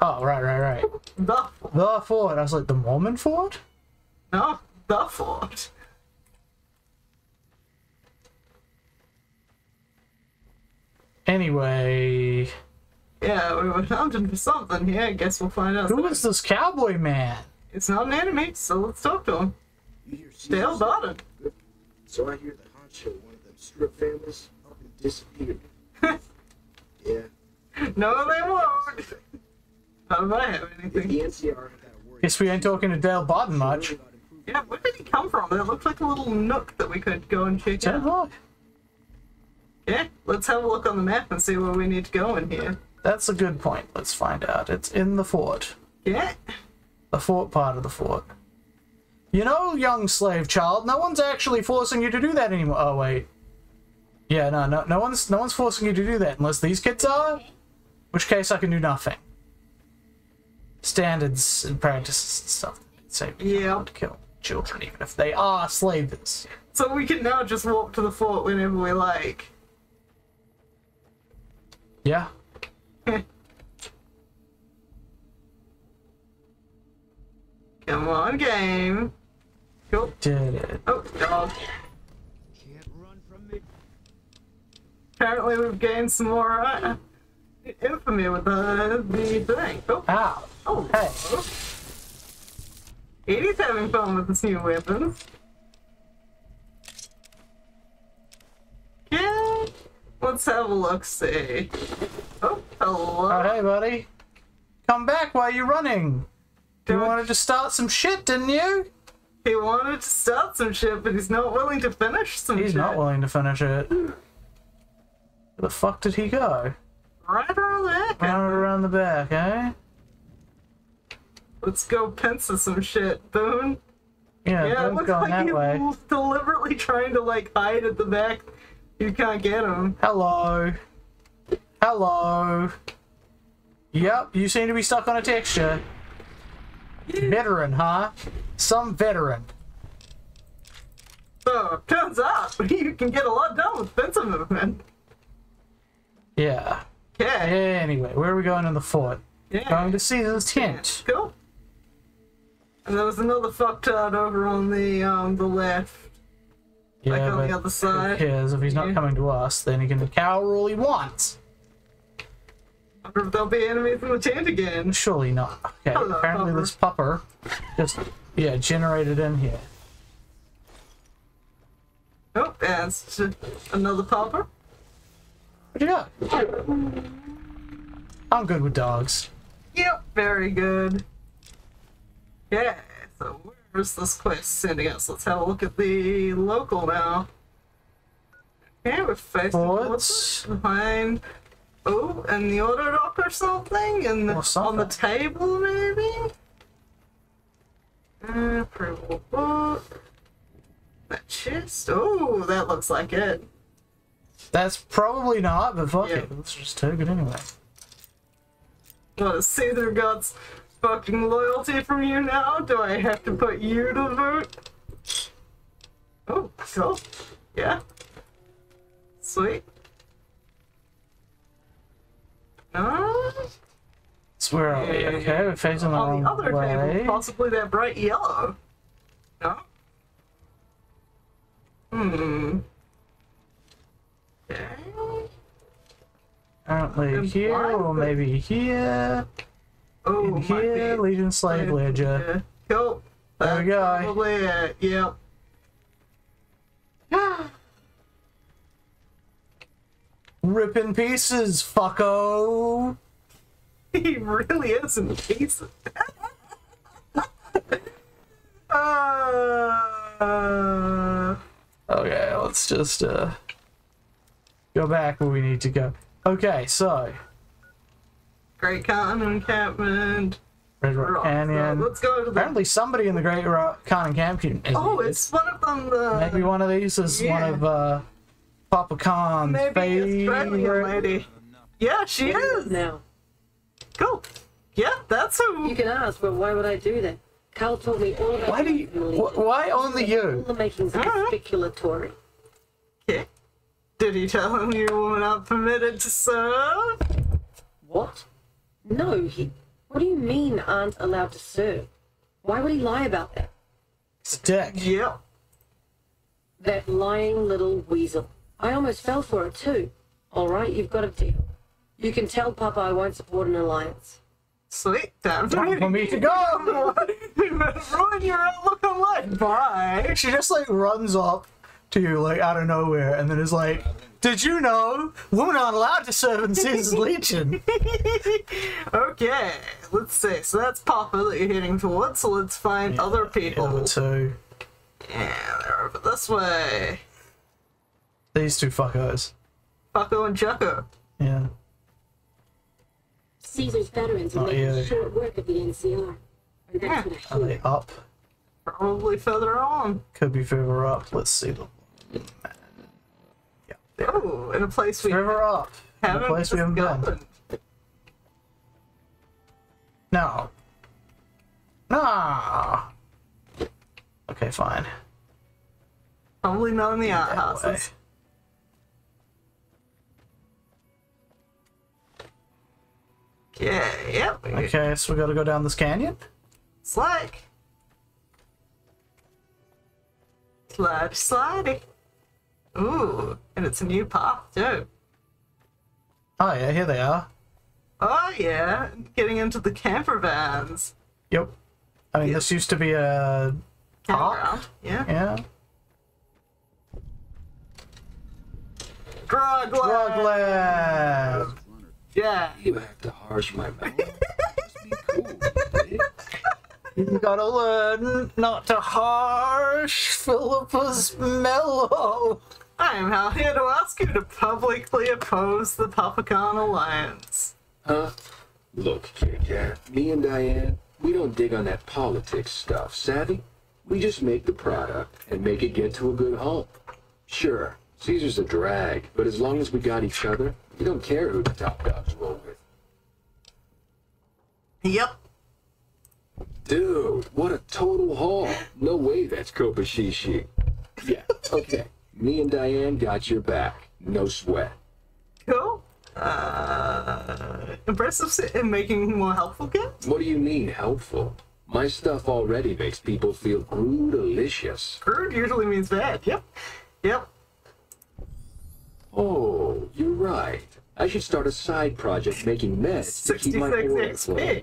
Oh, right, right, right. The fort. The fort. I was like, the Mormon fort? No, the fort. Anyway, Yeah, we were hunting for something here. I guess we'll find out. who is this cowboy man? It's not an enemy, so let's talk to him. Dale Barton. So I hear the honcho, one of them strip families, up and disappeared. yeah. No, they won't. How do I have If anything? the NCR had that worried, Guess we ain't talking to Dale Barton much. Yeah, where did he come from? It looked like a little nook that we could go and check Tell out. look. Yeah, let's have a look on the map and see where we need to go in here. That's a good point. Let's find out. It's in the fort. Yeah. The fort part of the fort. You know, young slave child, no one's actually forcing you to do that anymore. Oh wait. Yeah, no, no, no one's no one's forcing you to do that unless these kids are. Which case I can do nothing. Standards and practices and stuff. Say Yeah. not to kill children, even if they are slavers. So we can now just walk to the fort whenever we like. Yeah. Come on, game. Cool. Did it. Oh, dog. Apparently we've gained some more uh, infamy with the, the thing. Oh, Ow. oh. Hey. ED-E's having fun with his new weapons. Yeah. let's have a look. See. Oh, hello. Oh, hey, buddy. Come back while you're running. You wanted to start some shit, didn't you? He wanted to start some shit, but he's not willing to finish some shit. He's shit. not willing to finish it. Where the fuck did he go? Right around there. Round around the back, eh? Let's go pencil some shit, Boone. Yeah, yeah it looks going like that way. he's deliberately trying to like hide at the back. You can't get him. Hello. Hello. Yep, you seem to be stuck on a texture. Veteran, huh? Some veteran. So, turns out you can get a lot done with pencil movement. Yeah. Okay. Anyway, where are we going in the fort? Yeah. Going to Caesar's tent. Cool. And there was another fucktard over on the um the left. Yeah, like on the other side. who cares? If he's not Yeah. coming to us, then he can cower all he wants. Wonder if there'll be enemies in the tent again. Surely not. Okay, Hello, apparently Pupper. this pupper just, yeah, generated in here. Oh, that's just another popper. Where'd you go? I'm good with dogs. Yep, very good. Yeah, so where's this quest sending us? Let's have a look at the local now. Okay, we're facing what's behind. Oh, and the auto dock or something? And the, on the table, maybe? Uh, approval book. That chest. Oh, that looks like it. That's probably not, but fuck Yeah. it. Let's just take it anyway. Wanna see their got fucking loyalty from you now? Do I have to put you to vote? Oh, cool. Yeah. Sweet. Uh, So where are we? Okay, we're facing the on wrong the other way. table, possibly that bright yellow. No? Hmm. Okay. Apparently here, or maybe here. Oh, In here. Legion Slave Ledger. Cool. There we go. Probably it. Yep. Rip in pieces, fucko! he really is in pieces. uh, Okay, let's just uh go back where we need to go. Okay, so Great Cotton encampment. Red Rock Rock. Canyon. Let's go to the. Apparently, somebody in the Great Rock Con encampment. is Oh, it's one of them. The maybe one of these is one of uh Papa Khan's maybe Australian favorite. lady. Yeah, she is. Now, Cool. Yeah, that's who. you can ask, but why would I do that? Karl told me all about Why do you? wh- Why only all you? the makings of Uh-huh. a speculatory. Okay. Did he tell him you were not permitted to serve? What? No, he. What do you mean aren't allowed to serve? Why would he lie about that? It's a dick. Yep. That lying little weasel. I almost fell for it too. All right, you've got a deal. You can tell Papa I won't support an alliance. Sweet. Time for Time me for me to go. Ruin your outlook on life. Bye. She just like runs up to you like out of nowhere, and then is like, "Did you know women aren't allowed to serve in Caesar's Legion?" Okay, let's see. So that's Papa that you're heading towards. So let's find other people. Number two. Yeah, they're over this way. These two fuckers. Bucko and Chucko. Yeah. Caesar's veterans are Not making short work of the NCR. And that's what I Are they up? Probably further on. Could be further up. Let's see them. Oh, in a place we Further up. In a haven't place we haven't been. No. No. Okay, fine. Probably not in the That outhouses. Okay, yep. Okay, so we gotta go down this canyon. Slack. Slide, slidey. Ooh, and it's a new path too. Oh yeah, here they are. Oh yeah, getting into the camper vans. Yep. I mean, this used to be a park. Campground. Yeah. Yeah. Drug lab. Drug lab. Yeah. You have to harsh my mouth. You gotta learn not to harsh Philippus mellow. I am now here to ask you to publicly oppose the Papa Khan Alliance. Huh? Look, Kit Kat, me and Diane, we don't dig on that politics stuff, savvy? We just make the product and make it get to a good home. Sure, Caesar's a drag, but as long as we got each other, we don't care who the top dogs roll with. Yep. Dude, what a total haul. No way that's copa Kopashishi. Yeah, okay. Me and Diane got your back. No sweat. Cool. Uh, impressive in making more helpful gifts? What do you mean, helpful? My stuff already makes people feel delicious. Crude usually means bad. Yep. Yep. Oh, you're right. I should start a side project making meds to keep my 66 aura XP. flowing.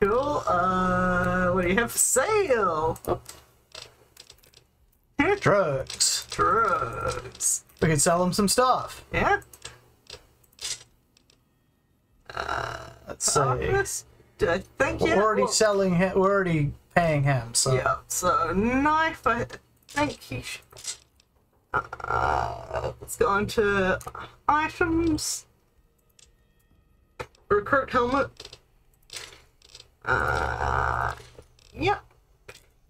Cool. Uh, what do you have for sale? Drugs. Drugs. We can sell him some stuff. Yeah. Let's see. Thomas? I think We're yeah. already well- selling him. We're already paying him. So Yeah, so knife, I think he should. Uh, let's go on to items. Recruit helmet. Uh, yeah.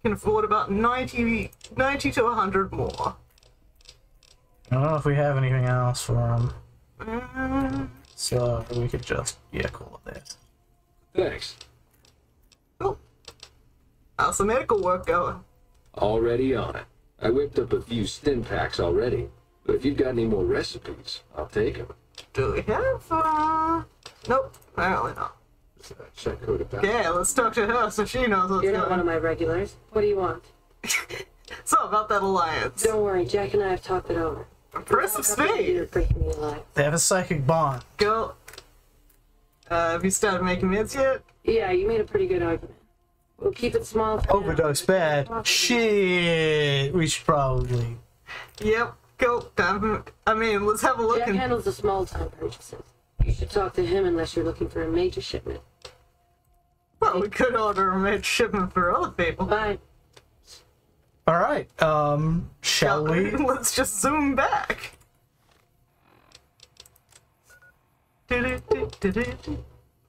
Can afford about 90, 90 to 100 more. I don't know if we have anything else for him. Mm, So we could just yeah, call it that. Thanks. how's the medical work going? Already on it. I whipped up a few stimpaks already. But if you've got any more recipes, I'll take them. Do we have, uh... Nope, apparently not. Check code about Okay, let's talk to her so she knows what's You're going not one of my regulars. What do you want? So about that alliance. Don't worry, Jack and I have talked it over. Impressive You're speed. breaking the. They have a psychic bond. Go. Uh, have you started making meds yet? Yeah, you made a pretty good argument. We'll keep it small. for now. Overdose bad. Shit. We should probably. Yep. Go. Um, I mean, let's have a look. Jack and- handles the small time purchases. You should talk to him unless you're looking for a major shipment. Well, we could order a made shipment for other people. Fine. All right. Um. Shall we? Let's just zoom back.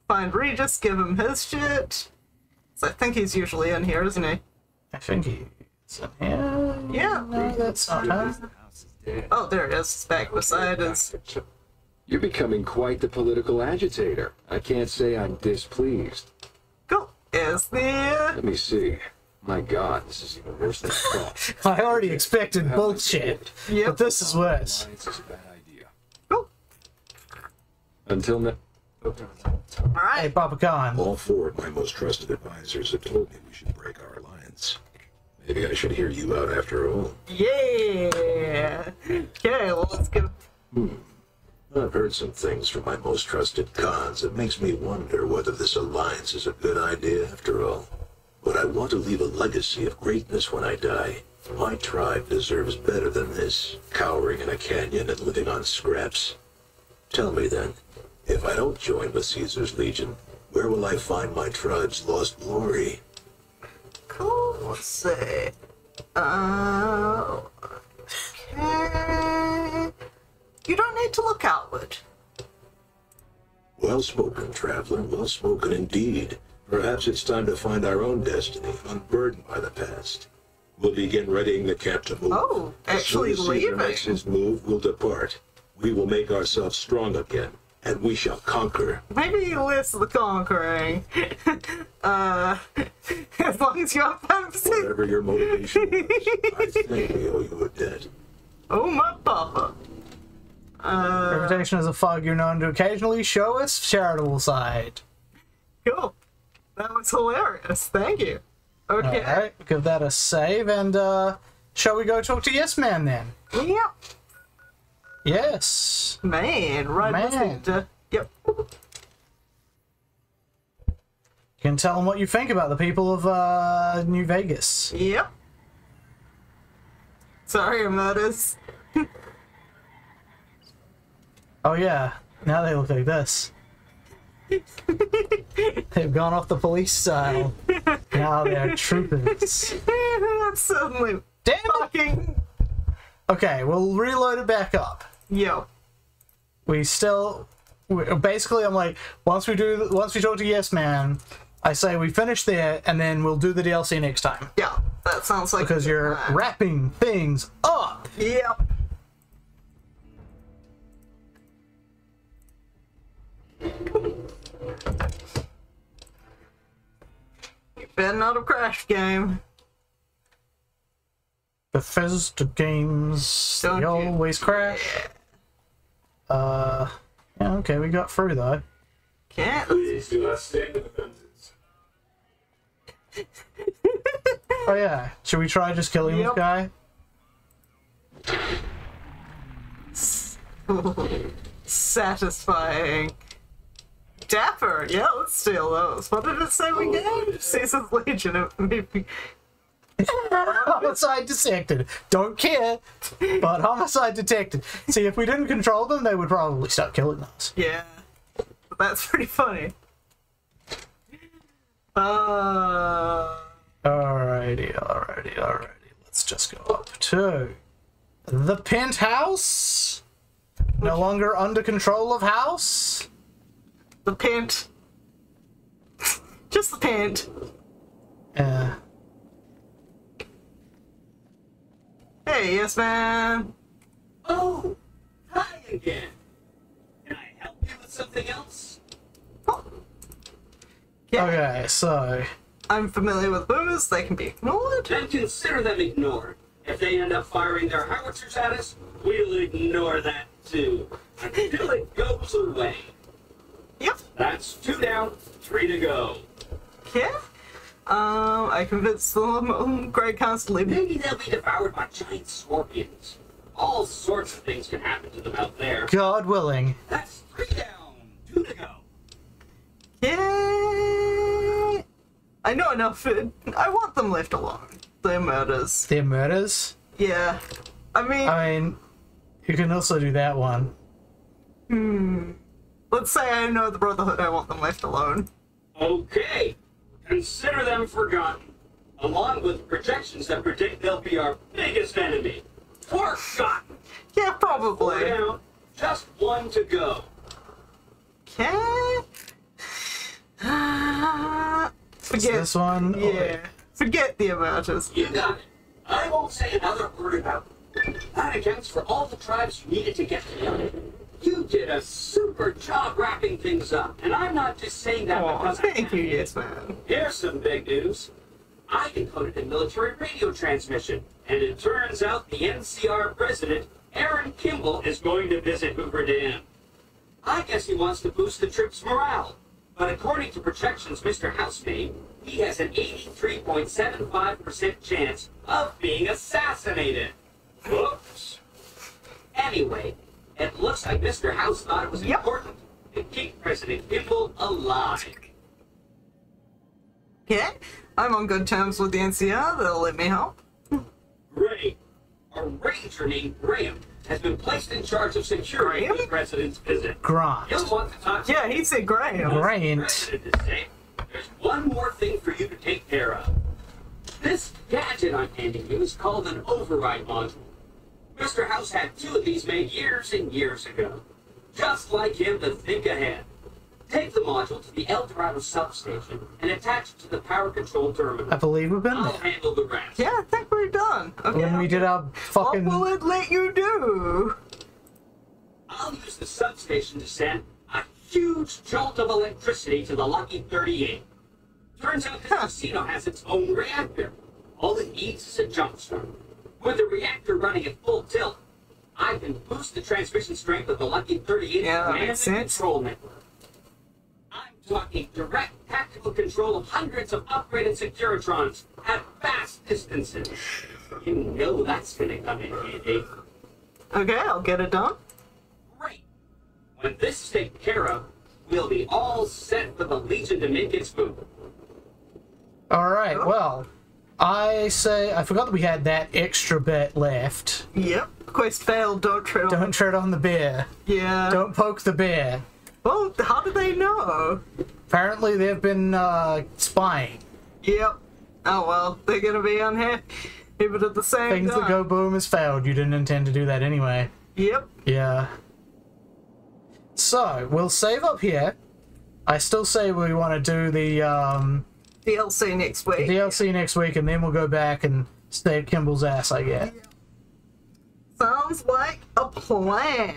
Find Regis, give him his shit. So I think he's usually in here, isn't he? I think he's in here. Yeah. No, that's not him. Oh, there he is. It's back beside his. You're becoming quite the political agitator. I can't say I'm displeased. Go. Is the. Let me see. My god, this is even worse than I thought. I already expected bullshit, but this is worse. Alliance is a bad idea. Go. Until now. Hey, Papa Khan. All four of my most trusted advisors have told me we should break our alliance. Maybe I should hear you out after all. Yeah. Okay, well, let's go. Hmm. I've heard some things from my most trusted Khans that makes me wonder whether this alliance is a good idea after all. But I want to leave a legacy of greatness when I die. My tribe deserves better than this, cowering in a canyon and living on scraps. Tell me then, if I don't join with Caesar's Legion, where will I find my tribe's lost glory? Cool. Let's see. Uh. Okay. You don't need to look outward. Well spoken, traveler, well spoken indeed. Perhaps it's time to find our own destiny, unburdened by the past. We'll begin readying the camp to move. Oh, As actually soon as Caesar leaving. makes his move, we'll depart. We will make ourselves strong again, and we shall conquer. Maybe you list the conquering. uh, as long as you have five. Whatever your motivation was, I think we owe you a debt. Oh my papa. Uh, Reputation as a fug, you're known to occasionally show its charitable side. cool. That was hilarious. Thank you. Okay. Alright, give that a save, and uh, shall we go talk to Yes Man then? Yep. Yes. Man, right. Man. To, yep. You can tell them what you think about the people of uh, New Vegas. Yep. Sorry, Amadeus. Oh yeah, now they look like this. They've gone off the police style. Now they're troopers. That's suddenly Damn fucking. Okay, we'll reload it back up. Yo. We still, basically, I'm like, once we do, once we talk to Yes Man, I say we finish there, and then we'll do the DLC next time Yeah, that sounds like. because you're wrapping things up. Yep. You better not have crashed game. Bethesda games, Don't they you- always crash. Uh, yeah, okay, we got through though. Can't. Please do not stand in the. Oh yeah, should we try just killing Yep. this guy? Satisfying. Dapper. Yeah, let's steal those. What did it say we get? Caesar's Legion. Maybe. Homicide detected. Don't care, but homicide detected. See, if we didn't control them, they would probably start killing us. Yeah. But that's pretty funny. Uh. Alrighty, alrighty, alrighty. Let's just go up to the penthouse. No longer under control of house. The pent. Just the pent. Yeah. Hey, yes, man. Oh, hi again. Can I help you with something else? Oh. Okay, so I'm familiar with boomers. They can be ignored. Then consider them ignored. If they end up firing their howitzers at us, we'll ignore that too. Until it goes away. Yep. That's two down, three to go. Yeah. Um, I convinced them um, Grey constantly. Maybe they'll be devoured by giant scorpions. All sorts of things can happen to them out there. God willing. That's three down, two to go. Yeah. I know enough. I want them left alone. Their murders. They're murders. Yeah. I mean, I mean, you can also do that one. hmm. Let's say I know the Brotherhood. I want them left alone. Okay, consider them forgotten, along with projections that predict they'll be our biggest enemy. Forgotten. Yeah, Four probably. down, just one to go. Okay. Forget this one? Oh, Yeah. Forget the Omertas. You got it. I won't say another word about it. That accounts for all the tribes you needed to get to together. You did a super job wrapping things up, and I'm not just saying that Aw, because thank you, yes, man. Here's some big news. I encoded a military radio transmission, and it turns out the NCR president, Aaron Kimball, is going to visit Hoover Dam. I guess he wants to boost the troops' morale, but according to projections Mr. House made, he has an 83.75% chance of being assassinated. Whoops. Anyway, it looks like Mr. House thought it was important to keep President Kimball alive. Yeah. I'm on good terms with the NCR. They'll let me help. Great. A ranger named Graham has been placed in charge of security for the president's visit. Grant. He'll want to talk to Yeah, he said Graham. Grant. president There's one more thing for you to take care of. This gadget I'm handing you is called an override module. Mr. House had two of these made years and years ago. Just like him to think ahead. Take the module to the El Dorado substation and attach it to the power control terminal. I believe we've been I'll there. handle the rest. Yeah, I think we're done. Okay. When we did our fucking. What will it let you do? I'll use the substation to send a huge jolt of electricity to the Lucky 38. Turns out this casino has its own reactor. All it needs is a jump start. With the reactor running at full tilt, I can boost the transmission strength of the Lucky 38 Yeah, that command makes sense. control network. I'm talking direct tactical control of hundreds of upgraded Securitrons at vast distances. You know that's gonna come in handy. Okay, I'll get it done. Great. When this is taken care of, we'll be all set for the Legion to make its move. Alright, well, I say I forgot that we had that extra bit left. Yep. Quest failed. Don't tread on. Don't tread on the bear. Yeah. Don't poke the bear. Well, how do they know? Apparently, they've been uh, spying. Yep. Oh well, they're gonna be unhappy. But at the same Things time. that go boom has failed. You didn't intend to do that anyway. Yep. Yeah. So we'll save up here. I still say we want to do the um, DLC next week. DLC next week, and then we'll go back and save Kimball's ass. I guess. Sounds like a plan.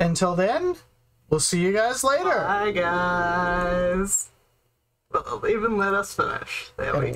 Until then, we'll see you guys later. Bye, guys. Well, even let us finish. There we go.